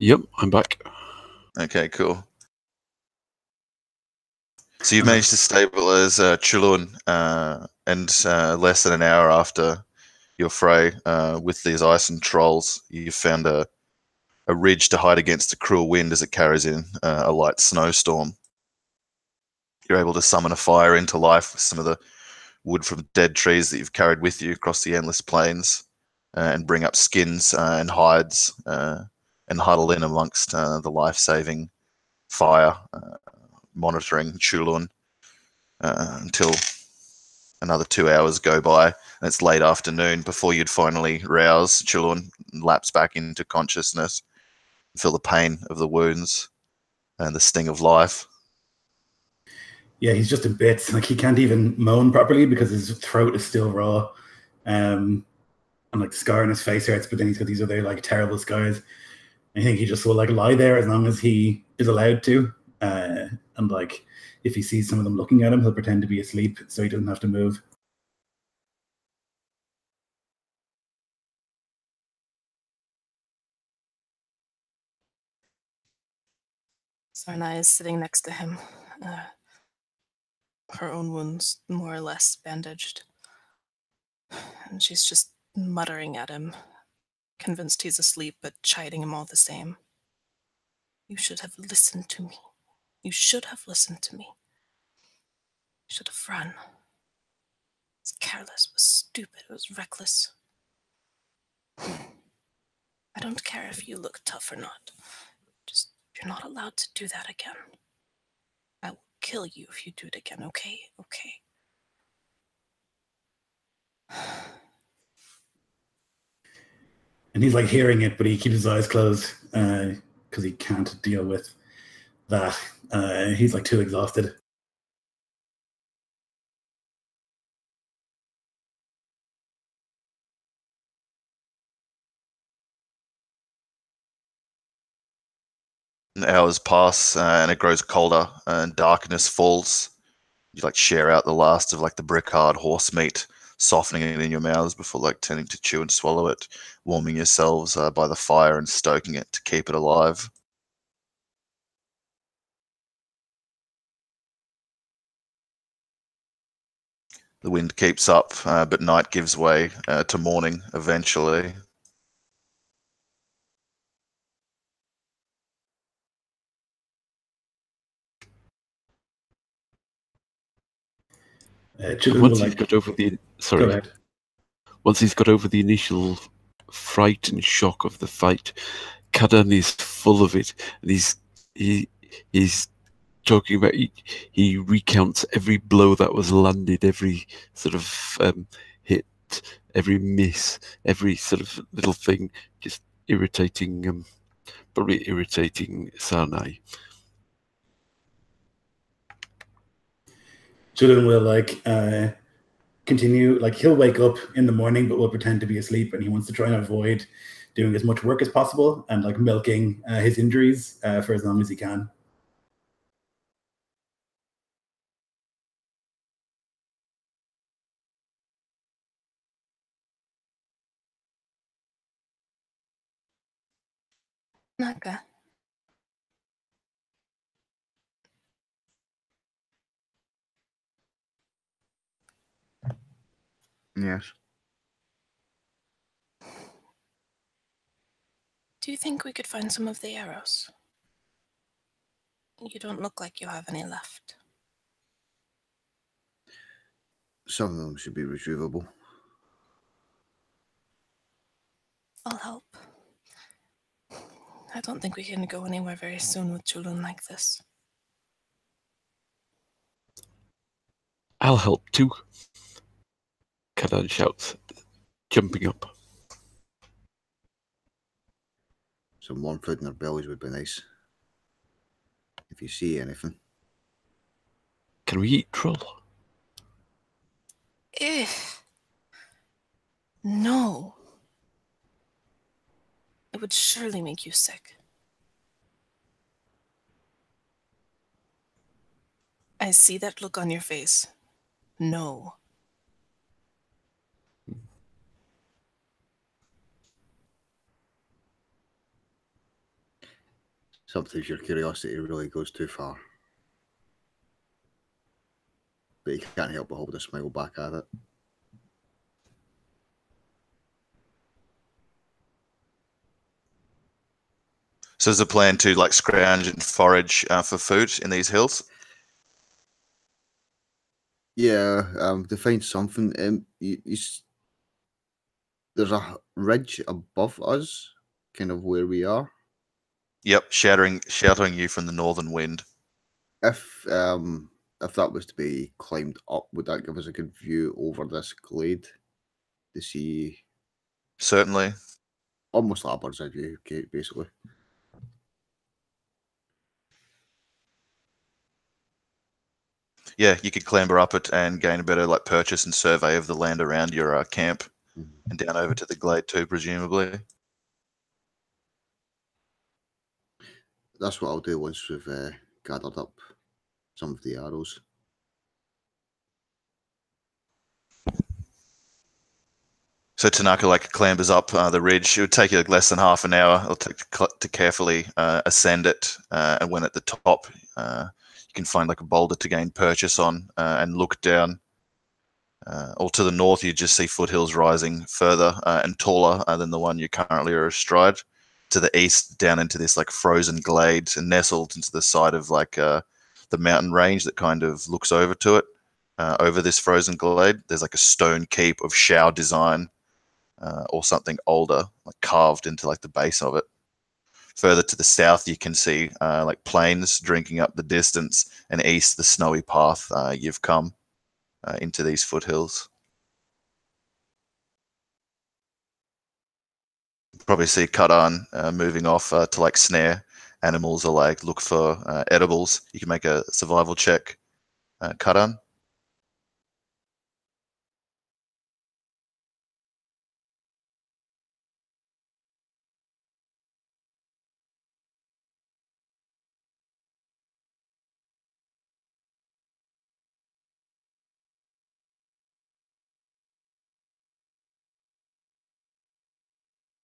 Yep, I'm back. Okay, cool. So you've managed to stabilize uh, Chulunn, uh, and uh, less than an hour after your fray uh, with these ice and trolls, you found a a ridge to hide against the cruel wind as it carries in uh, a light snowstorm. You're able to summon a fire into life with some of the wood from dead trees that you've carried with you across the endless plains, uh, and bring up skins uh, and hides uh, and huddle in amongst uh, the life-saving fire, uh, monitoring Chulunn until another two hours go by, and it's late afternoon before you'd finally rouse. Chulunn lapse back into consciousness, feel the pain of the wounds and the sting of life. Yeah, he's just in bits. Like he can't even moan properly because his throat is still raw. Um, and like the scar on his face hurts, but then he's got these other like terrible scars. I think he just will like lie there as long as he is allowed to. Uh, and like if he sees some of them looking at him, he'll pretend to be asleep so he doesn't have to move. Sarnai is sitting next to him, uh, her own wounds more or less bandaged. And she's just muttering at him, convinced he's asleep, but chiding him all the same. You should have listened to me. You should have listened to me. You should have run. It was careless, it was stupid, it was reckless. I don't care if you look tough or not. Just, you're not allowed to do that again. Kill you if you do it again, okay? Okay. And he's like hearing it, but he keeps his eyes closed because he can't deal with that. Uh, he's like too exhausted. Hours pass uh, and it grows colder and darkness falls. You like share out the last of like the brick hard horse meat, softening it in your mouths before like turning to chew and swallow it, warming yourselves uh, by the fire and stoking it to keep it alive. The wind keeps up, uh, but night gives way uh, to morning eventually. Uh, And Chulunn will once he's like, got over the go sorry, ahead. once he's got over the initial fright and shock of the fight, Kadan is full of it, and he's he he's talking about he, he recounts every blow that was landed, every sort of um, hit, every miss, every sort of little thing, just irritating, um, probably irritating Sarnai. Chulunn will like uh, continue. Like he'll wake up in the morning, but will pretend to be asleep, and he wants to try and avoid doing as much work as possible and like milking uh, his injuries uh, for as long as he can. Naka. Yes. Do you think we could find some of the arrows? You don't look like you have any left. Some of them should be retrievable. I'll help. I don't think we can go anywhere very soon with Chulunn like this. I'll help too. Kadan shouts, jumping up. Some warm food in their bellies would be nice. If you see anything. Can we eat troll? Eh. No. It would surely make you sick. I see that look on your face. No. Sometimes your curiosity really goes too far. But you can't help but hold a smile back at it. So is the plan to like scrounge and forage uh, for food in these hills? Yeah, um, to find something. Um, you, you, there's a ridge above us, kind of where we are. Yep, shouting, shouting you from the northern wind. If um, if that was to be climbed up, would that give us a good view over this glade to see Certainly. almost like a bird's eye view, basically? Yeah, you could clamber up it and gain a better like purchase and survey of the land around your uh, camp Mhm. and down over to the glade too, presumably. That's what I'll do once we've uh, gathered up some of the arrows. So Teneka like clambers up uh, the ridge. It would take you like less than half an hour. It'll take to, to carefully uh, ascend it, uh, and when at the top, uh, you can find like a boulder to gain purchase on uh, and look down. Uh, or to the north, you just see foothills rising further and taller than the one you currently are astride. To the east, down into this like frozen glade and nestled into the side of like uh, the mountain range that kind of looks over to it. Uh, over this frozen glade, there's like a stone keep of Shao design uh, or something older, like carved into like the base of it. Further to the south, you can see uh, like plains drinking up the distance, and east the snowy path uh, you've come uh, into these foothills. Probably see Kadan uh, moving off uh, to like snare animals or like look for uh, edibles. You can make a survival check, uh, Kadan.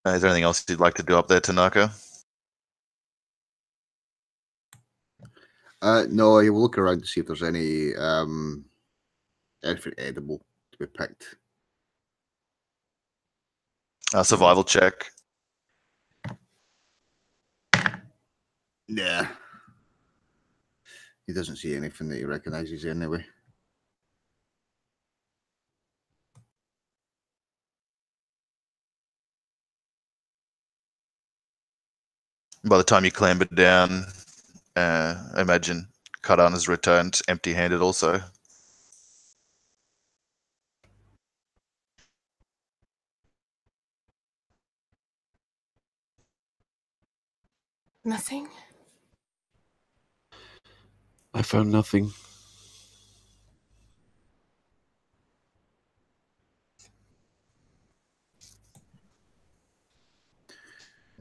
Uh, is there anything else you'd like to do up there, Teneka? Uh, no, I will look around to see if there's any um, anything edible to be picked. Uh, survival check. Yeah. He doesn't see anything that he recognizes anyway. By the time you clamber down, uh, I imagine Kadan has returned empty handed also. Nothing? I found nothing.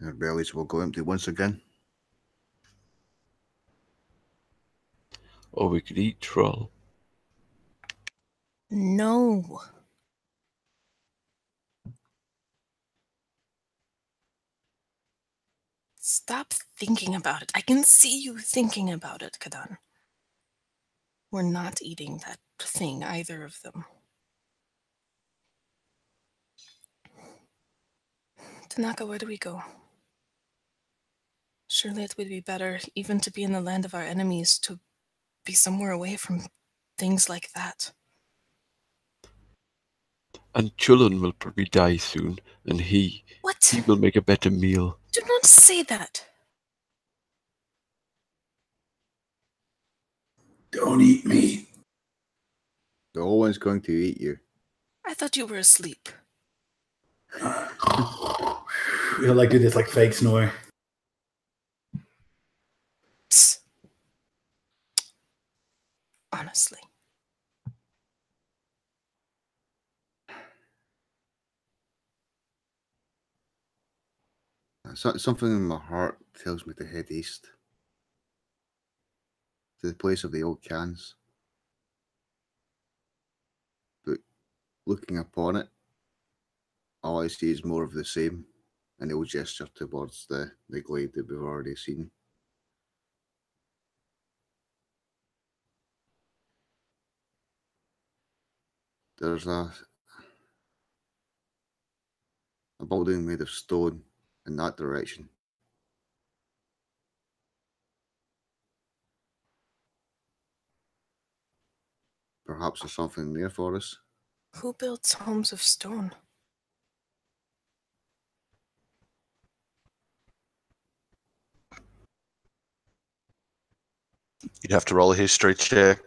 Our bellies will go empty once again. Or we could eat troll. No. Stop thinking about it. I can see you thinking about it, Kadan. We're not eating that thing, either of them. Teneka, where do we go? Surely it would be better, even to be in the land of our enemies, to be somewhere away from things like that. And Chulunn will probably die soon, and he What? he will make a better meal. Do not say that. Don't eat me. No one's going to eat you. I thought you were asleep. We'll like do this like fake snore. Honestly. So, something in my heart tells me to head east to the place of the old Khans. But looking upon it, all I see is more of the same, and he'll gesture towards the, the glade that we've already seen. There's a a building made of stone in that direction. Perhaps there's something there for us. Who builds homes of stone? You'd have to roll a history check.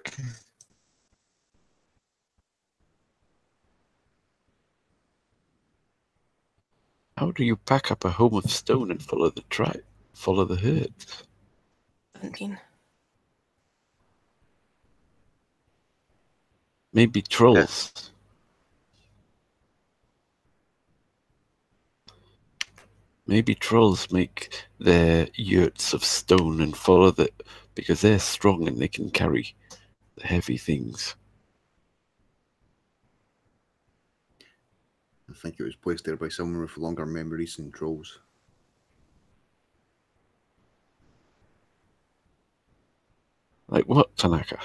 How do you pack up a home of stone and follow the tribe, follow the herds? 17. Maybe trolls. Maybe trolls make their yurts of stone and follow the because they're strong and they can carry the heavy things. I think it was placed there by someone with longer memories than trolls. Like what, Teneka?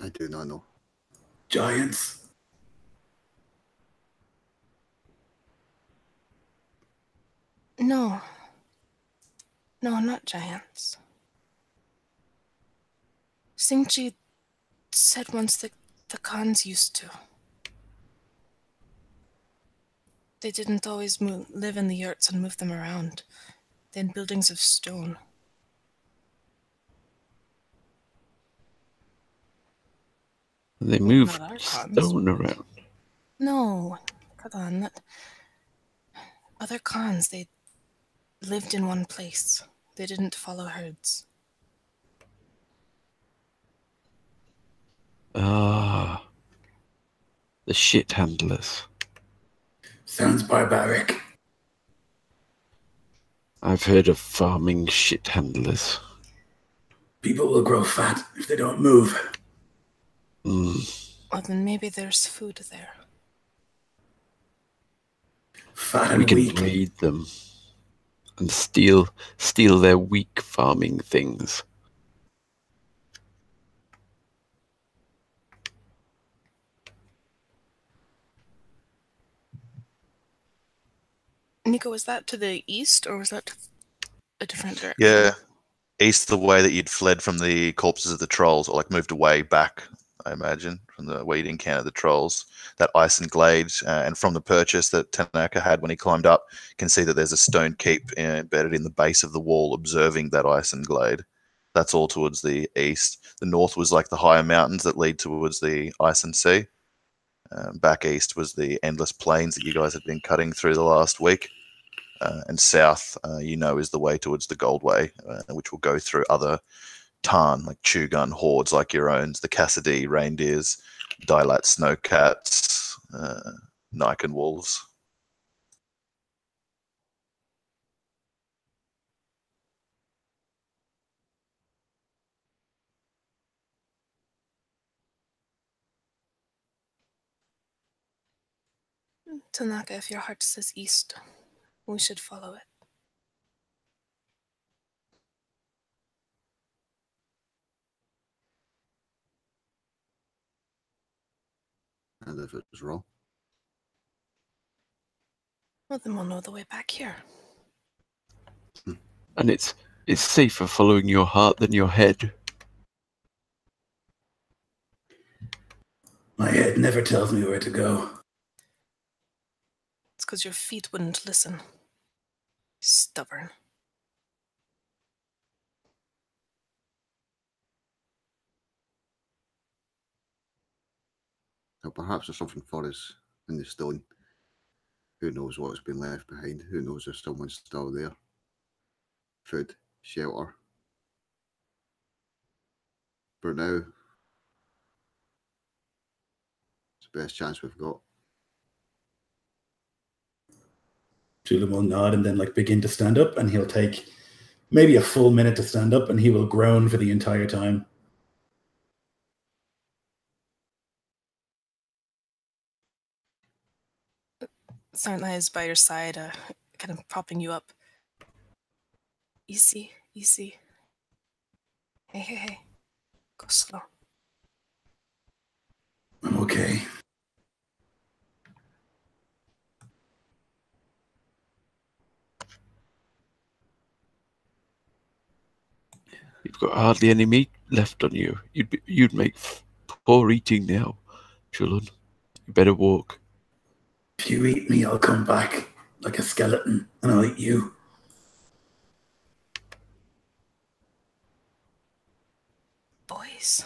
I do not know. Giants. No. No, not giants. Singji said once that the Khans used to. They didn't always move, live in the yurts and move them around. They had buildings of stone. They move Not stone around. No, come on. That... Other Khans, they lived in one place. They didn't follow herds. Ah, the shit handlers. Sounds barbaric. I've heard of farming shit handlers. People will grow fat if they don't move. Mm. Well, then maybe there's food there. Fat We can weak. raid them and steal steal their weak farming things. Nico, was that to the east or was that a different direction? Yeah, east the way that you'd fled from the corpses of the trolls, or like moved away back. I imagine from the where you'd encountered the trolls. That ice and glade, uh, and from the purchase that Teneka had when he climbed up, you can see that there's a stone keep embedded in the base of the wall, observing that ice and glade. That's all towards the east. The north was like the higher mountains that lead towards the ice and sea. Um, back east was the endless plains that you guys had been cutting through the last week. Uh, and south, uh, you know, is the way towards the Goldway, uh, which will go through other Tarn, like Chugun hordes like your own, the Khassidi reindeers, Dalat snowcats, uh, Naican wolves. Teneka, if your heart says east, we should follow it. And if it was wrong, Well, then we'll know the way back here. Hmm. And it's it's safer following your heart than your head. My head never tells me where to go. It's because your feet wouldn't listen. Stubborn. perhaps there's something for us in the stone. Who knows what's been left behind? Who knows if someone's still there? Food, shelter. For now, it's the best chance we've got. Chulunn will nod and then like begin to stand up, and he'll take maybe a full minute to stand up, and he will groan for the entire time. Sarnai is by your side, uh, kind of propping you up. Easy, easy. Hey, hey, hey. Go slow. I'm okay. You've got hardly any meat left on you. You'd be, you'd make f- poor eating now, Chulunn. You better walk. If you eat me, I'll come back like a skeleton and I'll eat you. Boys.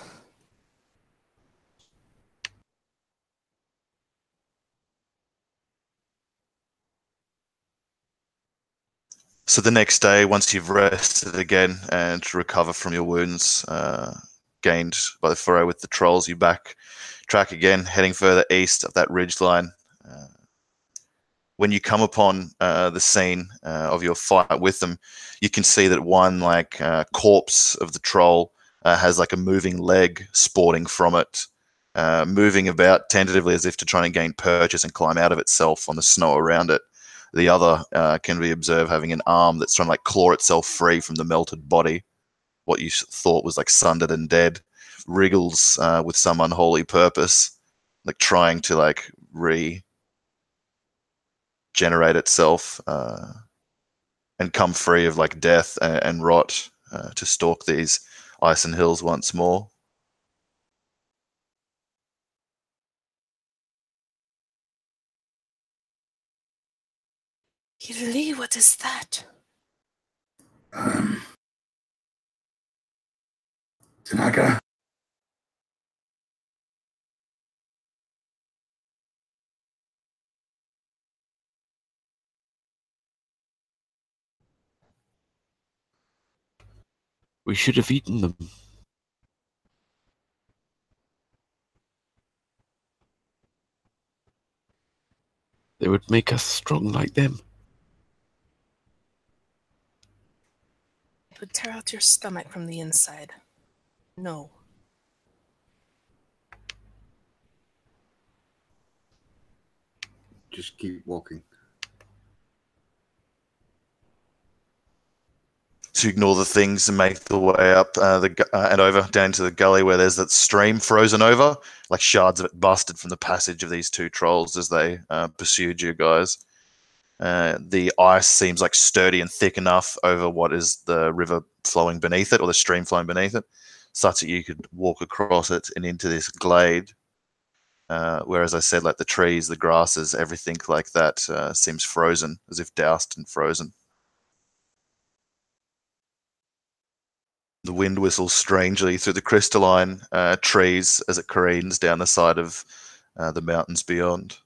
So the next day, once you've rested again and recover from your wounds uh, gained by the furrow with the trolls, you back track again, heading further east of that ridge line. Uh, when you come upon uh, the scene uh, of your fight with them, you can see that one like uh, corpse of the troll uh, has like a moving leg sporting from it, moving about tentatively as if to try and gain purchase and climb out of itself on the snow around it. The other uh, can be observed having an arm that's trying to like claw itself free from the melted body. What you thought was like sundered and dead, wriggles uh, with some unholy purpose, like trying to like regenerate itself uh, and come free of like death and, and rot uh, to stalk these ice and Hills once more. Lee, what is that? Um, Teneka, We should have eaten them. They would make us strong like them. It would tear out your stomach from the inside. No. Just keep walking. to ignore the things and make the way up uh, the uh, and over down to the gully where there's that stream frozen over, like shards of it busted from the passage of these two trolls as they uh, pursued you guys. Uh, the ice seems like sturdy and thick enough over what is the river flowing beneath it or the stream flowing beneath it, such that you could walk across it and into this glade. Uh, whereas I said, like the trees, the grasses, everything like that uh, seems frozen, as if doused and frozen. The wind whistles strangely through the crystalline uh, trees as it careens down the side of uh, the mountains beyond.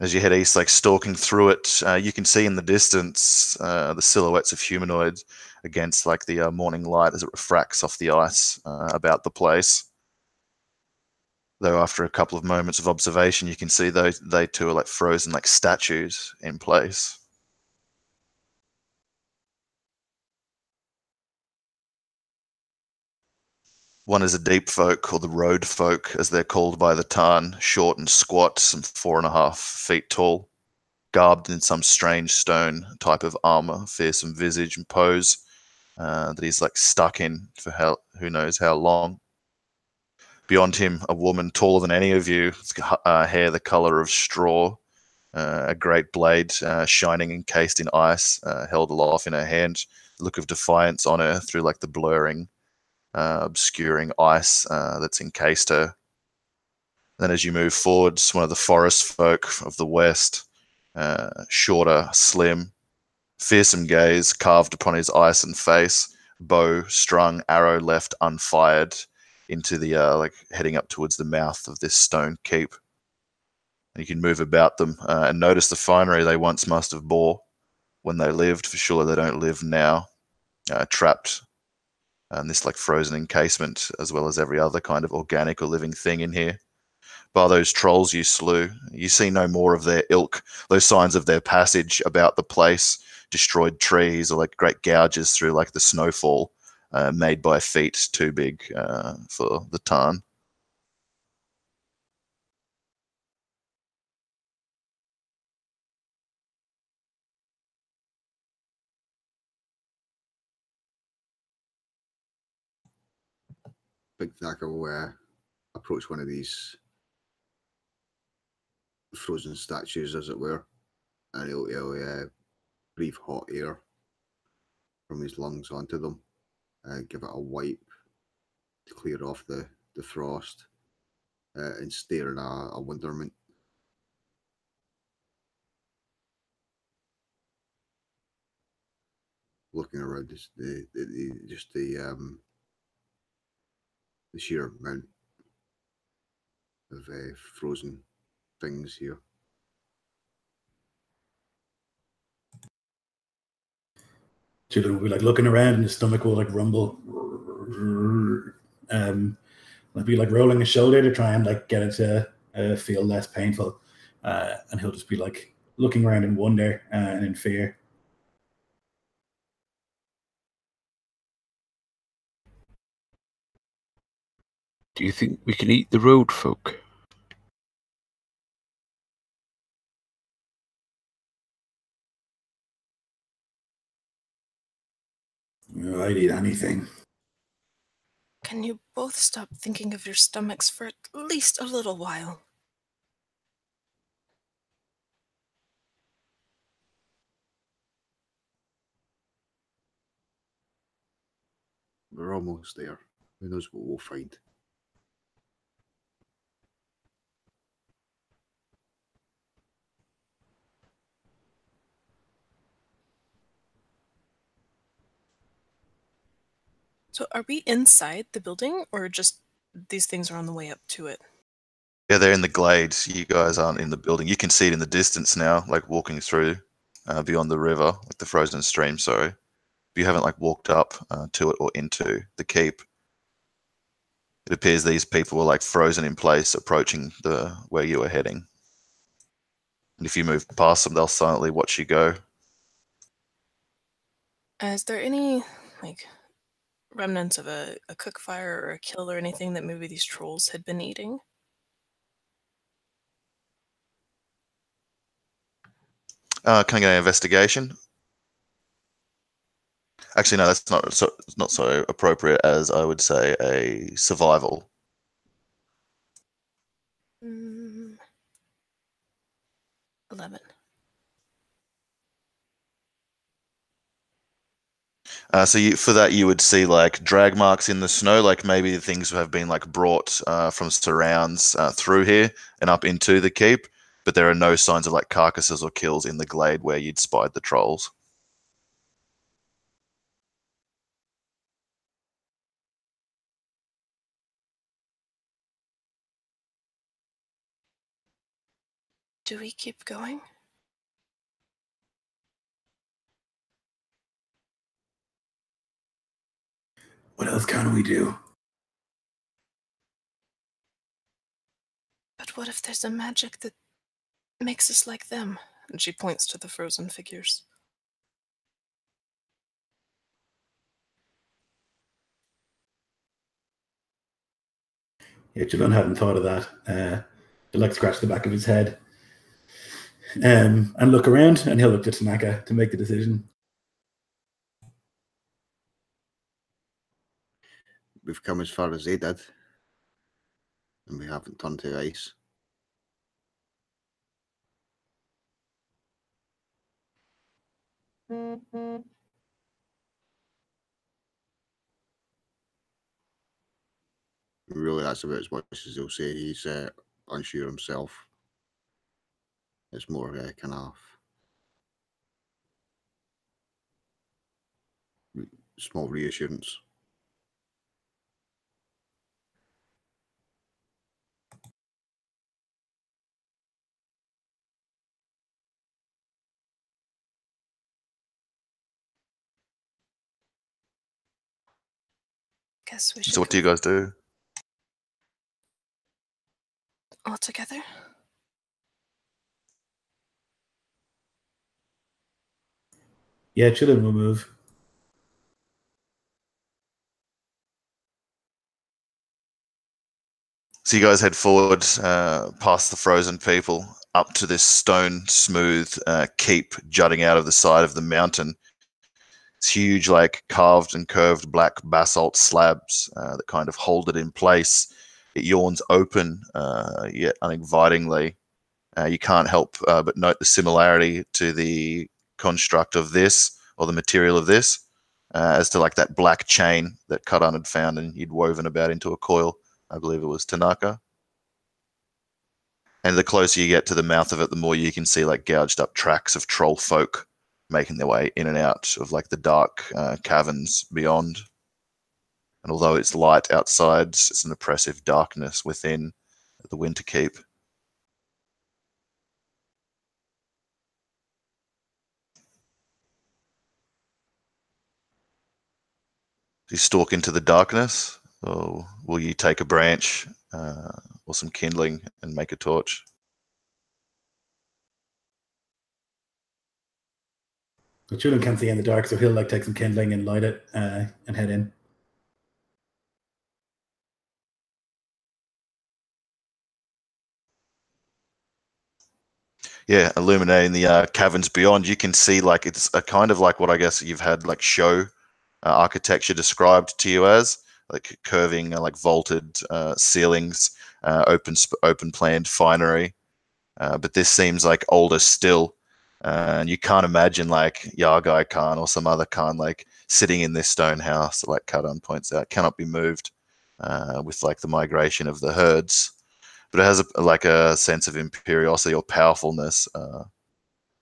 As you head east, like stalking through it, uh, you can see in the distance uh, the silhouettes of humanoids against like the uh, morning light as it refracts off the ice uh, about the place. Though after a couple of moments of observation, you can see those they too are like frozen like statues in place. One is a deep folk, or the road folk, as they're called by the Tarn, short and squat, some four and a half feet tall, garbed in some strange stone type of armor, fearsome visage and pose uh, that he's like stuck in for how who knows how long. Beyond him, a woman taller than any of you, uh, hair the color of straw, uh, a great blade uh, shining encased in ice, uh, held aloft in her hand, look of defiance on her through like the blurring uh, obscuring ice uh, that's encased her. Then, as you move forwards, one of the forest folk of the west, uh, shorter, slim, fearsome gaze carved upon his ice and face, bow strung, arrow left unfired into the uh, like heading up towards the mouth of this stone keep. And you can move about them uh, and notice the finery they once must have bore when they lived. For sure, they don't live now, uh, trapped and this like frozen encasement, as well as every other kind of organic or living thing in here. By those trolls you slew, you see no more of their ilk, those signs of their passage about the place, destroyed trees or like great gouges through like the snowfall uh, made by feet too big uh, for the Tarn. Big Thacker will uh, approach one of these frozen statues, as it were, and he'll, he'll uh, breathe hot air from his lungs onto them, uh, give it a wipe to clear off the, the frost, uh, and stare in a, a wonderment. Looking around just the, the, the just the um the sheer amount of uh, frozen things here. Chulunn will be like looking around and his stomach will like rumble. Um, like be like rolling his shoulder to try and like get it to uh, feel less painful. Uh, and he'll just be like looking around in wonder uh, and in fear. Do you think we can eat the road folk? I'd eat anything. Can you both stop thinking of your stomachs for at least a little while? We're almost there. Who knows what we'll find? So, are we inside the building or just these things are on the way up to it? Yeah, they're in the glades. You guys aren't in the building. You can see it in the distance now, like walking through uh, beyond the river, like the frozen stream. Sorry, but you haven't like walked up uh, to it or into the keep. It appears these people were like frozen in place, approaching the where you were heading. And if you move past them, they'll silently watch you go. Uh, Is there any like remnants of a, a cook fire or a kill or anything that maybe these trolls had been eating? Uh, can I get an investigation? Actually, no, that's not so not so appropriate as I would say a survival. Mm, Eleven. Uh, so you, for that, you would see like drag marks in the snow, like maybe things have been like brought uh, from surrounds uh, through here and up into the keep, but there are no signs of like carcasses or kills in the glade where you'd spied the trolls. Do we keep going? What else can we do? But what if there's a magic that makes us like them? And she points to the frozen figures. Yeah, Chulunn hadn't thought of that. Uh, like scratch the back of his head um, and look around, and he'll look to Teneka to make the decision. We've come as far as they did, and we haven't turned to ice. Really, that's about as much as he'll say. He's uh, unsure himself. It's more uh, kind of small reassurance. Guess we should So what do you guys do? all together. Yeah, Chulunn will move. So you guys head forward uh, past the frozen people up to this stone smooth uh, keep jutting out of the side of the mountain. It's huge, like carved and curved black basalt slabs uh, that kind of hold it in place. It yawns open, uh, yet uninvitingly. Uh, you can't help uh, but note the similarity to the construct of this or the material of this, uh, as to like that black chain that Kadan had found and he'd woven about into a coil. I believe it was Teneka. And the closer you get to the mouth of it, the more you can see like gouged up tracks of troll folk making their way in and out of like the dark uh, caverns beyond. And although it's light outside, it's an oppressive darkness within the Winterkeep. You stalk into the darkness, or will you take a branch uh, or some kindling and make a torch? The children can't see in the dark, so he'll like take some kindling and light it uh, and head in. Yeah, illuminating the uh, caverns beyond, you can see like it's a kind of like what I guess you've had like show uh, architecture described to you as like curving, uh, like vaulted uh, ceilings, uh, open open planned finery. Uh, but this seems like older still, and you can't imagine like Yargai Khan or some other Khan like sitting in this stone house, like Kadan points out, cannot be moved uh, with like the migration of the herds. But it has a, like a sense of imperiosity or powerfulness, uh,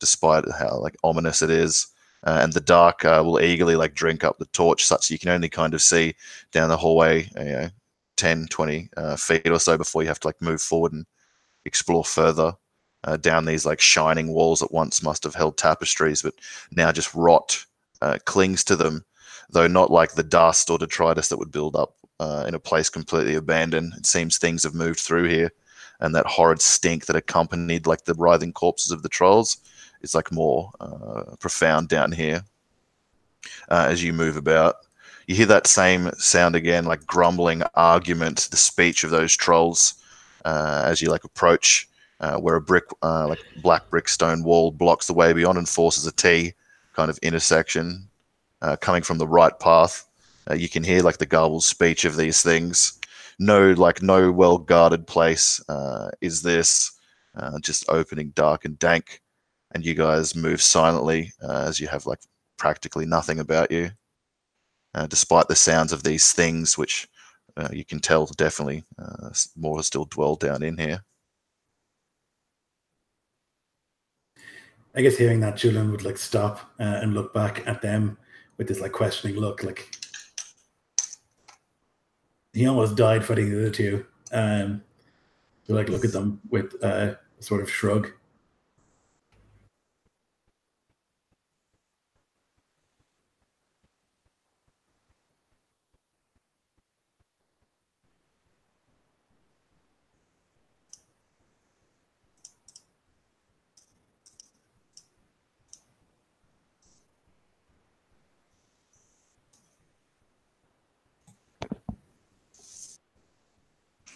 despite how like ominous it is. Uh, and the dark uh, will eagerly like drink up the torch such that you can only kind of see down the hallway you know 10 20 uh, feet or so before you have to like move forward and explore further uh, down these like shining walls that once must have held tapestries, but now just rot uh, clings to them, though not like the dust or detritus that would build up uh, in a place completely abandoned. It seems things have moved through here, and that horrid stink that accompanied like the writhing corpses of the trolls is like more uh, profound down here. Uh, as you move about, you hear that same sound again, like grumbling argument, the speech of those trolls uh, as you like approach uh, where a brick, uh, like black brick stone wall blocks the way beyond and forces a T kind of intersection uh, coming from the right path. Uh, you can hear like the garbled speech of these things. No, like no well guarded place uh, is this. Uh, just opening dark and dank, and you guys move silently as you have like practically nothing about you, despite the sounds of these things, which you can tell definitely more still dwell down in here. I guess hearing that, Chulunn would like stop uh, and look back at them with this like questioning look. Like he almost died fighting the other two. Um, to like look at them with uh, a sort of shrug.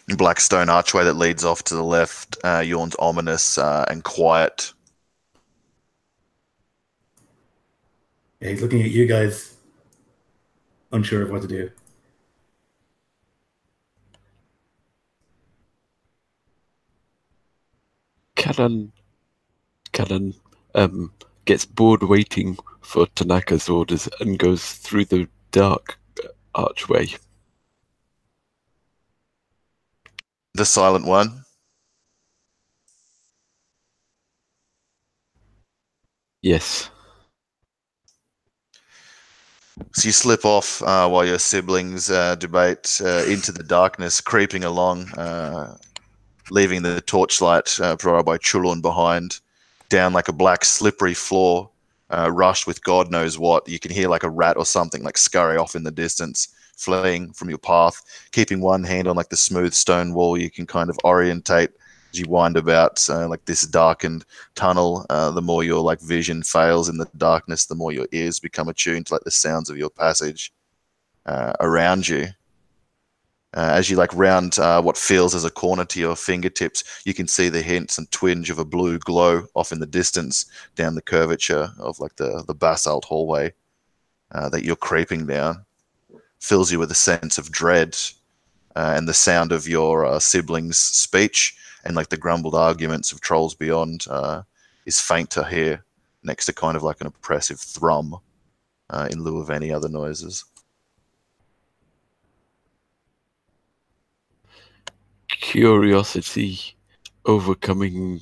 Black stone archway that leads off to the left uh, yawns ominous uh, and quiet. Yeah, he's looking at you guys, unsure of what to do. Kadan, Kadan um, gets bored waiting for Teneka's orders and goes through the dark archway. The silent one. Yes. So you slip off uh, while your siblings uh, debate uh, into the darkness, creeping along, uh, leaving the torchlight uh, provided by Chulunn behind, down like a black slippery floor, uh, rushed with God knows what. You can hear like a rat or something like scurry off in the distance fleeing from your path, keeping one hand on like the smooth stone wall. You can kind of orientate as you wind about uh, like this darkened tunnel. Uh, the more your like vision fails in the darkness, the more your ears become attuned to like the sounds of your passage uh, around you. Uh, as you like round uh, what feels as a corner to your fingertips, you can see the hints and twinge of a blue glow off in the distance down the curvature of like the the basalt hallway uh, that you're creeping down fills you with a sense of dread uh, and the sound of your uh, siblings' speech and like the grumbled arguments of trolls beyond uh, is faint to hear next to kind of like an oppressive thrum uh, in lieu of any other noises. Curiosity overcoming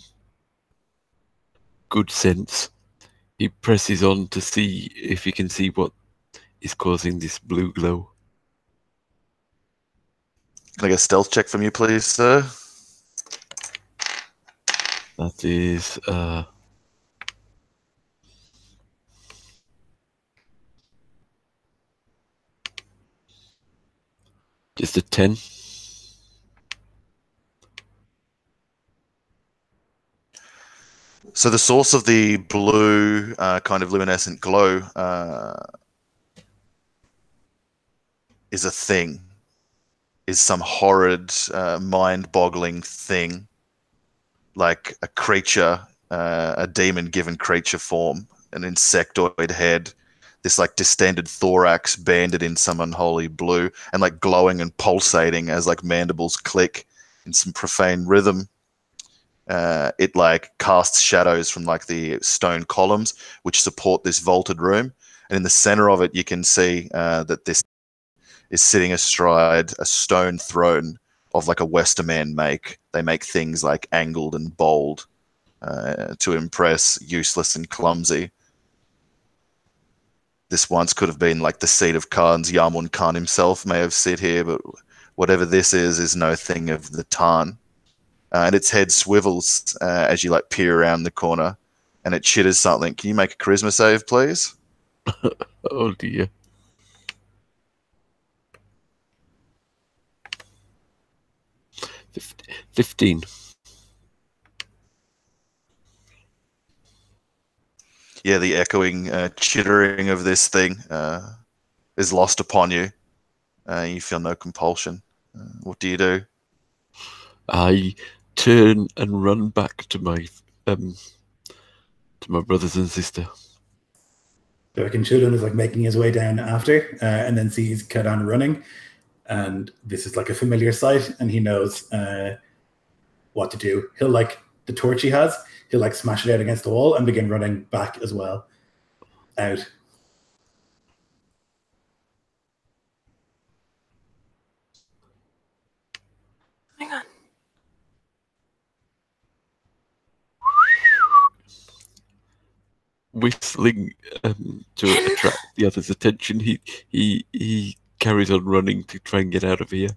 good sense. He presses on to see if he can see what is causing this blue glow. Can I get a stealth check from you, please, sir? That is uh just a ten. So the source of the blue uh, kind of luminescent glow uh, is a thing, is some horrid, uh, mind-boggling thing, like a creature, uh, a demon-given creature form, an insectoid head, this like distended thorax banded in some unholy blue, and like glowing and pulsating as like mandibles click in some profane rhythm. Uh, it like casts shadows from like the stone columns which support this vaulted room. And in the center of it you can see uh, that this is sitting astride a stone throne of like a westerman make they make things like angled and bold uh, to impress useless and clumsy this once could have been like the seat of Khan's Yamun Khan himself may have sit here but whatever this is is no thing of the Taan uh, and its head swivels uh, as you like peer around the corner, and it chitters something. Can you make a charisma save, please? Oh dear. Fifteen. Yeah, the echoing uh, chittering of this thing uh, is lost upon you. Uh, you feel no compulsion. Uh, what do you do? I turn and run back to my um to my brothers and sister. So like Chulunn is like making his way down after, uh, and then sees Kadan running, and this is like a familiar sight, and he knows uh, what to do. He'll like the torch he has, he'll like smash it out against the wall and begin running back as well, out. Hang on. Whistling um, to attract the others' attention, he he he carries on running to try and get out of here.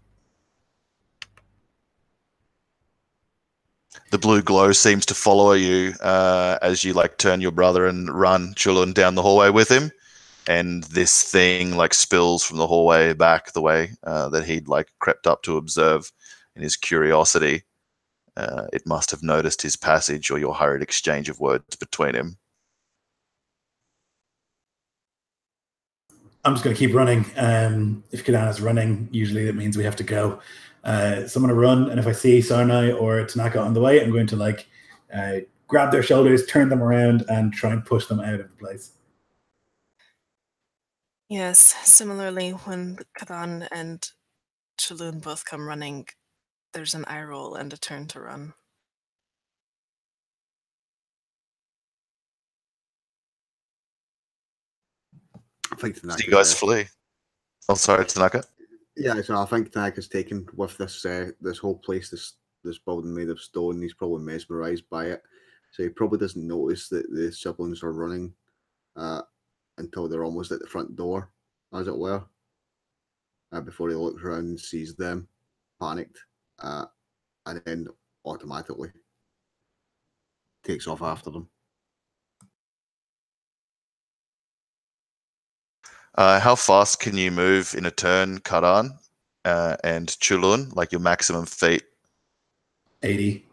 The blue glow seems to follow you uh, as you like turn your brother and run Chulunn down the hallway with him, and this thing like spills from the hallway back the way uh, that he'd like crept up to observe in his curiosity. Uh, it must have noticed his passage or your hurried exchange of words between him. I'm just going to keep running. Um, if Kadan is running, usually that means we have to go. Uh, so I'm going to run, and if I see Sarnai or Teneka on the way, I'm going to like uh, grab their shoulders, turn them around, and try and push them out of the place. Yes, similarly, when Kadan and Chulunn both come running, there's an eye roll and a turn to run. I think So Teneka's, you guys uh, flee. Oh, sorry, Teneka. Yeah, so I think Teneka's taken with this uh, this whole place, this this building made of stone. He's probably mesmerized by it, so he probably doesn't notice that the siblings are running uh, until they're almost at the front door, as it were. Uh, before he looks around and sees them, panicked, uh, and then automatically takes off after them. Uh, how fast can you move in a turn, Kadan uh, and Chulunn? Like your maximum feet? 80.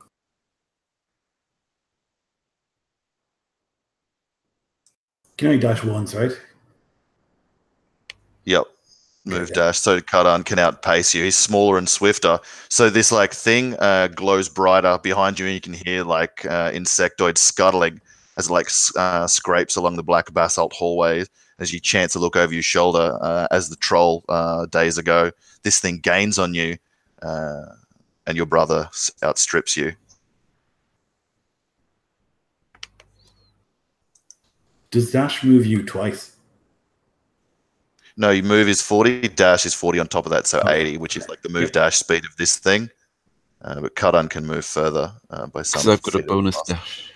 Can only dash once, right? Yep. Move dash. So Kadan can outpace you. He's smaller and swifter. So this like thing uh, glows brighter behind you, and you can hear like uh, insectoids scuttling. As it like uh, scrapes along the black basalt hallway. As you chance to look over your shoulder, uh, as the troll uh, days ago, this thing gains on you, uh, and your brother outstrips you. Does dash move you twice? No, your move is 40, dash is 40 on top of that, so Oh, 80, which is like the move Yep. dash speed of this thing. Uh, but Kadan can move further uh, by some. Because I've got a bonus muscle. dash.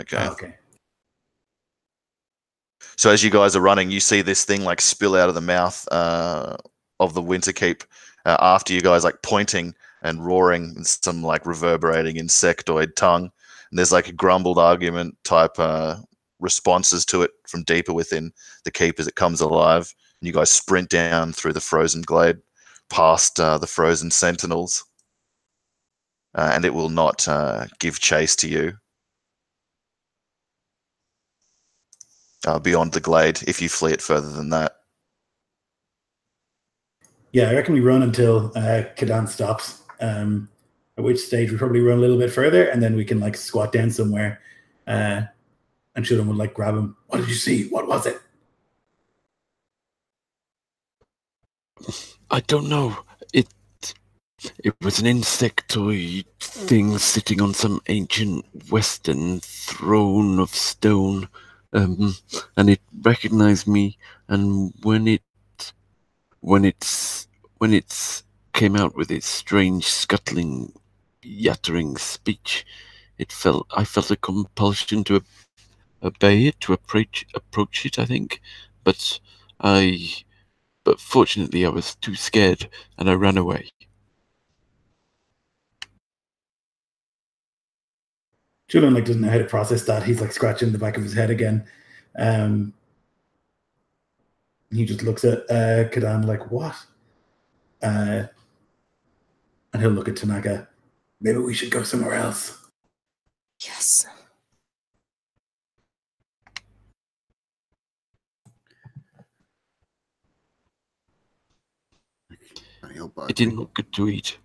Okay. Oh, okay. So as you guys are running, you see this thing like spill out of the mouth uh, of the Winterkeep uh, after you guys like pointing and roaring and some like reverberating insectoid tongue. And there's like a grumbled argument type uh, responses to it from deeper within the keep as it comes alive. And you guys sprint down through the frozen glade, past uh, the frozen sentinels, uh, and it will not uh, give chase to you. Uh, beyond the glade if you flee it further than that. Yeah, I reckon we run until uh, Kadan stops. Um, at which stage we probably run a little bit further, and then we can like squat down somewhere, uh, and Chulunn would like grab him. What did you see? What was it? I don't know. It it was an insectoid thing sitting on some ancient western throne of stone. Um, and it recognized me and when it when it's when it's came out with its strange scuttling yattering speech, it felt I felt a compulsion to obey it, to approach approach it, I think. But I but fortunately I was too scared and I ran away. Chulunn like doesn't know how to process that. He's like scratching the back of his head again. Um, he just looks at uh, Kadan like, "What?" Uh, and he'll look at Teneka. Maybe we should go somewhere else. Yes. Can't help but It didn't look good to eat.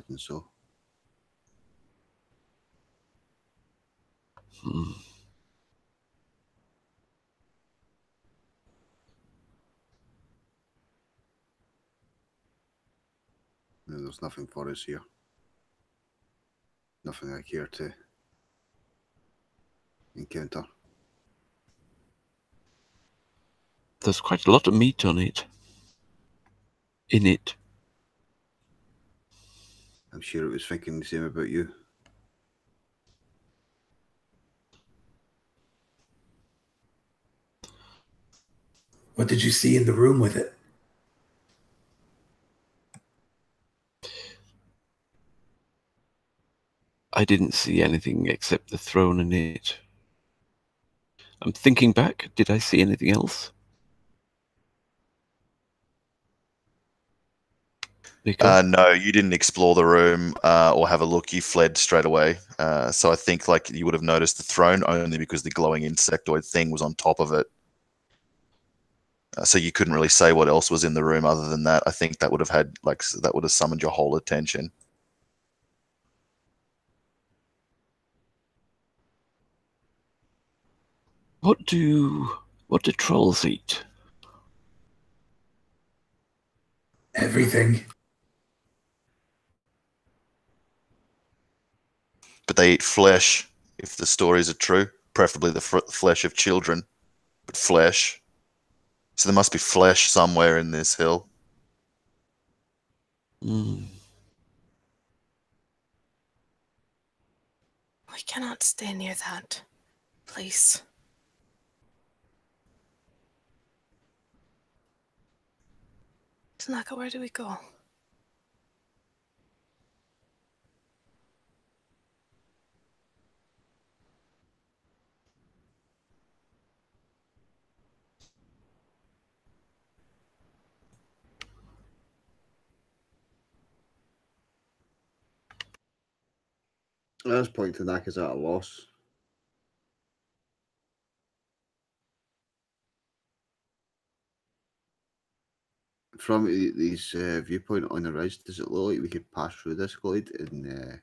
Imagine so. Hmm. There's nothing for us here. Nothing I care to encounter. There's quite a lot of meat on it. In it. I'm sure it was thinking the same about you. What did you see in the room with it? I didn't see anything except the throne and it. I'm thinking back. Did I see anything else? Uh, no, you didn't explore the room uh, or have a look. You fled straight away. Uh, so I think like you would have noticed the throne only because the glowing insectoid thing was on top of it. Uh, so you couldn't really say what else was in the room other than that. I think that would have had like that would have summoned your whole attention. what do what do trolls eat? Everything. But they eat flesh. If the stories are true, preferably the flesh of children, but flesh. So there must be flesh somewhere in this hill. Hmm. We cannot stay near that place. Teneka, where do we go? At this point, Teneka's at a loss. From these uh, viewpoint on the ridge, does it look like we could pass through this glide in uh,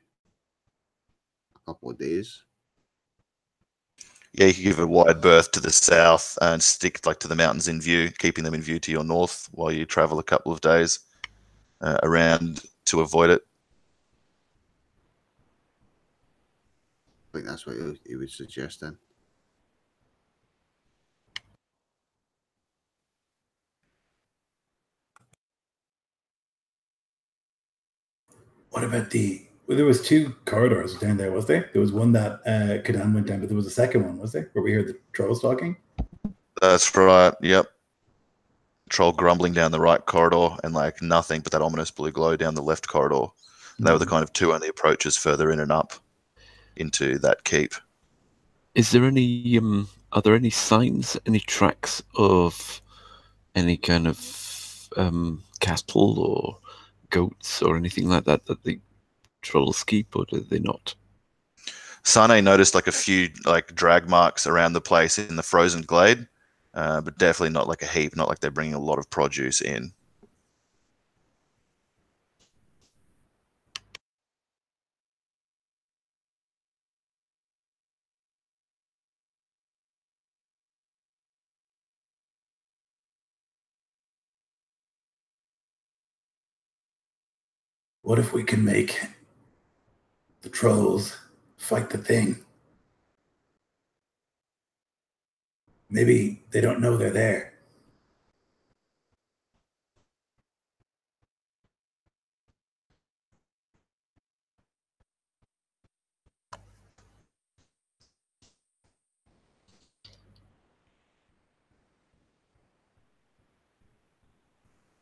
a couple of days? Yeah, you could give a wide berth to the south and stick like to the mountains in view, keeping them in view to your north while you travel a couple of days uh, around to avoid it. Think that's what he, he would suggest then. What about the? Well, there was two corridors down there, was there? There was one that uh, Kadan went down, but there was a second one, was there? Where we heard the trolls talking. That's right. Yep. Troll grumbling down the right corridor and like nothing but that ominous blue glow down the left corridor. And they were the kind of two only approaches further in and up into that keep. Is there any um are there any signs, any tracks of any kind of um cattle or goats or anything like that that the trolls keep or do they not? Sane noticed like a few like drag marks around the place in the frozen glade, uh, but definitely not like a heap. Not like they're bringing a lot of produce in. What if we can make the trolls fight the thing? Maybe they don't know they're there.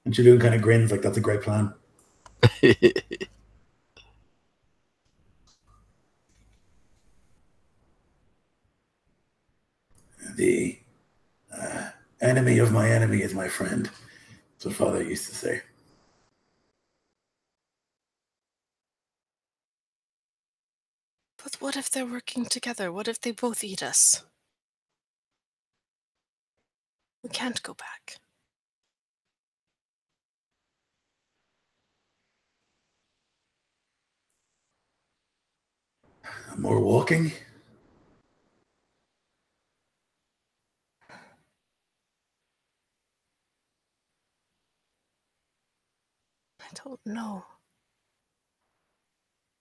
And Chulunn kind of grins like that's a great plan. The uh, enemy of my enemy is my friend. That's what father used to say. But what if they're working together? What if they both eat us? We can't go back. More walking? I don't know.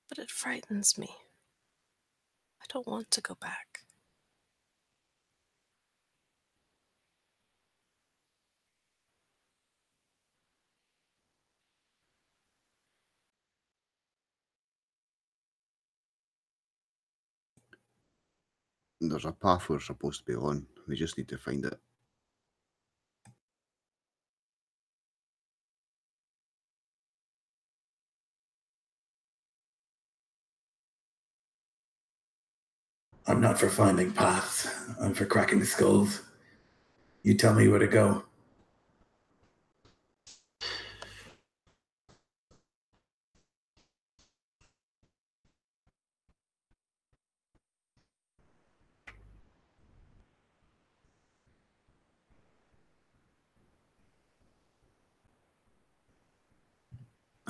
But it frightens me. I don't want to go back. There's a path we're supposed to be on. We just need to find it. I'm not for finding paths. I'm for cracking skulls. You tell me where to go.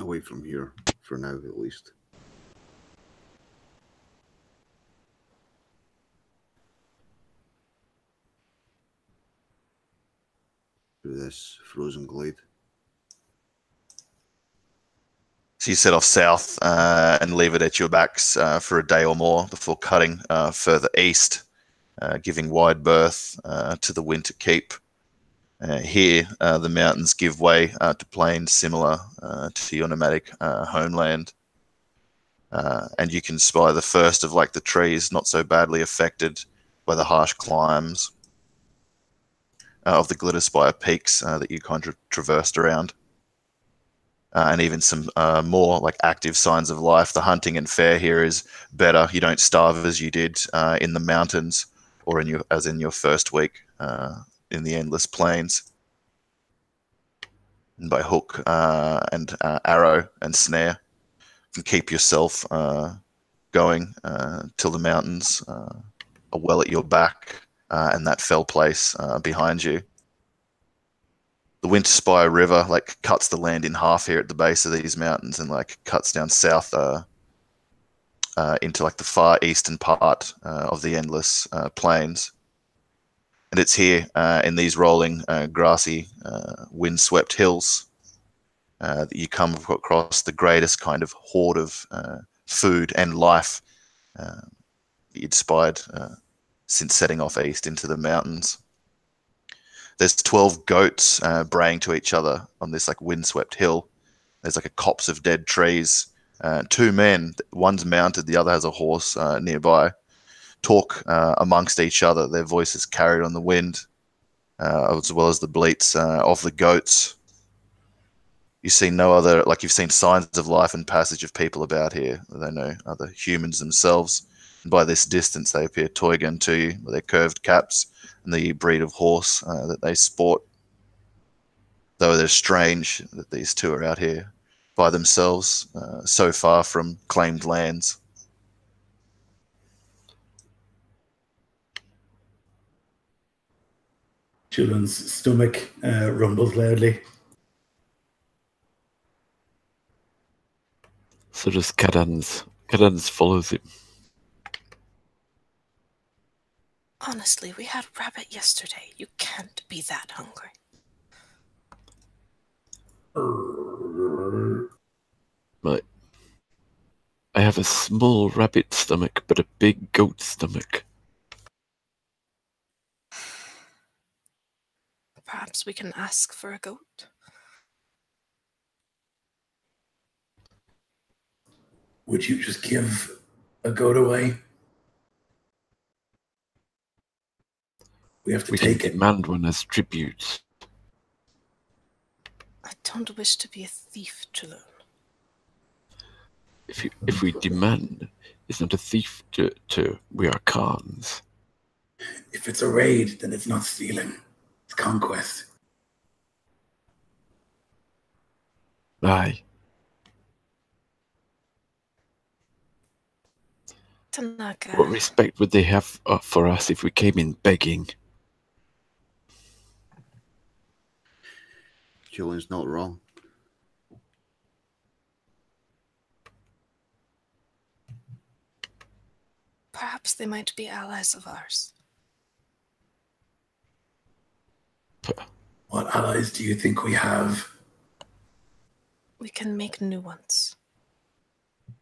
Away from here, for now at least. Through this frozen glade. So you set off south uh, and leave it at your backs uh, for a day or more before cutting uh, further east, uh, giving wide berth uh, to the Winterkeep. Uh, here, uh, the mountains give way uh, to plains similar to your nomadic homeland. And you can spy the first of like the trees not so badly affected by the harsh climbs of the Glitterspire peaks uh, that you kind of traversed around. Uh, and even some uh, more like active signs of life. The hunting and fare here is better. You don't starve as you did uh, in the mountains or in your as in your first week in the endless plains. And by hook uh, and uh, arrow and snare, you can keep yourself uh, going uh, till the mountains uh, are well at your back uh, and that fell place behind you. the Winter Spire River like cuts the land in half here at the base of these mountains and like cuts down south into like the far eastern part of the endless plains. And it's here uh, in these rolling, uh, grassy, uh, windswept hills uh, that you come across the greatest kind of hoard of uh, food and life uh, that you'd spied uh, since setting off east into the mountains. There's 12 goats braying to each other on this like windswept hill. There's like a copse of dead trees. Two men, one's mounted, the other has a horse nearby, talk uh, amongst each other. Their voices carried on the wind, uh, as well as the bleats uh, of the goats. You see no other, like you've seen signs of life and passage of people about here. They know other humans themselves. And by this distance, they appear Tuigan to you with their curved caps and the breed of horse uh, that they sport. Though they're strange that these two are out here by themselves, uh, so far from claimed lands. Chulunn's stomach uh, rumbles loudly. So does Kadan's. Kadan's follows him. Honestly, we had rabbit yesterday. You can't be that hungry. My, I have a small rabbit stomach, but a big goat stomach. Perhaps we can ask for a goat. Would you just give a goat away? We have to We can take it. demand one as tribute. I don't wish to be a thief, Chulunn. If you, if we demand, it's not a thief to, to we are Khans. If it's a raid, then it's not stealing. It's conquest. Aye. Teneka, What respect would they have uh, for us if we came in begging? Chulunn's not wrong. perhaps they might be allies of ours. What allies do you think we have? We can make new ones.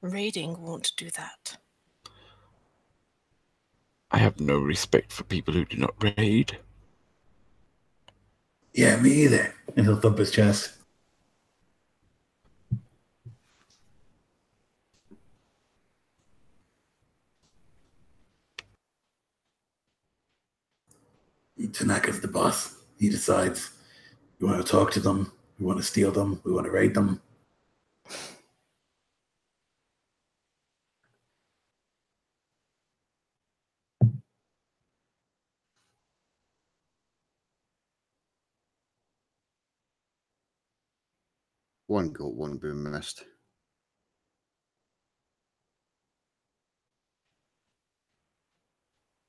Raiding won't do that. I have no respect for people who do not raid. Yeah, me either. And he'll thump his chest. Teneka's the boss. He decides we want to talk to them, we want to steal them, we want to raid them. One goat won't be missed.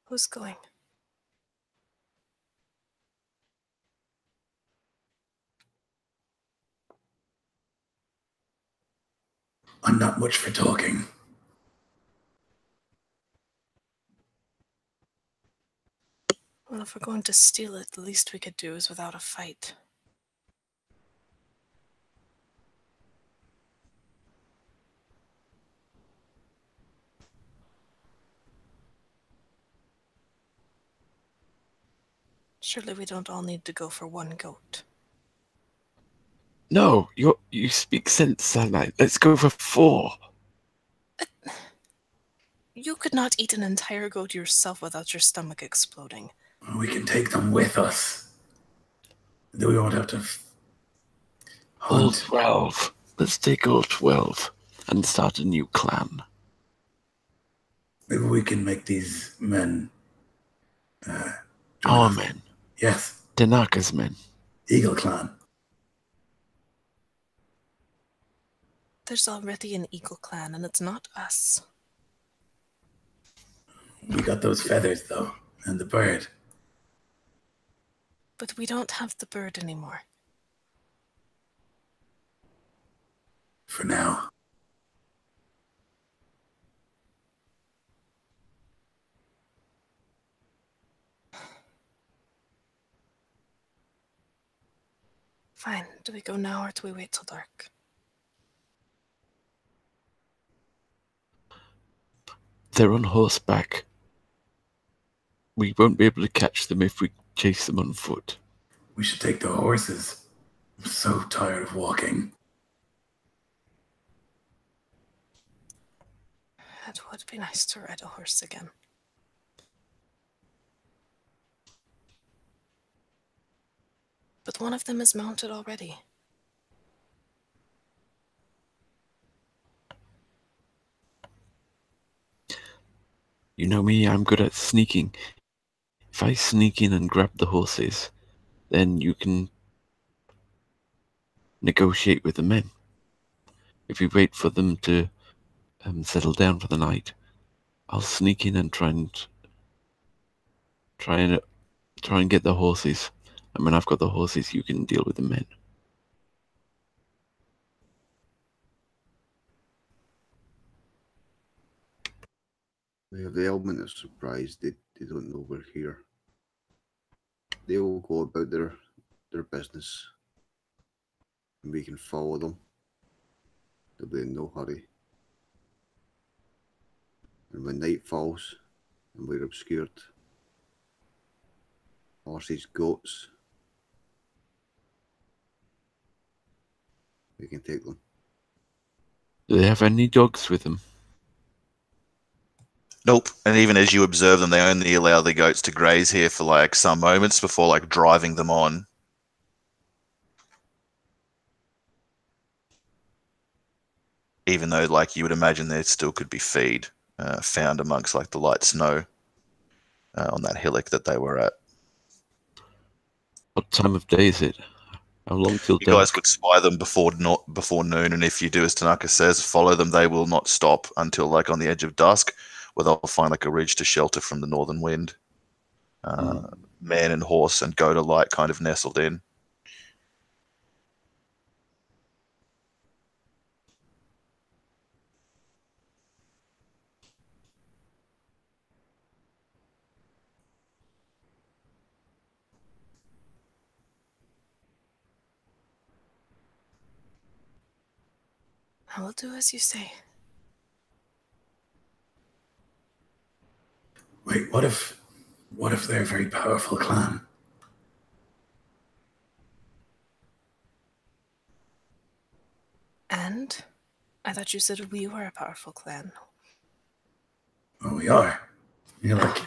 Who's going? I'm not much for talking. Well, if we're going to steal it, the least we could do is without a fight. Surely we don't all need to go for one goat. No, you you speak sense, Sunlight. Let's go for four. You could not eat an entire goat yourself without your stomach exploding. We can take them with us. Then we won't have to f- All twelve. Let's take all twelve and start a new clan. Maybe we can make these men. Uh, Our men, Yes, Teneka's men. Eagle Clan. There's already an eagle clan, and it's not us. We got those feathers, though, and the bird. But we don't have the bird anymore. For now. Fine. Do we go now or do we wait till dark? They're on horseback. We won't be able to catch them if we chase them on foot. We should take the horses. I'm so tired of walking. It would be nice to ride a horse again. But one of them is mounted already. You know me, I'm good at sneaking. If I sneak in and grab the horses, then you can negotiate with the men. If you wait for them to um, settle down for the night, I'll sneak in and try and try and try and get the horses. And when I've got the horses, you can deal with the men. They have the element of surprise. They, they don't know we're here. They will go about their their business, and we can follow them. They'll be in no hurry. And when night falls, and we're obscured, horses, goats, we can take them. Do they have any dogs with them? Nope. And even as you observe them, they only allow the goats to graze here for like some moments before like driving them on. Even though, like, you would imagine there still could be feed uh, found amongst like the light snow uh, on that hillock that they were at. What time of day is it? How long till You dark? guys could spy them before not before noon, and if you do as Teneka says, follow them. They will not stop until like on the edge of dusk, where they'll find like a ridge to shelter from the northern wind. Uh, Man and horse and goat alike kind of nestled in. I will do as you say. Wait, what if what if they're a very powerful clan? And I thought you said we were a powerful clan. Oh we are. You're like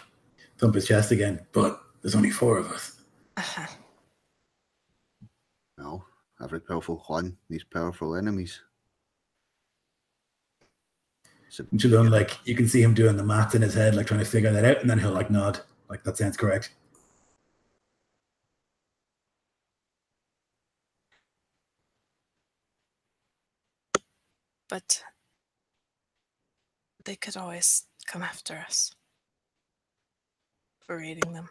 thump his chest again, but there's only four of us. Uh-huh. No, every powerful clan needs powerful enemies. Shalom, like you can see him doing the maths in his head, like trying to figure that out, and then he'll like nod, like that sounds correct. But they could always come after us for raiding them.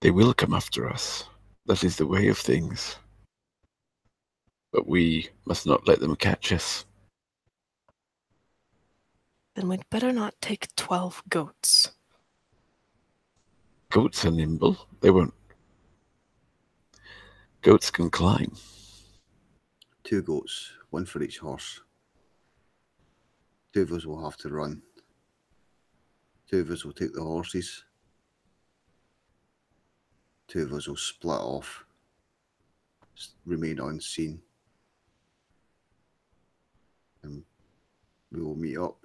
They will come after us. That is the way of things. But we must not let them catch us. Then we'd better not take 12 goats. Goats are nimble. They won't. Goats can climb. two goats, one for each horse. Two of us will have to run. Two of us will take the horses. Two of us will split off, remain unseen. And we will meet up.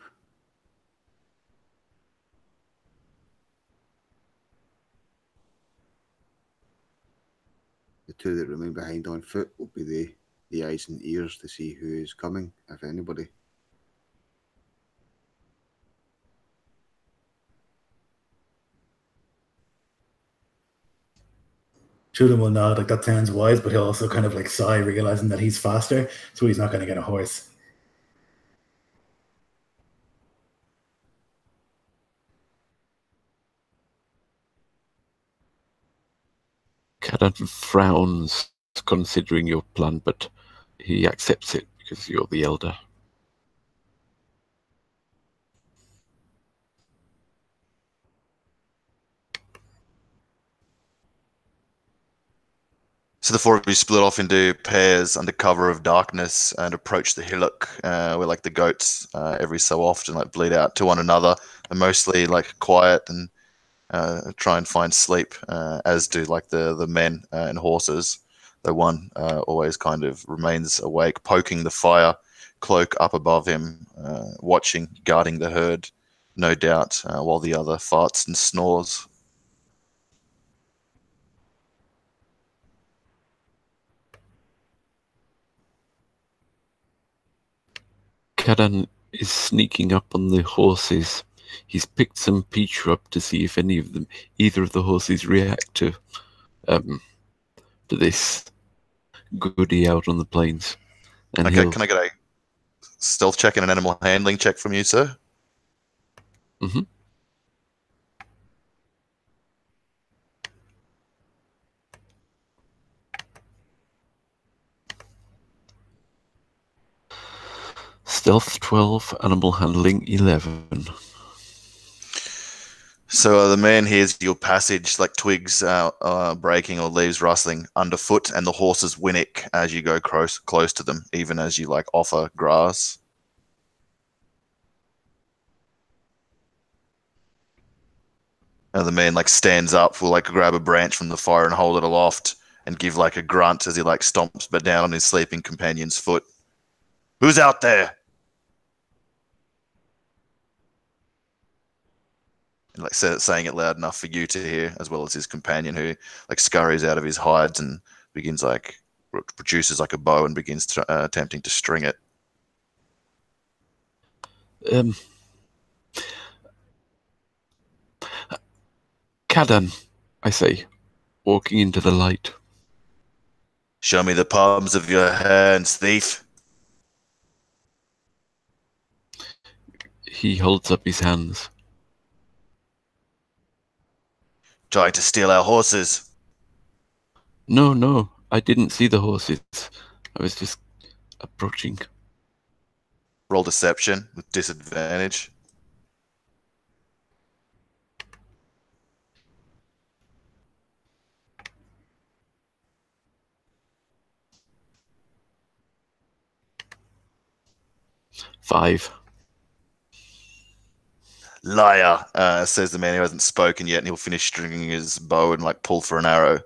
The two that remain behind on foot will be the the eyes and ears to see who is coming, if anybody. Tudum will nod, like that sounds wise, but he'll also kind of like sigh, realizing that he's faster, so he's not going to get a horse. Canon frowns considering your plan, but he accepts it because you're the elder. So the four of you split off into pairs under cover of darkness and approach the hillock, uh, where like the goats uh, every so often like bleed out to one another, and mostly like quiet and uh, try and find sleep, uh, as do like the the men uh, and horses. Though one uh, always kind of remains awake, poking the fire cloak up above him, watching, guarding the herd, no doubt, while the other farts and snores. Kadan is sneaking up on the horses. He's picked some peach shrub to see if any of them, either of the horses, react to, um, to this goody out on the plains. And Okay, he'll, can I get a stealth check and an animal handling check from you, sir? Mhm. Stealth twelve, animal handling eleven. So uh, the man hears your passage, like twigs uh, uh, breaking or leaves rustling underfoot, and the horses whinnick as you go close close to them, even as you like offer grass. And the man like stands up, will like grab a branch from the fire and hold it aloft, and give like a grunt as he like stomps but down on his sleeping companion's foot. Who's out there? And like say, saying it loud enough for you to hear, as well as his companion, who like scurries out of his hides and begins like produces like a bow and begins to, uh, attempting to string it. Um, Kadan, I say, walking into the light. Show me the palms of your hands, thief. He holds up his hands. Trying to steal our horses. No, no, I didn't see the horses. I was just approaching. Roll deception with disadvantage. Five. Liar, uh, says the man who hasn't spoken yet, and he'll finish stringing his bow and like pull for an arrow.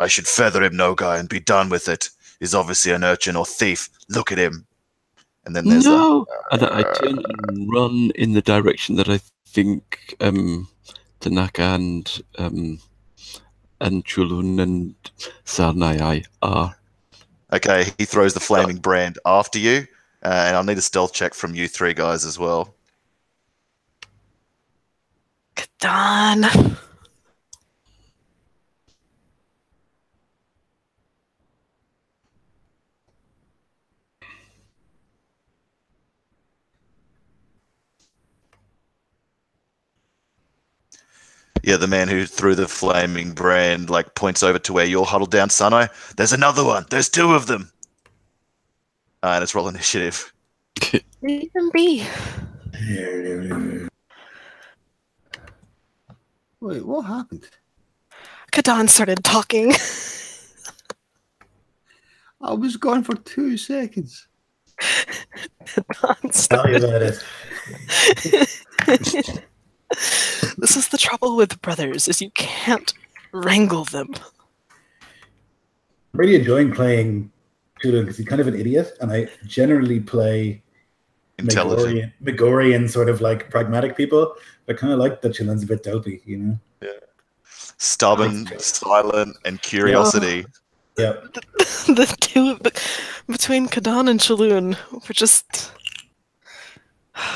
I should feather him, Nogai, and be done with it. He's obviously an urchin or thief. Look at him. And then there's no! and I turn and run in the direction that I think um, Teneka and um, and Chulunn and Sarnai are. okay. He throws the flaming brand after you, uh, and I'll need a stealth check from you three guys as well. Kadan. Yeah, the man who threw the flaming brand like points over to where you're huddled down, Sarnai. There's another one. There's two of them. Uh, and it's roll initiative. Leave them be. Wait, what happened? Kadan started talking. I was gone for two seconds. Kadan Tell you started. about it. this is the trouble with brothers, is you can't wrangle them. I'm really enjoying playing Kudo because he's kind of an idiot, and I generally play Intelligent. Megorian, Megorian sort of like pragmatic people. But kind of like that Chulunn's a bit dopey, you know. Stubborn, silent, and curiosity. Yeah, the two be- between Kadan and Chulunn were just.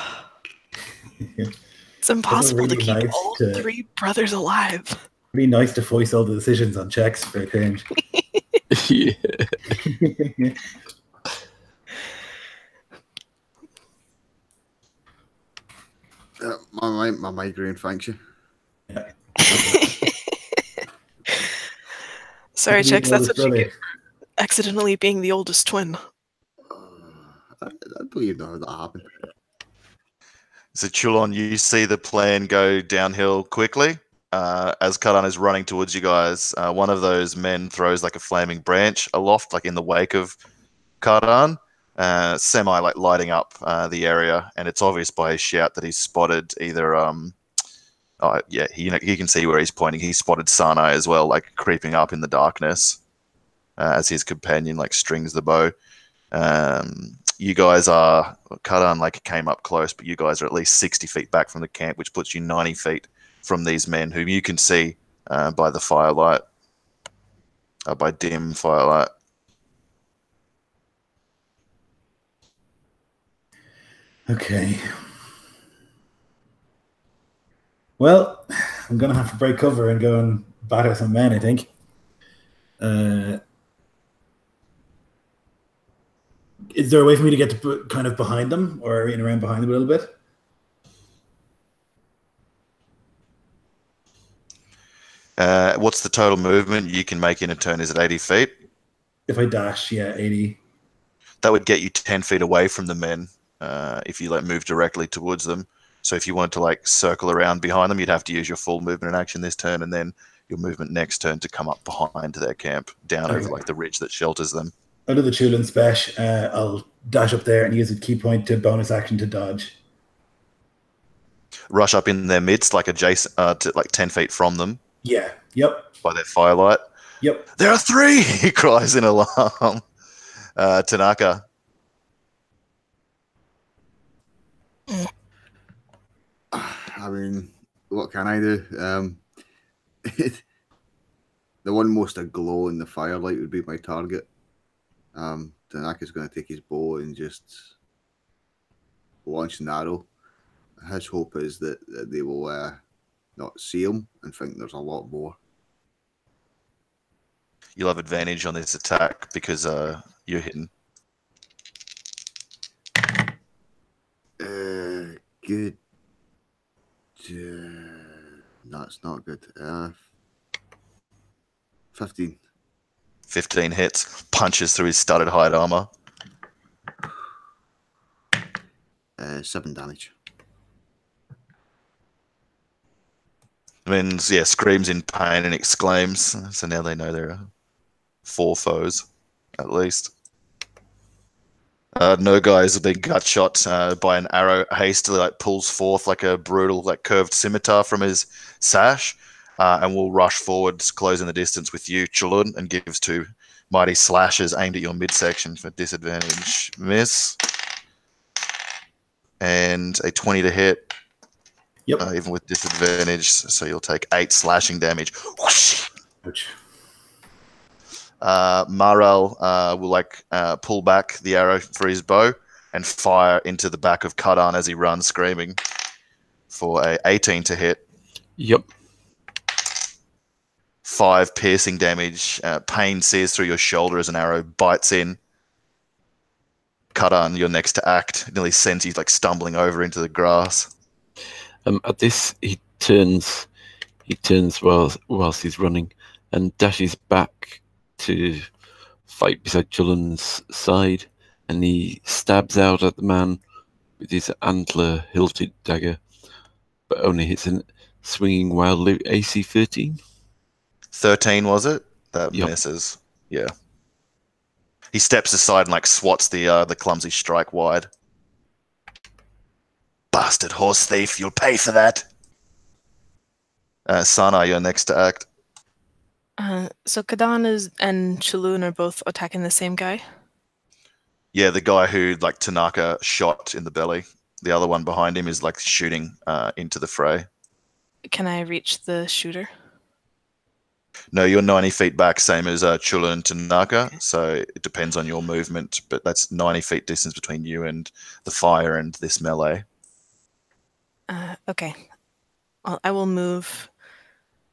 It's impossible to keep nice all to- three brothers alive. It'd be nice to voice all the decisions on checks for a change. yeah. Uh, my, my, my migraine, thanks you. So Sorry, Be Chicks, that's oldest what you get for accidentally being the oldest twin. I, I don't even know how that happened. So Chulunn, you see the plan go downhill quickly uh, as Karan is running towards you guys. Uh, one of those men throws like a flaming branch aloft, like in the wake of Karan, uh, semi like lighting up uh, the area, and it's obvious by his shout that he's spotted either. Um, oh yeah, he, you know, he can see where he's pointing. He spotted Sarnai as well, like creeping up in the darkness uh, as his companion like strings the bow. Um, you guys are Karan like came up close, but you guys are at least sixty feet back from the camp, which puts you ninety feet from these men, whom you can see uh, by the firelight, uh, by dim firelight. Okay. Well, I'm gonna have to break cover and go and batter some men. I think. Uh, is there a way for me to get to kind of behind them or in around behind them a little bit? Uh, what's the total movement you can make in a turn? Is it eighty feet? If I dash, yeah, eighty. That would get you ten feet away from the men uh, if you like move directly towards them. So if you wanted to like circle around behind them, you'd have to use your full movement and action this turn, and then your movement next turn to come up behind their camp, down over like the ridge that shelters them. Under the Chulin Spesh, uh, I'll dash up there and use a key point to bonus action to dodge. Rush up in their midst, like adjacent, uh, to like ten feet from them Yeah. Yep. by their firelight. Yep. There are three! He cries in alarm. Uh, Teneka, I mean, what can I do? Um, the one most aglow in the firelight would be my target. Um, Teneka's going to take his bow and just launch an arrow. His hope is that, that they will uh, not see him and think there's a lot more. you'll have advantage on this attack because uh, you're hidden. Good. Uh, no, it's not good. Uh, 15. 15 hits, punches through his studded hide armor. Uh, 7 damage. Means yeah, screams in pain and exclaims. So now they know there are four foes, at least. Uh, Nogai has been gut shot uh, by an arrow. Hastily, like pulls forth like a brutal, like curved scimitar from his sash, uh, and will rush forwards, closing the distance with you, Chulunn, and gives two mighty slashes aimed at your midsection for disadvantage. Miss, and a twenty to hit Yep. uh, even with disadvantage. So you'll take eight slashing damage. Whoosh! Ouch. Uh, Maral uh, will like uh, pull back the arrow for his bow and fire into the back of Kadan as he runs, screaming for a 18 to hit, Yep. five piercing damage. Uh, pain sears through your shoulder as an arrow bites in. Kadan, you're next to act. Nearly sends you like stumbling over into the grass. Um, at this, he turns, he turns whilst whilst he's running, and dashes back to fight beside Chulunn's side, and he stabs out at the man with his antler-hilted dagger, but only hits a swinging wildly AC 13. 13 was it? That Yep. misses. Yeah. He steps aside and like swats the uh, the clumsy strike wide. Bastard horse thief, you'll pay for that. Uh, Sarnai, you're next to act. Uh, so Kadan is and Chulunn are both attacking the same guy. Yeah, the guy who like Teneka shot in the belly. The other one behind him is like shooting uh, into the fray. Can I reach the shooter? No, you're 90 feet back, same as uh, Chulunn and Teneka. So it depends on your movement, but that's 90 feet distance between you and the fire and this melee. Uh, okay. Well, I will move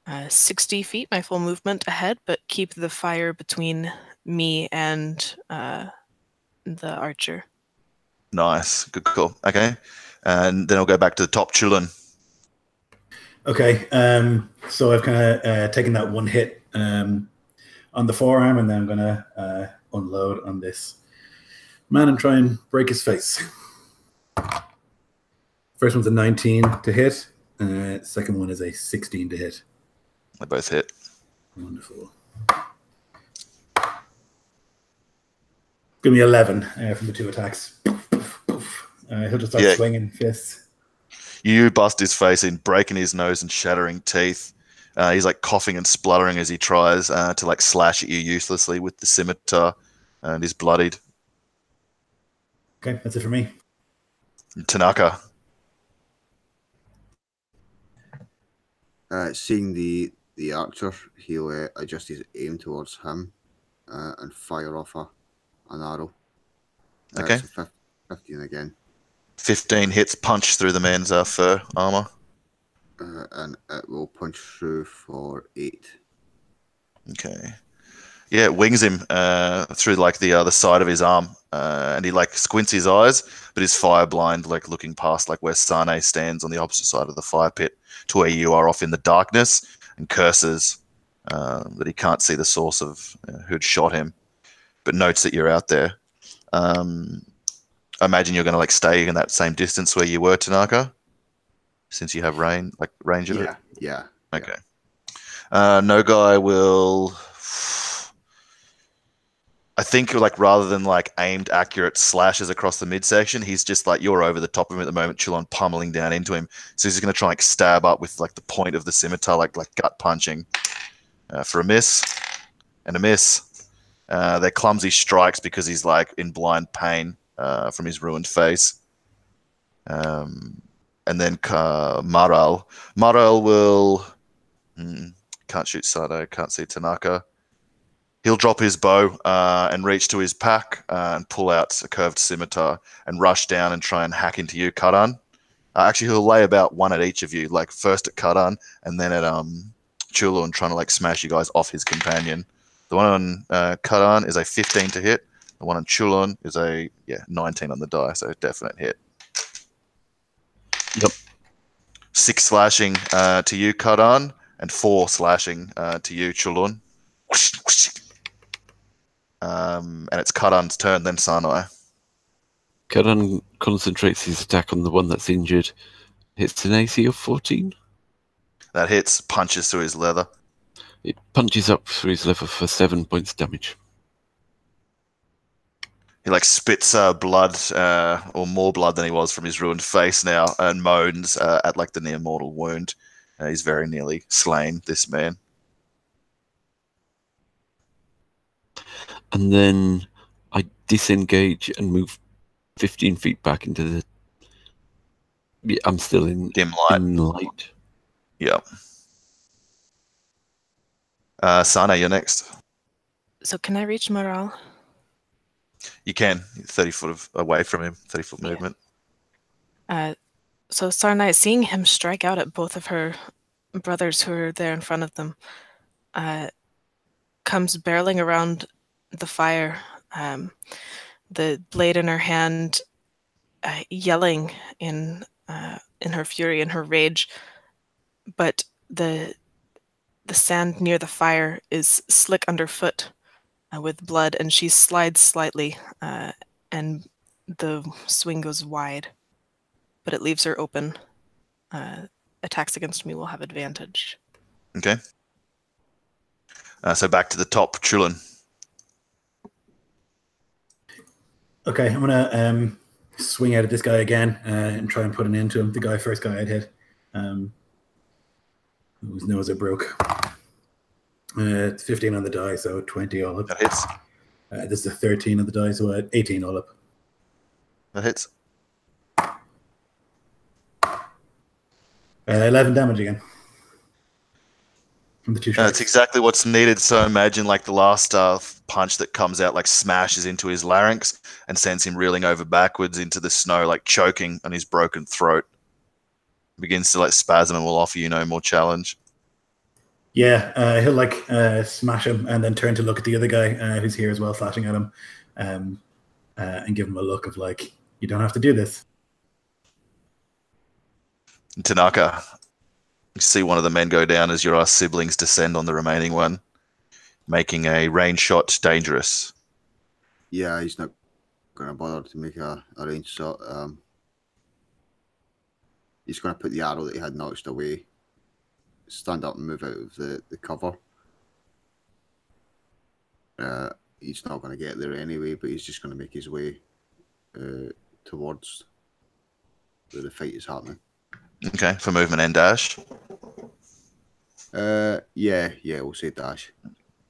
uh, 60 feet, my full movement ahead, but keep the fire between me and uh, the archer. Nice. Good call. Okay. And then I'll go back to the top Chulunn. Okay, um, so I've kind of uh, taken that one hit. Um, on the forearm, and then I'm gonna uh, unload on this man and try and break his face. First one's a 19 to hit. Uh, second one is a 16 to hit. They both hit. Wonderful. Give me 11 uh, from the two attacks. Poof, poof, poof. Uh, he'll just start Yeah. swinging fists. You bust his face in, breaking his nose and shattering teeth. Uh, he's like coughing and spluttering as he tries uh, to like slash at you uselessly with the scimitar, and he's bloodied. Okay, that's it for me. Teneka, Uh, seeing the the archer, he'll uh, adjust his aim towards him uh, and fire off a, an arrow. Uh, Okay. so fif- 15 again. 15 hits, punch through the man's uh, fur armor. Uh, and it will punch through for 8. Okay. Yeah, it wings him uh, through like the other side of his arm, uh, and he like squints his eyes, but he's fire blind, like looking past like where Sarnai stands on the opposite side of the fire pit to where you are off in the darkness, and curses uh, that he can't see the source of uh, who'd shot him, but notes that you're out there. Um, I imagine you're going to like stay in that same distance where you were, Teneka, since you have rain like range of it. Yeah, yeah. Okay. Uh, Nogai will. I think like rather than like aimed accurate slashes across the midsection, he's just like you're over the top of him at the moment, Chulunn pummeling down into him. So he's going to try and like, stab up with like the point of the scimitar, like like gut punching, uh, for a miss and a miss. Uh, they're clumsy strikes because he's like in blind pain uh, from his ruined face. Um, and then uh, Maral. Maral will. Hmm, can't shoot Sado, can't see Teneka. He'll drop his bow uh, and reach to his pack uh, and pull out a curved scimitar and rush down and try and hack into you, Karan. Uh, actually, he'll lay about one at each of you, like first at Karan and then at um, Chulunn and trying to like smash you guys off his companion. The one on uh, Karan is a 15 to hit. The one on Chulunn is a yeah 19 on the die, so definite hit. Yep. Six slashing uh, to you, Karan, and four slashing uh, to you, Chulunn. Um, and it's Karan's turn, then Sarnai. Karan concentrates his attack on the one that's injured. Hits an AC of 14. That hits, punches through his leather. It punches up through his leather for 7 points damage. He like spits uh, blood, uh, or more blood than he was from his ruined face now, and moans uh, at like the near mortal wound. Uh, he's very nearly slain. This man. And then I disengage and move 15 feet back into the. Yeah, I'm still in, Dim light. in light. Yep. Uh, Sarnai, you're next. So can I reach Maral? You can. 30 foot of, away from him, 30 foot Yeah. movement. Uh, so Sarnai, seeing him strike out at both of her brothers who are there in front of them, uh, comes barreling around the fire, um, the blade in her hand, uh, yelling in uh, in her fury and her rage. But the the sand near the fire is slick underfoot uh, with blood, and she slides slightly, uh, and the swing goes wide but it leaves her open. Uh, attacks against me will have advantage. Okay. Uh, so back to the top, Chulunn. Okay, I'm gonna um, swing out at this guy again uh, and try and put an end to him. The guy, first guy I'd hit, um, whose nose I broke. Uh, it's 15 on the die, so 20 all up. That hits. Uh, this is a 13 on the die, so uh, 18 all up. That hits. Uh, 11 damage again. From the two shots. it's exactly what's needed. So imagine like the last uh, punch that comes out, like smashes into his larynx and sends him reeling over backwards into the snow, like choking on his broken throat. Begins to like spasm and will offer you no more challenge. Yeah, uh, he'll like uh, smash him and then turn to look at the other guy uh, who's here as well, slashing at him, um, uh, and give him a look of like, "You don't have to do this." Teneka, you see one of the men go down as your siblings descend on the remaining one. making a range shot dangerous. Yeah, he's not going to bother to make a, a range shot. Um, he's going to put the arrow that he had notched away, stand up and move out of the, the cover. Uh, he's not going to get there anyway, but he's just going to make his way uh, towards where the fight is happening. Okay, for movement and dash. Uh, yeah, yeah, we'll say dash.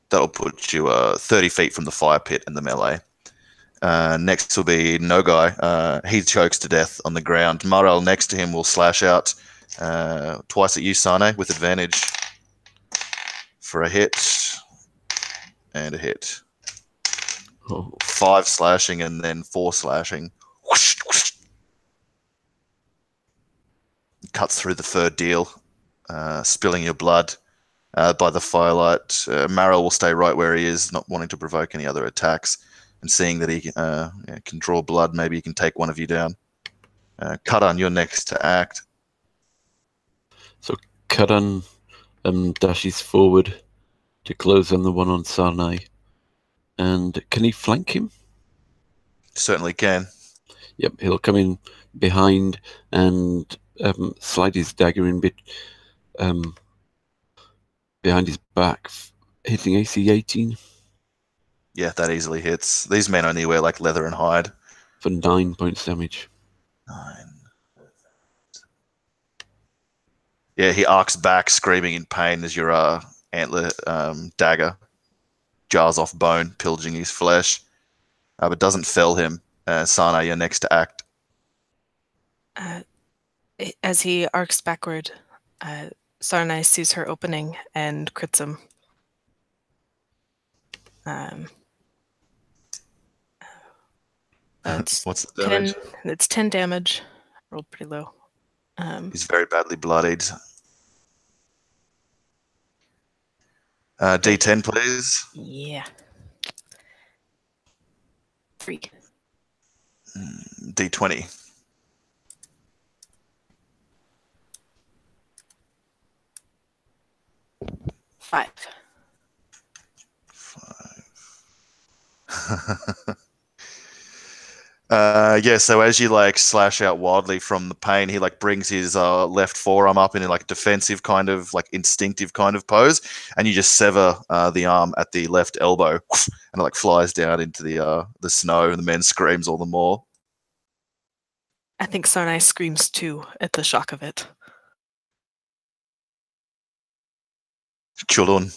That'll put you uh, 30 feet from the fire pit in the melee. Uh, next will be Nogai. Uh, he chokes to death on the ground. Maral next to him will slash out uh, twice at you, Sarnai, with advantage for a hit and a hit. Five slashing and then four slashing. Whoosh, whoosh. Cuts through the third deal, uh, spilling your blood uh, by the firelight. Uh, Maral will stay right where he is, not wanting to provoke any other attacks. And seeing that he uh, can draw blood, maybe he can take one of you down. Uh, Karan, you're next to act. So Karan um, dashes forward to close on the one on Sarnai. And can he flank him? Certainly can. Yep, he'll come in behind and um, slide his dagger in bit um, behind his back, hitting AC 18 Yeah, that easily hits. These men only wear like leather and hide. for nine points damage. Nine. Yeah, he arcs back, screaming in pain as your uh, antler um, dagger jars off bone, pillaging his flesh, uh, but doesn't fell him. Uh, Sarnai, you're next to act. Uh, as he arcs backward, uh, Sarnai sees her opening and crits him. Um, that's What's the 10, damage? it's 10 damage. Rolled pretty low. Um, He's very badly bloodied. Uh, D10, please. yeah. Three. D20. Five. Five. Uh, yeah, so as you like slash out wildly from the pain, he like brings his uh, left forearm up in a like defensive kind of like instinctive kind of pose, and you just sever uh, the arm at the left elbow, and it like flies down into the uh, the snow, and the man screams all the more. I think Sarnai screams too at the shock of it. Chulunn,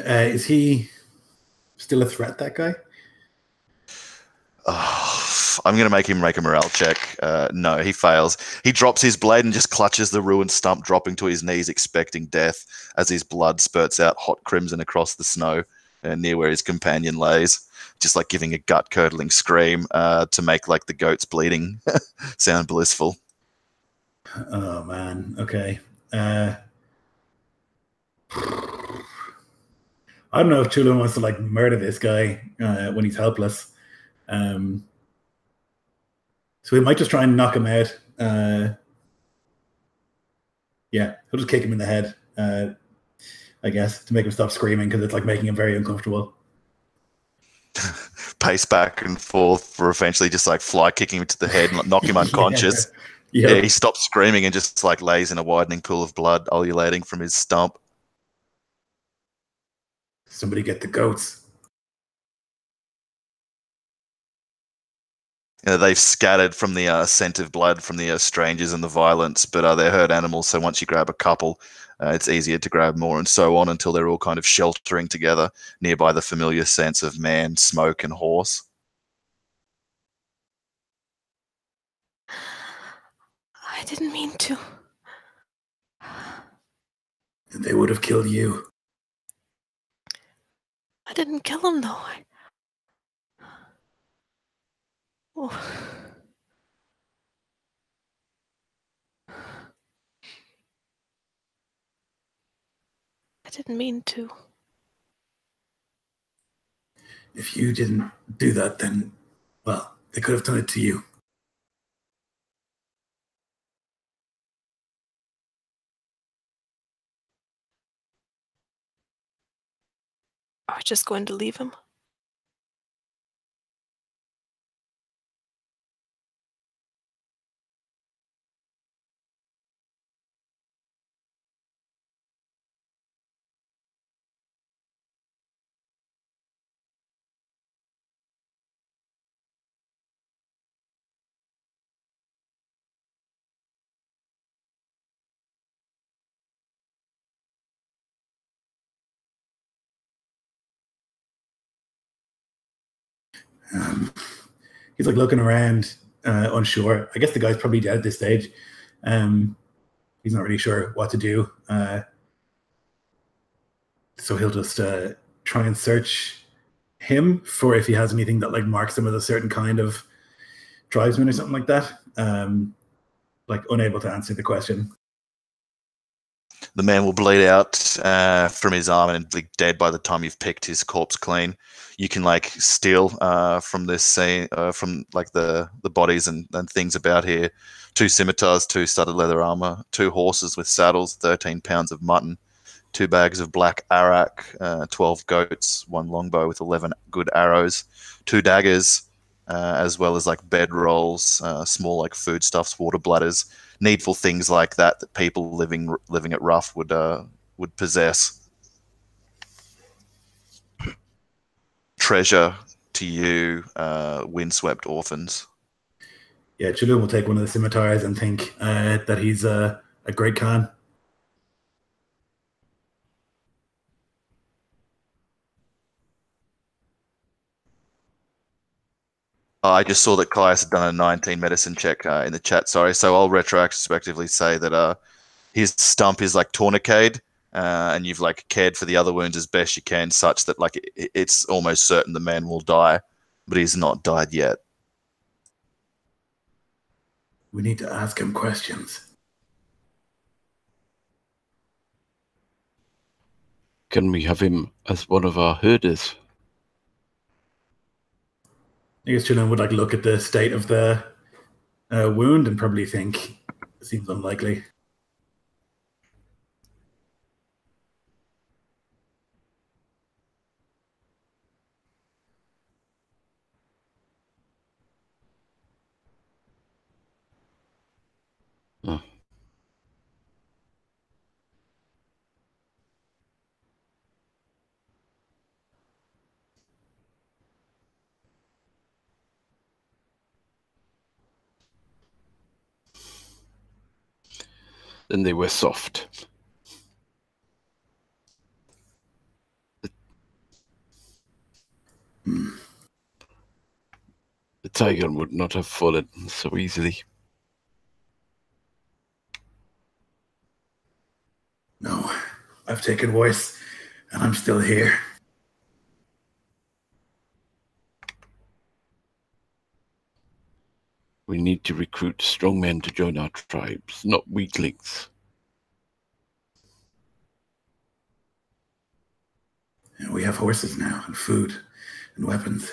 Uh, is he still a threat, that guy? oh, I'm gonna make him make a morale check. Uh, no, he fails. He drops his blade and just clutches the ruined stump, dropping to his knees, expecting death as his blood spurts out hot crimson across the snow uh, near where his companion lays. Just like giving a gut curdling scream uh, to make like the goats bleeding sound blissful. Oh man. Okay. I don't know if Chulunn wants to like murder this guy uh, when he's helpless. Um, so we might just try and knock him out. Uh, yeah, he'll just kick him in the head. Uh, I guess to make him stop screaming because it's like making him very uncomfortable. Pace back and forth for eventually just like fly kicking him to the head and knock him unconscious. Yeah. Yeah, he stops screaming and just like lays in a widening pool of blood, ululating from his stump. Somebody get the goats. You know, they've scattered from the uh, scent of blood from the uh, strangers and the violence, but uh, they're herd animals. So once you grab a couple, uh, it's easier to grab more, and so on until they're all kind of sheltering together nearby the familiar sense of man, smoke, and horse. I didn't mean to. They would have killed you. I didn't kill him though. I... Oh. I didn't mean to. If you didn't do that, then, well, they could have done it to you. Are just going to leave him? He's like looking around, uh, unsure. I guess the guy's probably dead at this stage. Um, he's not really sure what to do. Uh, so he'll just uh, try and search him for if he has anything that like marks him as a certain kind of tribesman or something like that. Um, like unable to answer the question. The man will bleed out uh, from his arm and be dead by the time you've picked his corpse clean. You can like steal uh, from this scene, uh, from like the the bodies and, and things about here. Two scimitars, two studded leather armor, two horses with saddles, thirteen pounds of mutton, two bags of black arak, uh, twelve goats, one longbow with eleven good arrows, two daggers, uh, as well as like bed rolls, uh, small like foodstuffs, water bladders, needful things like that that people living living at Rough would uh, would possess. Treasure to you, uh, windswept orphans. Yeah, Chulunn will take one of the scimitars and think uh, that he's uh, a great Khan. I just saw that Caius had done a 19 medicine check uh, in the chat. Sorry, so I'll retrospectively say that uh, his stump is like tourniquet, uh, and you've like cared for the other wounds as best you can, such that like it, it's almost certain the man will die, but he's not died yet. We need to ask him questions. Can we have him as one of our herders? I guess Chulunn would like look at the state of the uh, wound and probably think it seems unlikely. Then they were soft. The tiger would not have fallen so easily. No, I've taken voice and I'm still here. We need to recruit strong men to join our tribes, not weaklings. And we have horses now and food and weapons.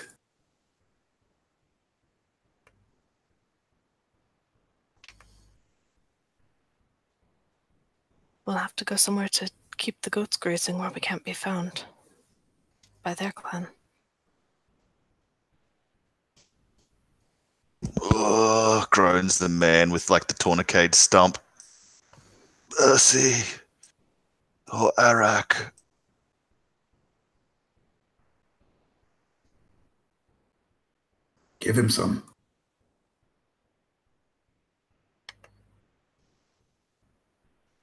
We'll have to go somewhere to keep the goats grazing where we can't be found by their clan. Oh, groans the man with like the tourniquet stump. Mercy. Oh, Arak. Give him some.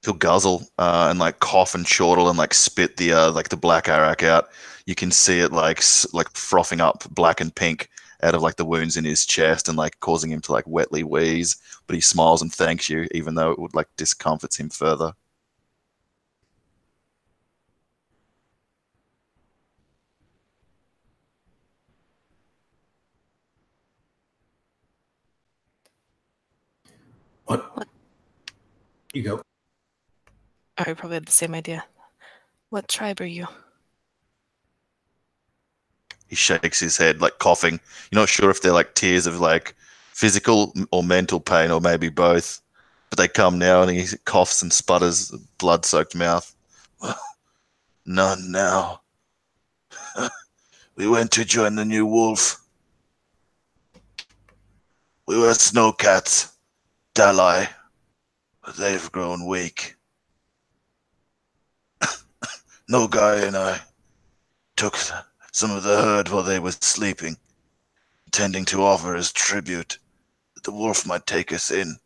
He'll guzzle uh, and like cough and chortle and like spit the uh, like the black arak out. You can see it like s- like frothing up black and pink out of like the wounds in his chest and like causing him to like wetly wheeze. But he smiles and thanks you, even though it would like discomforts him further. What? You go. I probably had the same idea. What tribe are you? He shakes his head, like coughing. You're not sure if they're like tears of like physical or mental pain, or maybe both. But they come now, and he coughs and sputters, blood-soaked mouth. None now. We went to join the new wolf. We were snowcats, Dalat, but they've grown weak. Nogai and I took some of the herd while they were sleeping, intending to offer as tribute that the wolf might take us in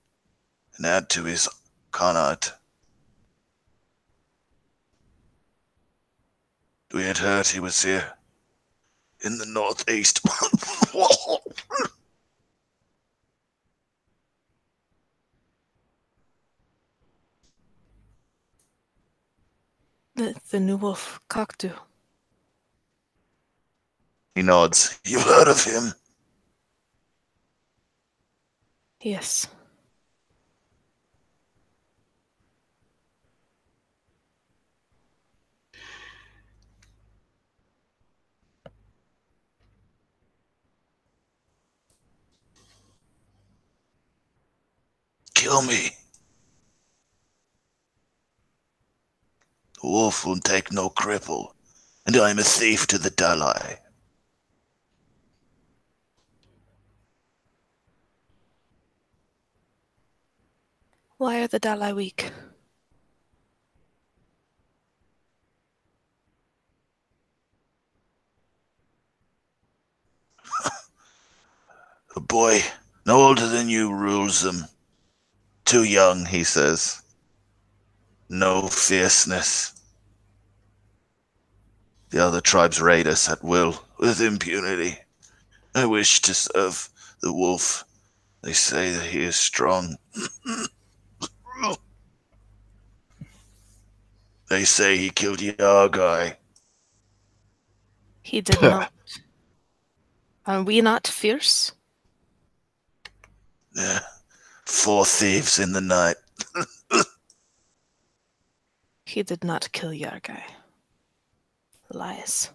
and add to his khanate. We had heard he was here in the northeast. The, the new wolf, Kokchu. He nods. You've heard of him? Yes. Kill me. The wolf will take no cripple, and I am a thief to the Dalat. Why are the Dalat weak? A boy no older than you rules them. Too young, he says. No fierceness. The other tribes raid us at will, with impunity. I wish to serve the wolf. They say that he is strong. they say he killed Yargai. He did not. Are we not fierce? Yeah. Four thieves in the night. He did not kill Yargai. Lies.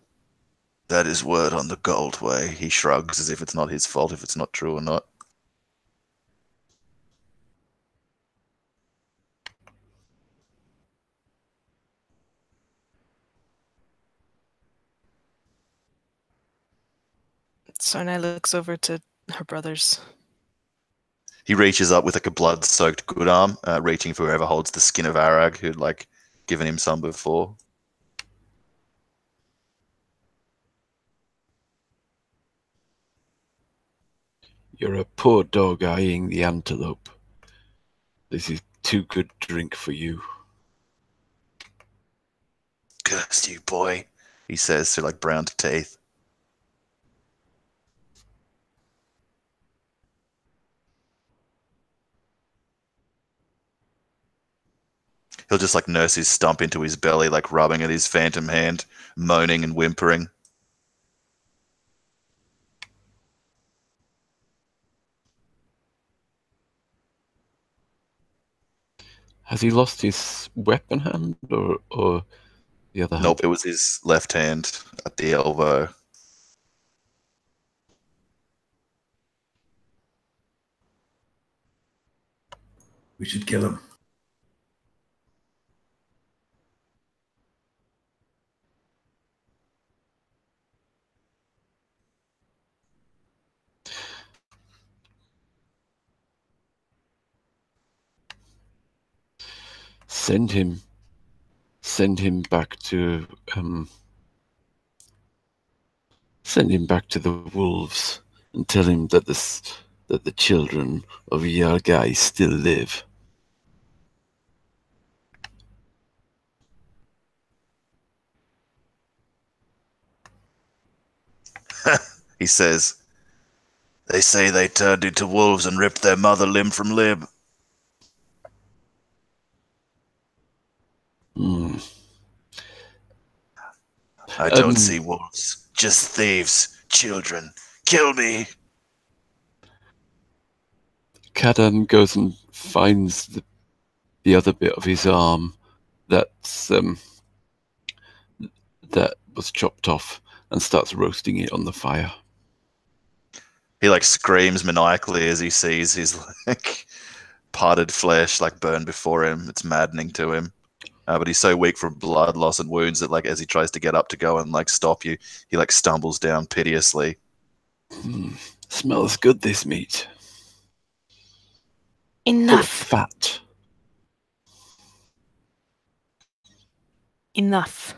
That is word on the gold way. He shrugs as if it's not his fault if it's not true or not. Sarnai looks over to her brothers. He reaches up with like a blood-soaked good arm, uh, reaching for whoever holds the skin of Arag, who'd like given him some before. You're a poor dog eyeing the antelope. This is too good drink for you. Curse you, boy, he says through like browned teeth. He'll just like nurse his stump into his belly, like rubbing at his phantom hand, moaning and whimpering. Has he lost his weapon hand or, or the other hand? Nope, it was his left hand at the elbow. We should kill him. Send him. Send him back to um. Send him back to the wolves and tell him that the that the children of Yargai still live. He says, They say they turned into wolves and ripped their mother limb from limb. Hmm. I don't Um, see wolves, just thieves, children. Kill me! Kadan goes and finds the, the other bit of his arm that's um, that was chopped off and starts roasting it on the fire. He like screams maniacally as he sees his like parted flesh like burn before him. It's maddening to him. Uh, but he's so weak from blood loss and wounds that, like, as he tries to get up to go and like stop you, he like stumbles down piteously. Hmm. Smells good, this meat. Full of Enough. fat. Enough.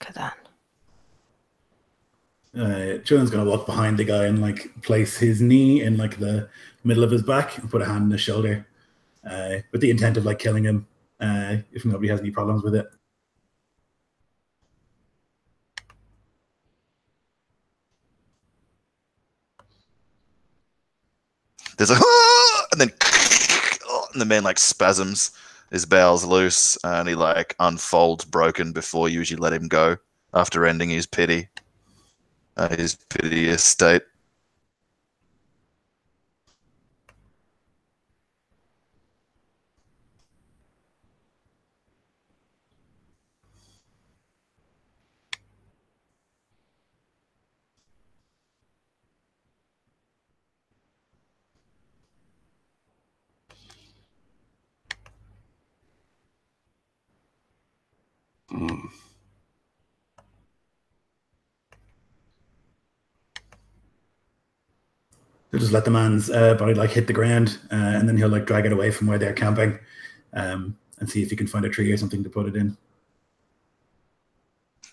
Kadan. Uh, gonna walk behind the guy and like place his knee in like the middle of his back and put a hand on his shoulder, uh, with the intent of like killing him. Uh, if nobody has any problems with it. There's a and then and the man like spasms, his bowels loose, and he like unfolds broken before you usually let him go after ending his pity, uh, his piteous state. He'll just let the man's uh, body like hit the ground, uh, and then he'll like drag it away from where they're camping, um, and see if he can find a tree or something to put it in.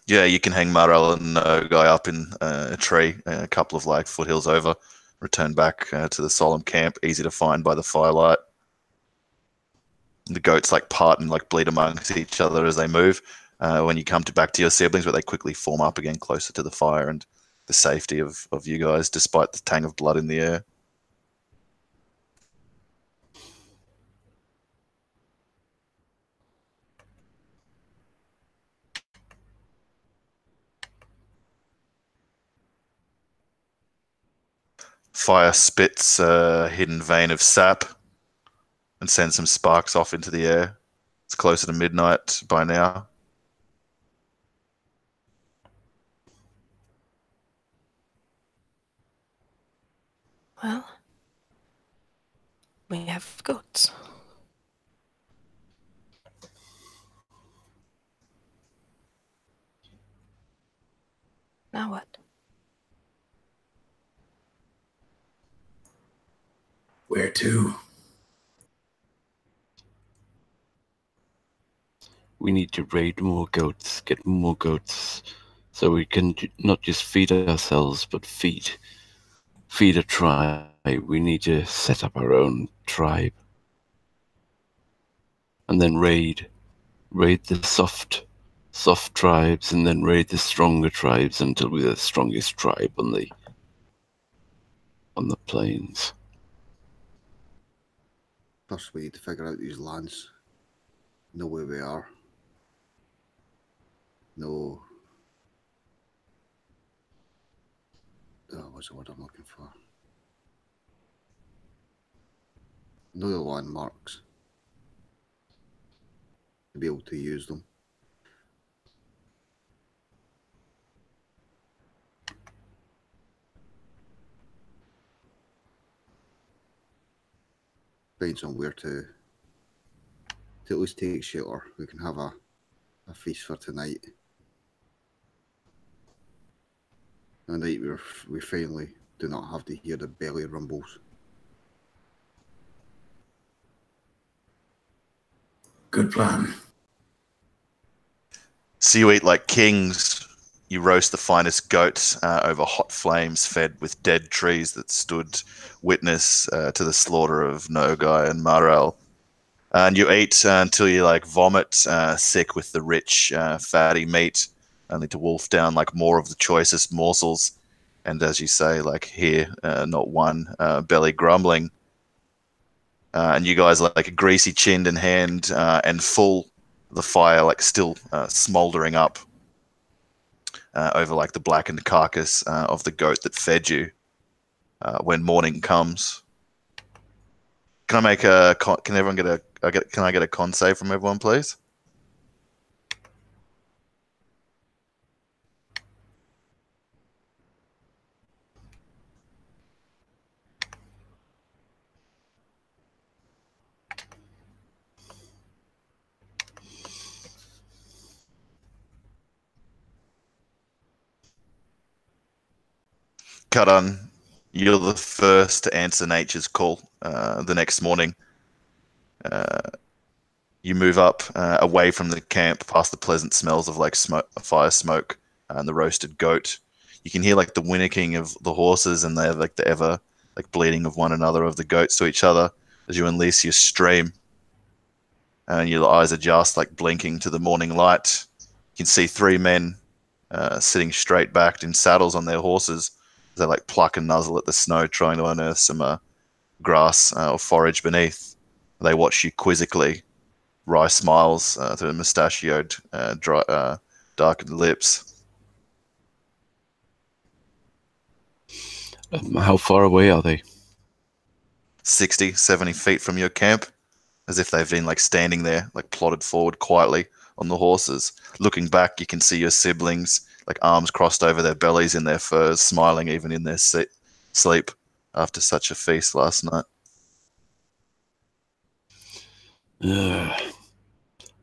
Yeah, you can hang Maral and uh, guy up in uh, a tree, a couple of like foothills over. Return back uh, to the solemn camp, easy to find by the firelight. The goats like part and like bleed amongst each other as they move. Uh, when you come to back to your siblings, but they quickly form up again closer to the fire and the safety of, of you guys, despite the tang of blood in the air. Fire spits a hidden vein of sap and sends some sparks off into the air. It's closer to midnight by now. Well, we have goats. Now what? Where to? We need to raid more goats, get more goats, so we can not just feed ourselves, but feed feed a tribe. We need to set up our own tribe, and then raid raid the soft soft tribes, and then raid the stronger tribes until we're the strongest tribe on the on the plains. First, we need to figure out these lands. Know where we are. Know. Oh, what's the word I'm looking for? Know the landmarks. To be able to use them. Find somewhere to to at least take shelter. We can have a, a feast for tonight. The night we we finally do not have to hear the belly rumbles. Good plan. So you eat like kings. You roast the finest goats uh, over hot flames, fed with dead trees that stood witness uh, to the slaughter of Nogai and Maral. And you eat uh, until you like vomit, uh, sick with the rich, uh, fatty meat, only to wolf down like more of the choicest morsels. And as you say, like here, uh, not one uh, belly grumbling. Uh, and you guys like a greasy chinned and hand uh, and full the fire like still uh, smoldering up uh, over like the blackened carcass of the goat that fed you when morning comes. Can I make a? Can everyone get a? Can I get a con save from everyone, please? Kadan, you're the first to answer nature's call uh, the next morning. Uh, you move up uh, away from the camp past the pleasant smells of like smoke, fire smoke and the roasted goat. You can hear like the whinnying of the horses and they're like the ever like bleeding of one another of the goats to each other as you unleash your stream. And your eyes adjust like blinking to the morning light. You can see three men uh, sitting straight backed in saddles on their horses. They like pluck and nuzzle at the snow, trying to unearth some uh, grass uh, or forage beneath. They watch you quizzically. Rye smiles uh, through the mustachioed, uh, dry, uh, darkened lips. Um, how far away are they? 60, 70 feet from your camp, as if they've been like standing there, like plodded forward quietly on the horses. Looking back, you can see your siblings, like arms crossed over their bellies in their furs, smiling even in their se- sleep after such a feast last night. Uh,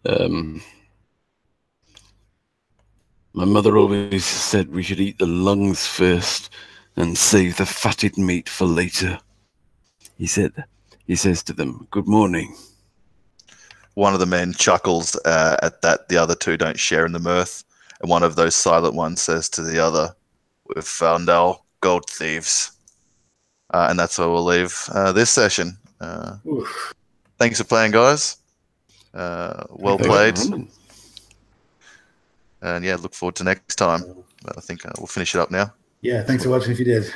um, my mother always said we should eat the lungs first and save the fatted meat for later. He said, he says to them, "Good morning." One of the men chuckles uh, at that. The other two don't share in the mirth, and one of those silent ones says to the other, "We've found our gold thieves." Uh, and that's where we'll leave uh, this session. Uh, thanks for playing, guys. Uh, well played. And yeah, look forward to next time. I think uh, we'll finish it up now. Yeah, thanks for watching if you did.